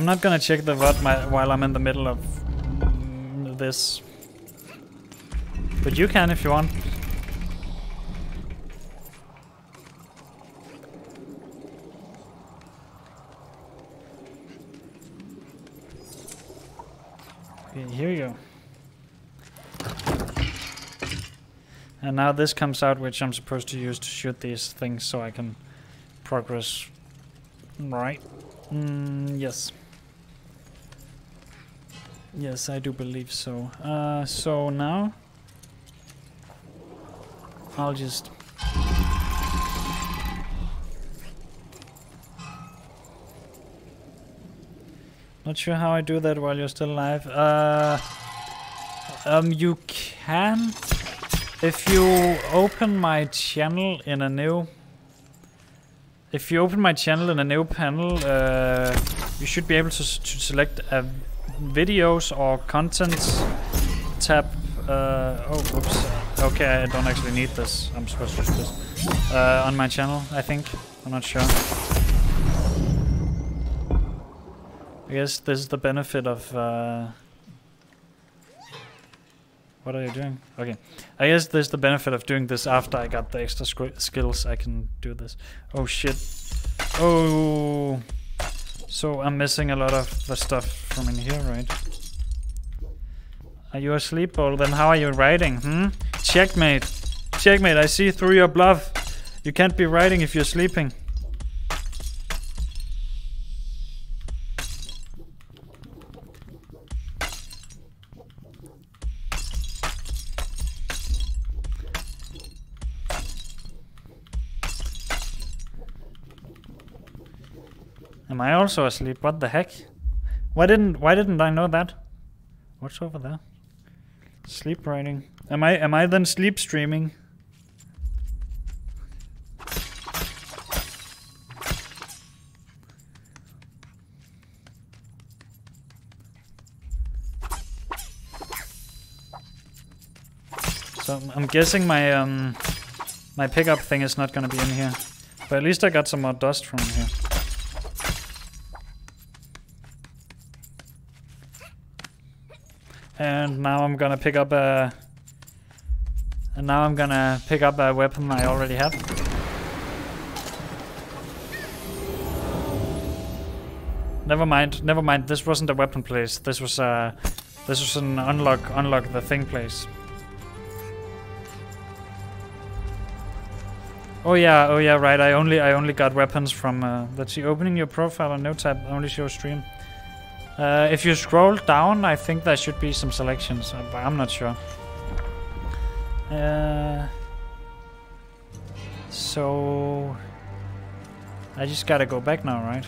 I'm not gonna check the VOD my, while I'm in the middle of this. But you can if you want. Okay, here you go. And now this comes out, which I'm supposed to use to shoot these things so I can progress. Right. Mm, yes. Yes, I do believe so. Uh, so now... I'll just... Not sure how I do that while you're still alive. Uh, um, you can... If you open my channel in a new if you open my channel in a new panel, uh, you should be able to, to select a videos or contents tab. Uh, oh, oops. Okay, I don't actually need this. I'm supposed to use this. Uh, on my channel, I think. I'm not sure. I guess this is the benefit of... Uh, what are you doing? Okay. I guess there's the benefit of doing this after I got the extra skills. I can do this. Oh shit. Oh. So I'm missing a lot of the stuff from in here, right? Are you asleep, Paul? Then how are you writing, hmm? Checkmate. Checkmate, I see through your bluff. You can't be writing if you're sleeping. Am I also asleep? What the heck? Why didn't why didn't I know that? What's over there? Sleep writing. Am I am I then sleep streaming? So I'm- I'm guessing my um my pickup thing is not gonna be in here. But at least I got some more dust from here. Now I'm gonna pick up a... And now I'm gonna pick up a weapon I already have. Never mind, never mind. This wasn't a weapon place. This was a, this was an unlock, unlock the thing place. Oh yeah, oh yeah, right. I only, I only got weapons from. Uh, let's see, opening your profile on no tab only shows stream. Uh, if you scroll down, I think there should be some selections, uh, but I'm not sure. Uh, so I just gotta go back now, right?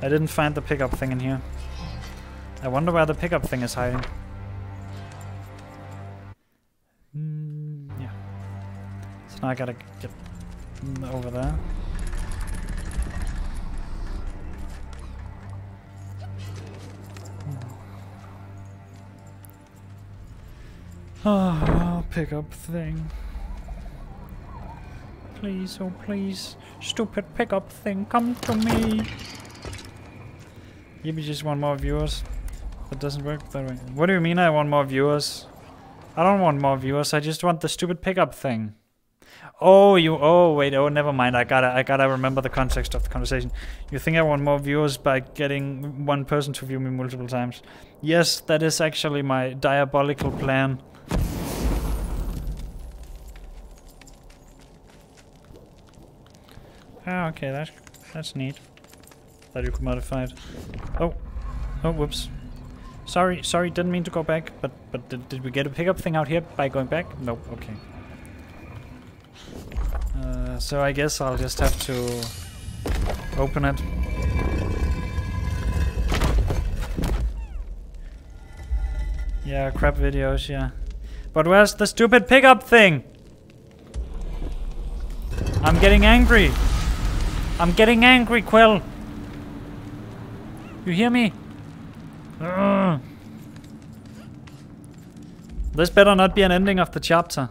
I didn't find the pickup thing in here. I wonder where the pickup thing is hiding. Mm, yeah. So now I gotta get over there. Oh, pick pickup thing. Please, oh please. Stupid pickup thing, come to me. Maybe just want more viewers. That doesn't work that way. What do you mean I want more viewers? I don't want more viewers, I just want the stupid pickup thing. Oh, you. Oh, wait. Oh, never mind. I gotta. I gotta remember the context of the conversation. You think I want more viewers by getting one person to view me multiple times? Yes, that is actually my diabolical plan. Ah, okay. That's that's neat. That you could modify it. Oh, oh, whoops. Sorry, sorry. Didn't mean to go back. But but did, did we get a pickup thing out here by going back? Nope. Okay. Uh, so I guess I'll just have to open it. Yeah, crap videos, yeah. But where's the stupid pickup thing? I'm getting angry. I'm getting angry, Quill. You hear me? Ugh. This better not be an ending of the chapter.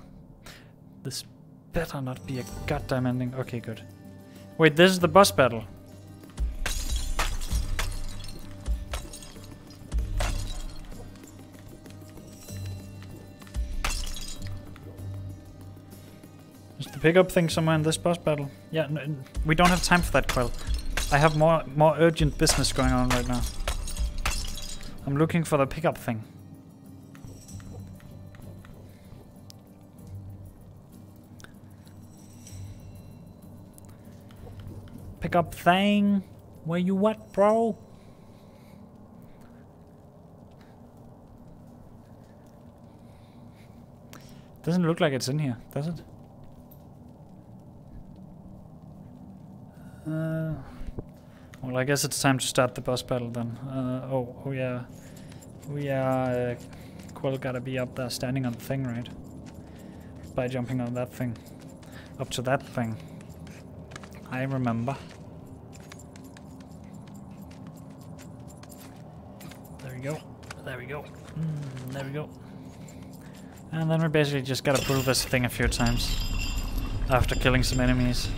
This better not be a goddamn ending. Okay, good. Wait, this is the boss battle. Is the pickup thing somewhere in this boss battle? Yeah, no, we don't have time for that, Quill. I have more more urgent business going on right now. I'm looking for the pickup thing. Pickup thing. Where you what, bro? Doesn't look like it's in here, does it? Uh, well, I guess it's time to start the boss battle then. Uh, oh, oh yeah. We are... Uh, Quill gotta be up there standing on the thing, right? By jumping on that thing. Up to that thing. I remember. There we go. There we go. Mm, there we go. And then we basically just gotta pull this thing a few times. After killing some enemies.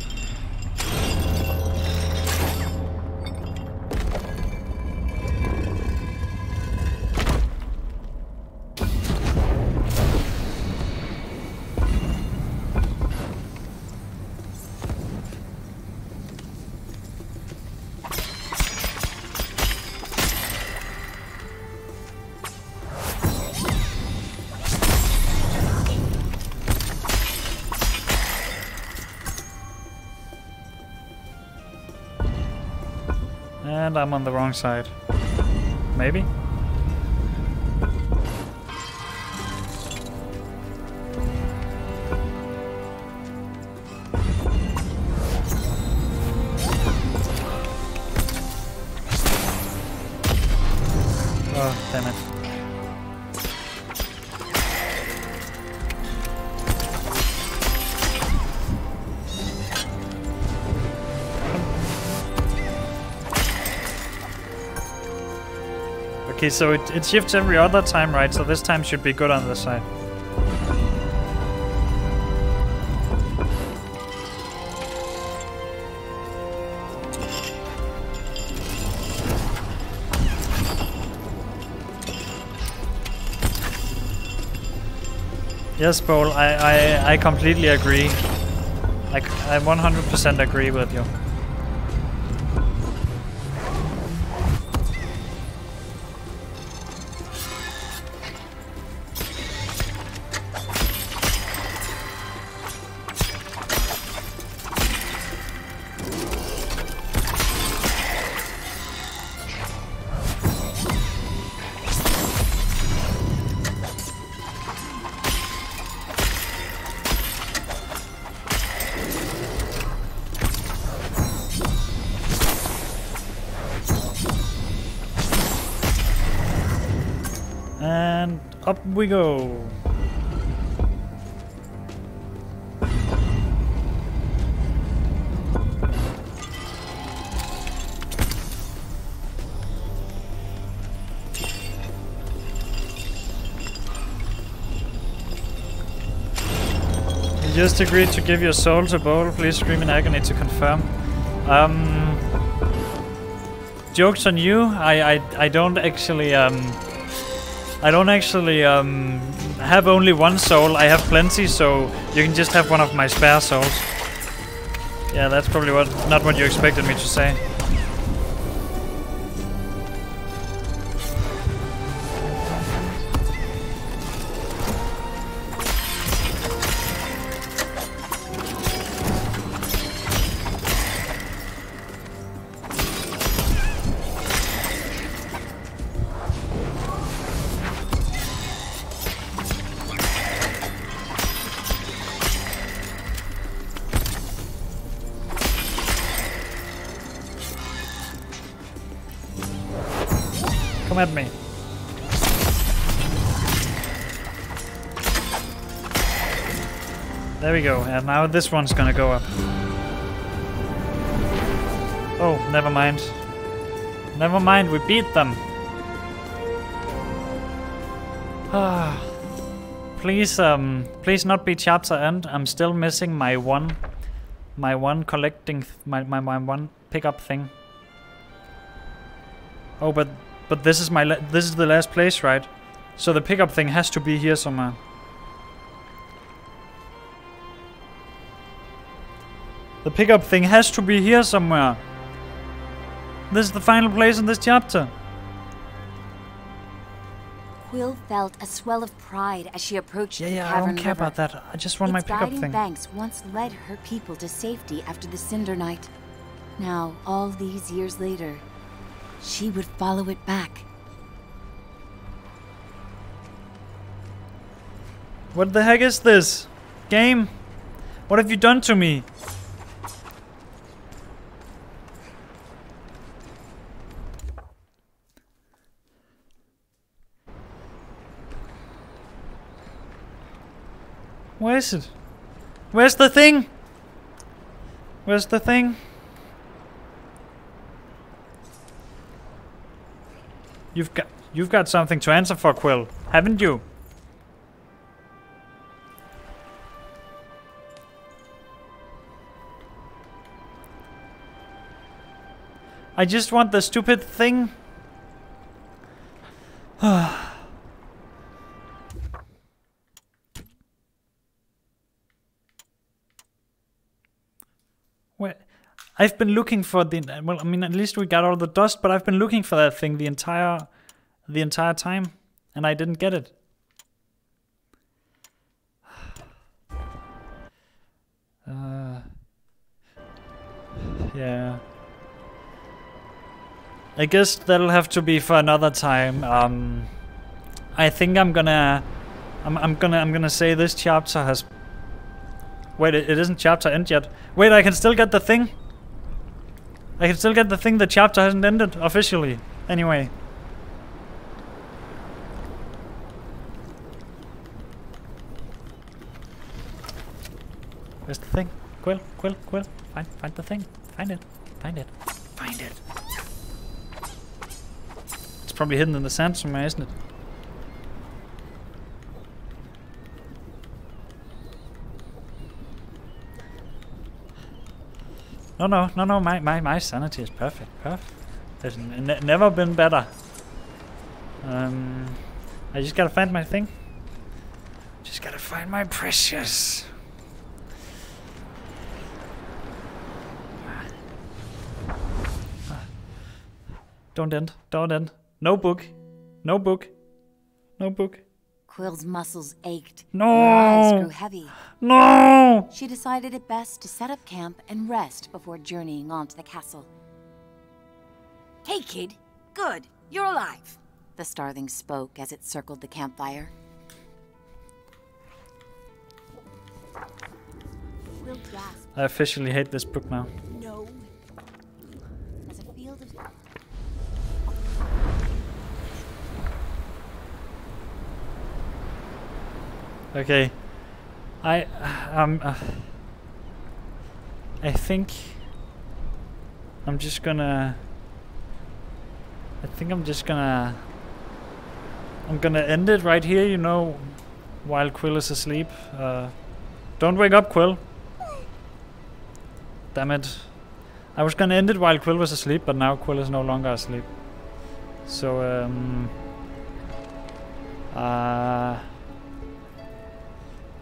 I'm on the wrong side. Maybe? Okay, so it, it shifts every other time, right? So this time should be good on this side. Yes, Paul, I, I, I completely agree. I, I 100% agree with you. Just agreed to give your soul to Bowl. Please scream in agony to confirm. Um, jokes on you. I I, I don't actually um. I don't actually um, have only one soul. I have plenty, so you can just have one of my spare souls. Yeah, that's probably what not what you expected me to say. Go. And now this one's gonna go up. Oh, never mind. Never mind, we beat them. Ah. please, um, please not be chapter end. I'm still missing my one, my one collecting, my, my, my one pickup thing. Oh, but but this is my this is the last place, right? So the pickup thing has to be here somewhere. The pickup thing has to be here somewhere. This is the final place in this chapter. Quill felt a swell of pride as she approached Yeah, the yeah, I don't care river. about that. I just want my its pickup guiding thing. banks once led her people to safety after the Cinder Night. Now, all these years later, she would follow it back. What the heck is this? Game? What have you done to me? Where is it? Where's the thing? Where's the thing? You've got you've got something to answer for, Quill, haven't you? I just want the stupid thing. <sighs> Ah. Where? I've been looking for the well. I mean, at least we got all the dust, but I've been looking for that thing the entire, the entire time, and I didn't get it. <sighs> Uh, yeah. I guess that'll have to be for another time. Um, I think I'm gonna, I'm, I'm gonna, I'm gonna say this chapter has. Wait, it, it isn't chapter end yet. Wait, I can still get the thing. I can still get the thing. The chapter hasn't ended officially. Anyway. Where's the thing? Quill, Quill, Quill. Find, find the thing. Find it. Find it. Find it. It's probably hidden in the sand somewhere, isn't it? No, no, no, no. My, my, my sanity is perfect. Perfect. There's never been better. Um, I just gotta find my thing. Just gotta find my precious. Don't end. Don't end. No book. No book. No book. Quill's muscles ached. No. Her eyes grew heavy. No! She decided it best to set up camp and rest before journeying on to the castle. Hey, kid. Good. You're alive. The starling spoke as it circled the campfire. I officially hate this book now. Okay. I um uh, I think I'm just gonna I think I'm just gonna I'm gonna end it right here, you know, while Quill is asleep. Uh don't wake up, Quill. Damn it. I was gonna end it while Quill was asleep, but now Quill is no longer asleep. So um uh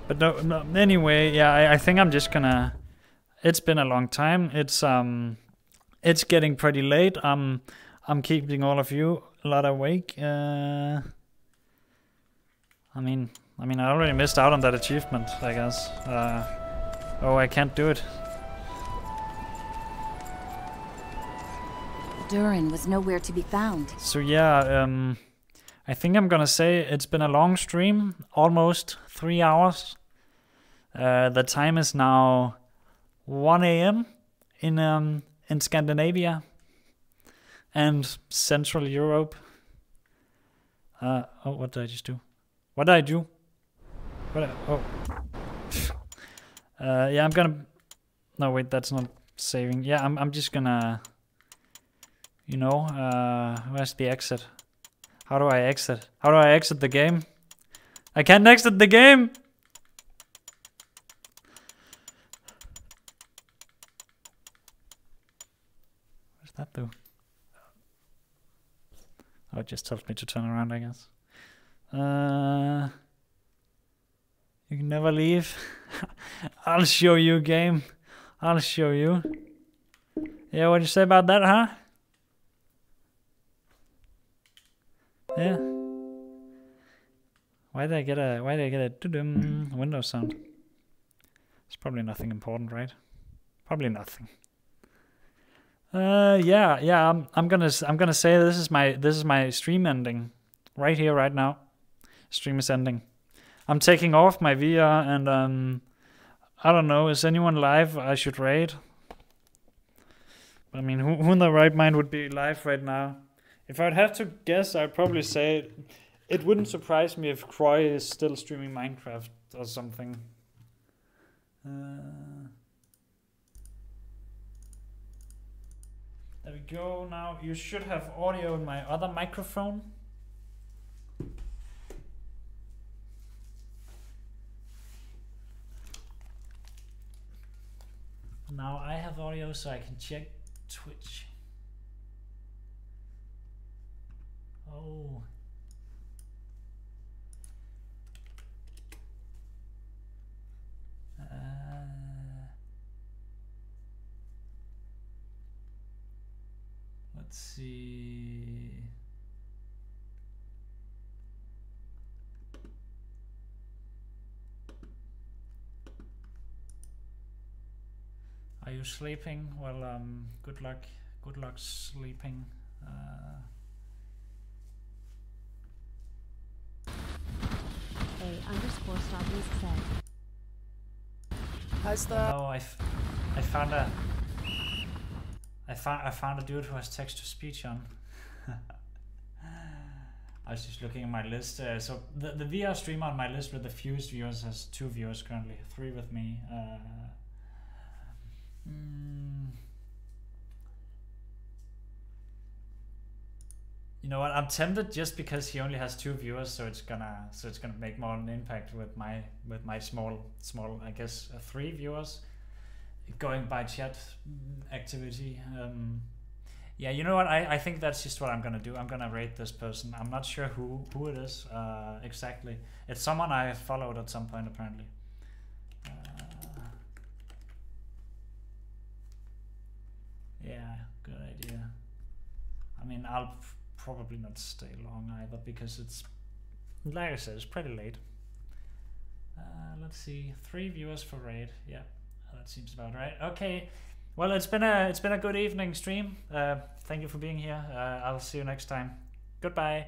but no, no anyway, yeah, I, I think I'm just gonna. It's been a long time. It's um, it's getting pretty late. Um, I'm keeping all of you a lot awake. Uh, I mean, I mean, I already missed out on that achievement. I guess. Uh, oh, I can't do it. Durin was nowhere to be found. So yeah, um, I think I'm gonna say it's been a long stream, almost three hours. Uh, the time is now 1 a.m. in um in Scandinavia and Central Europe. Uh, oh, what did I just do? What did I do? What? I, oh. uh, yeah, I'm gonna. No, wait, that's not saving. Yeah, I'm. I'm just gonna. You know, uh, where's the exit? How do I exit? How do I exit the game? I can't exit the game! What does that do? It just tells me to turn around, I guess. Uh, you can never leave. <laughs> I'll show you, game. I'll show you. Yeah, what do you say about that, huh? Yeah. Why did I get a why did I get a doo-dum Windows sound? It's probably nothing important, right? Probably nothing. Uh yeah, yeah, I'm I'm to I'm to say this is my this is my stream ending right here right now. Stream is ending. I'm taking off my VR and um I don't know, is anyone live I should raid? I mean, who, who in the right mind would be live right now? If I'd have to guess, I'd probably say it wouldn't surprise me if Croy is still streaming Minecraft or something. Uh, there we go. Now you should have audio in my other microphone. Now I have audio so I can check Twitch. Oh. Uh, let's see. Are you sleeping? Well, um, good luck. Good luck sleeping. Uh, A underscore Starbeast said. Hi, Star. no, I, f- I found a. I found I found a dude who has text to speech on. I was just looking at my list. Uh, so the the VR streamer on my list with the fewest viewers has two viewers currently, three with me. Uh, mm, you know what? I'm tempted just because he only has two viewers, so it's gonna so it's gonna make more of an impact with my with my small small I guess uh, three viewers going by chat activity. Um, yeah, you know what? I, I think that's just what I'm gonna do. I'm gonna rate this person. I'm not sure who who it is uh, exactly. It's someone I followed at some point apparently. Uh, yeah, good idea. I mean, I'll probably not stay long either because it's like I said, it's pretty late. Uh, let's see, three viewers for raid. Yeah, that seems about right. Okay, well, it's been a it's been a good evening stream. Uh, thank you for being here. Uh, I'll see you next time. Goodbye.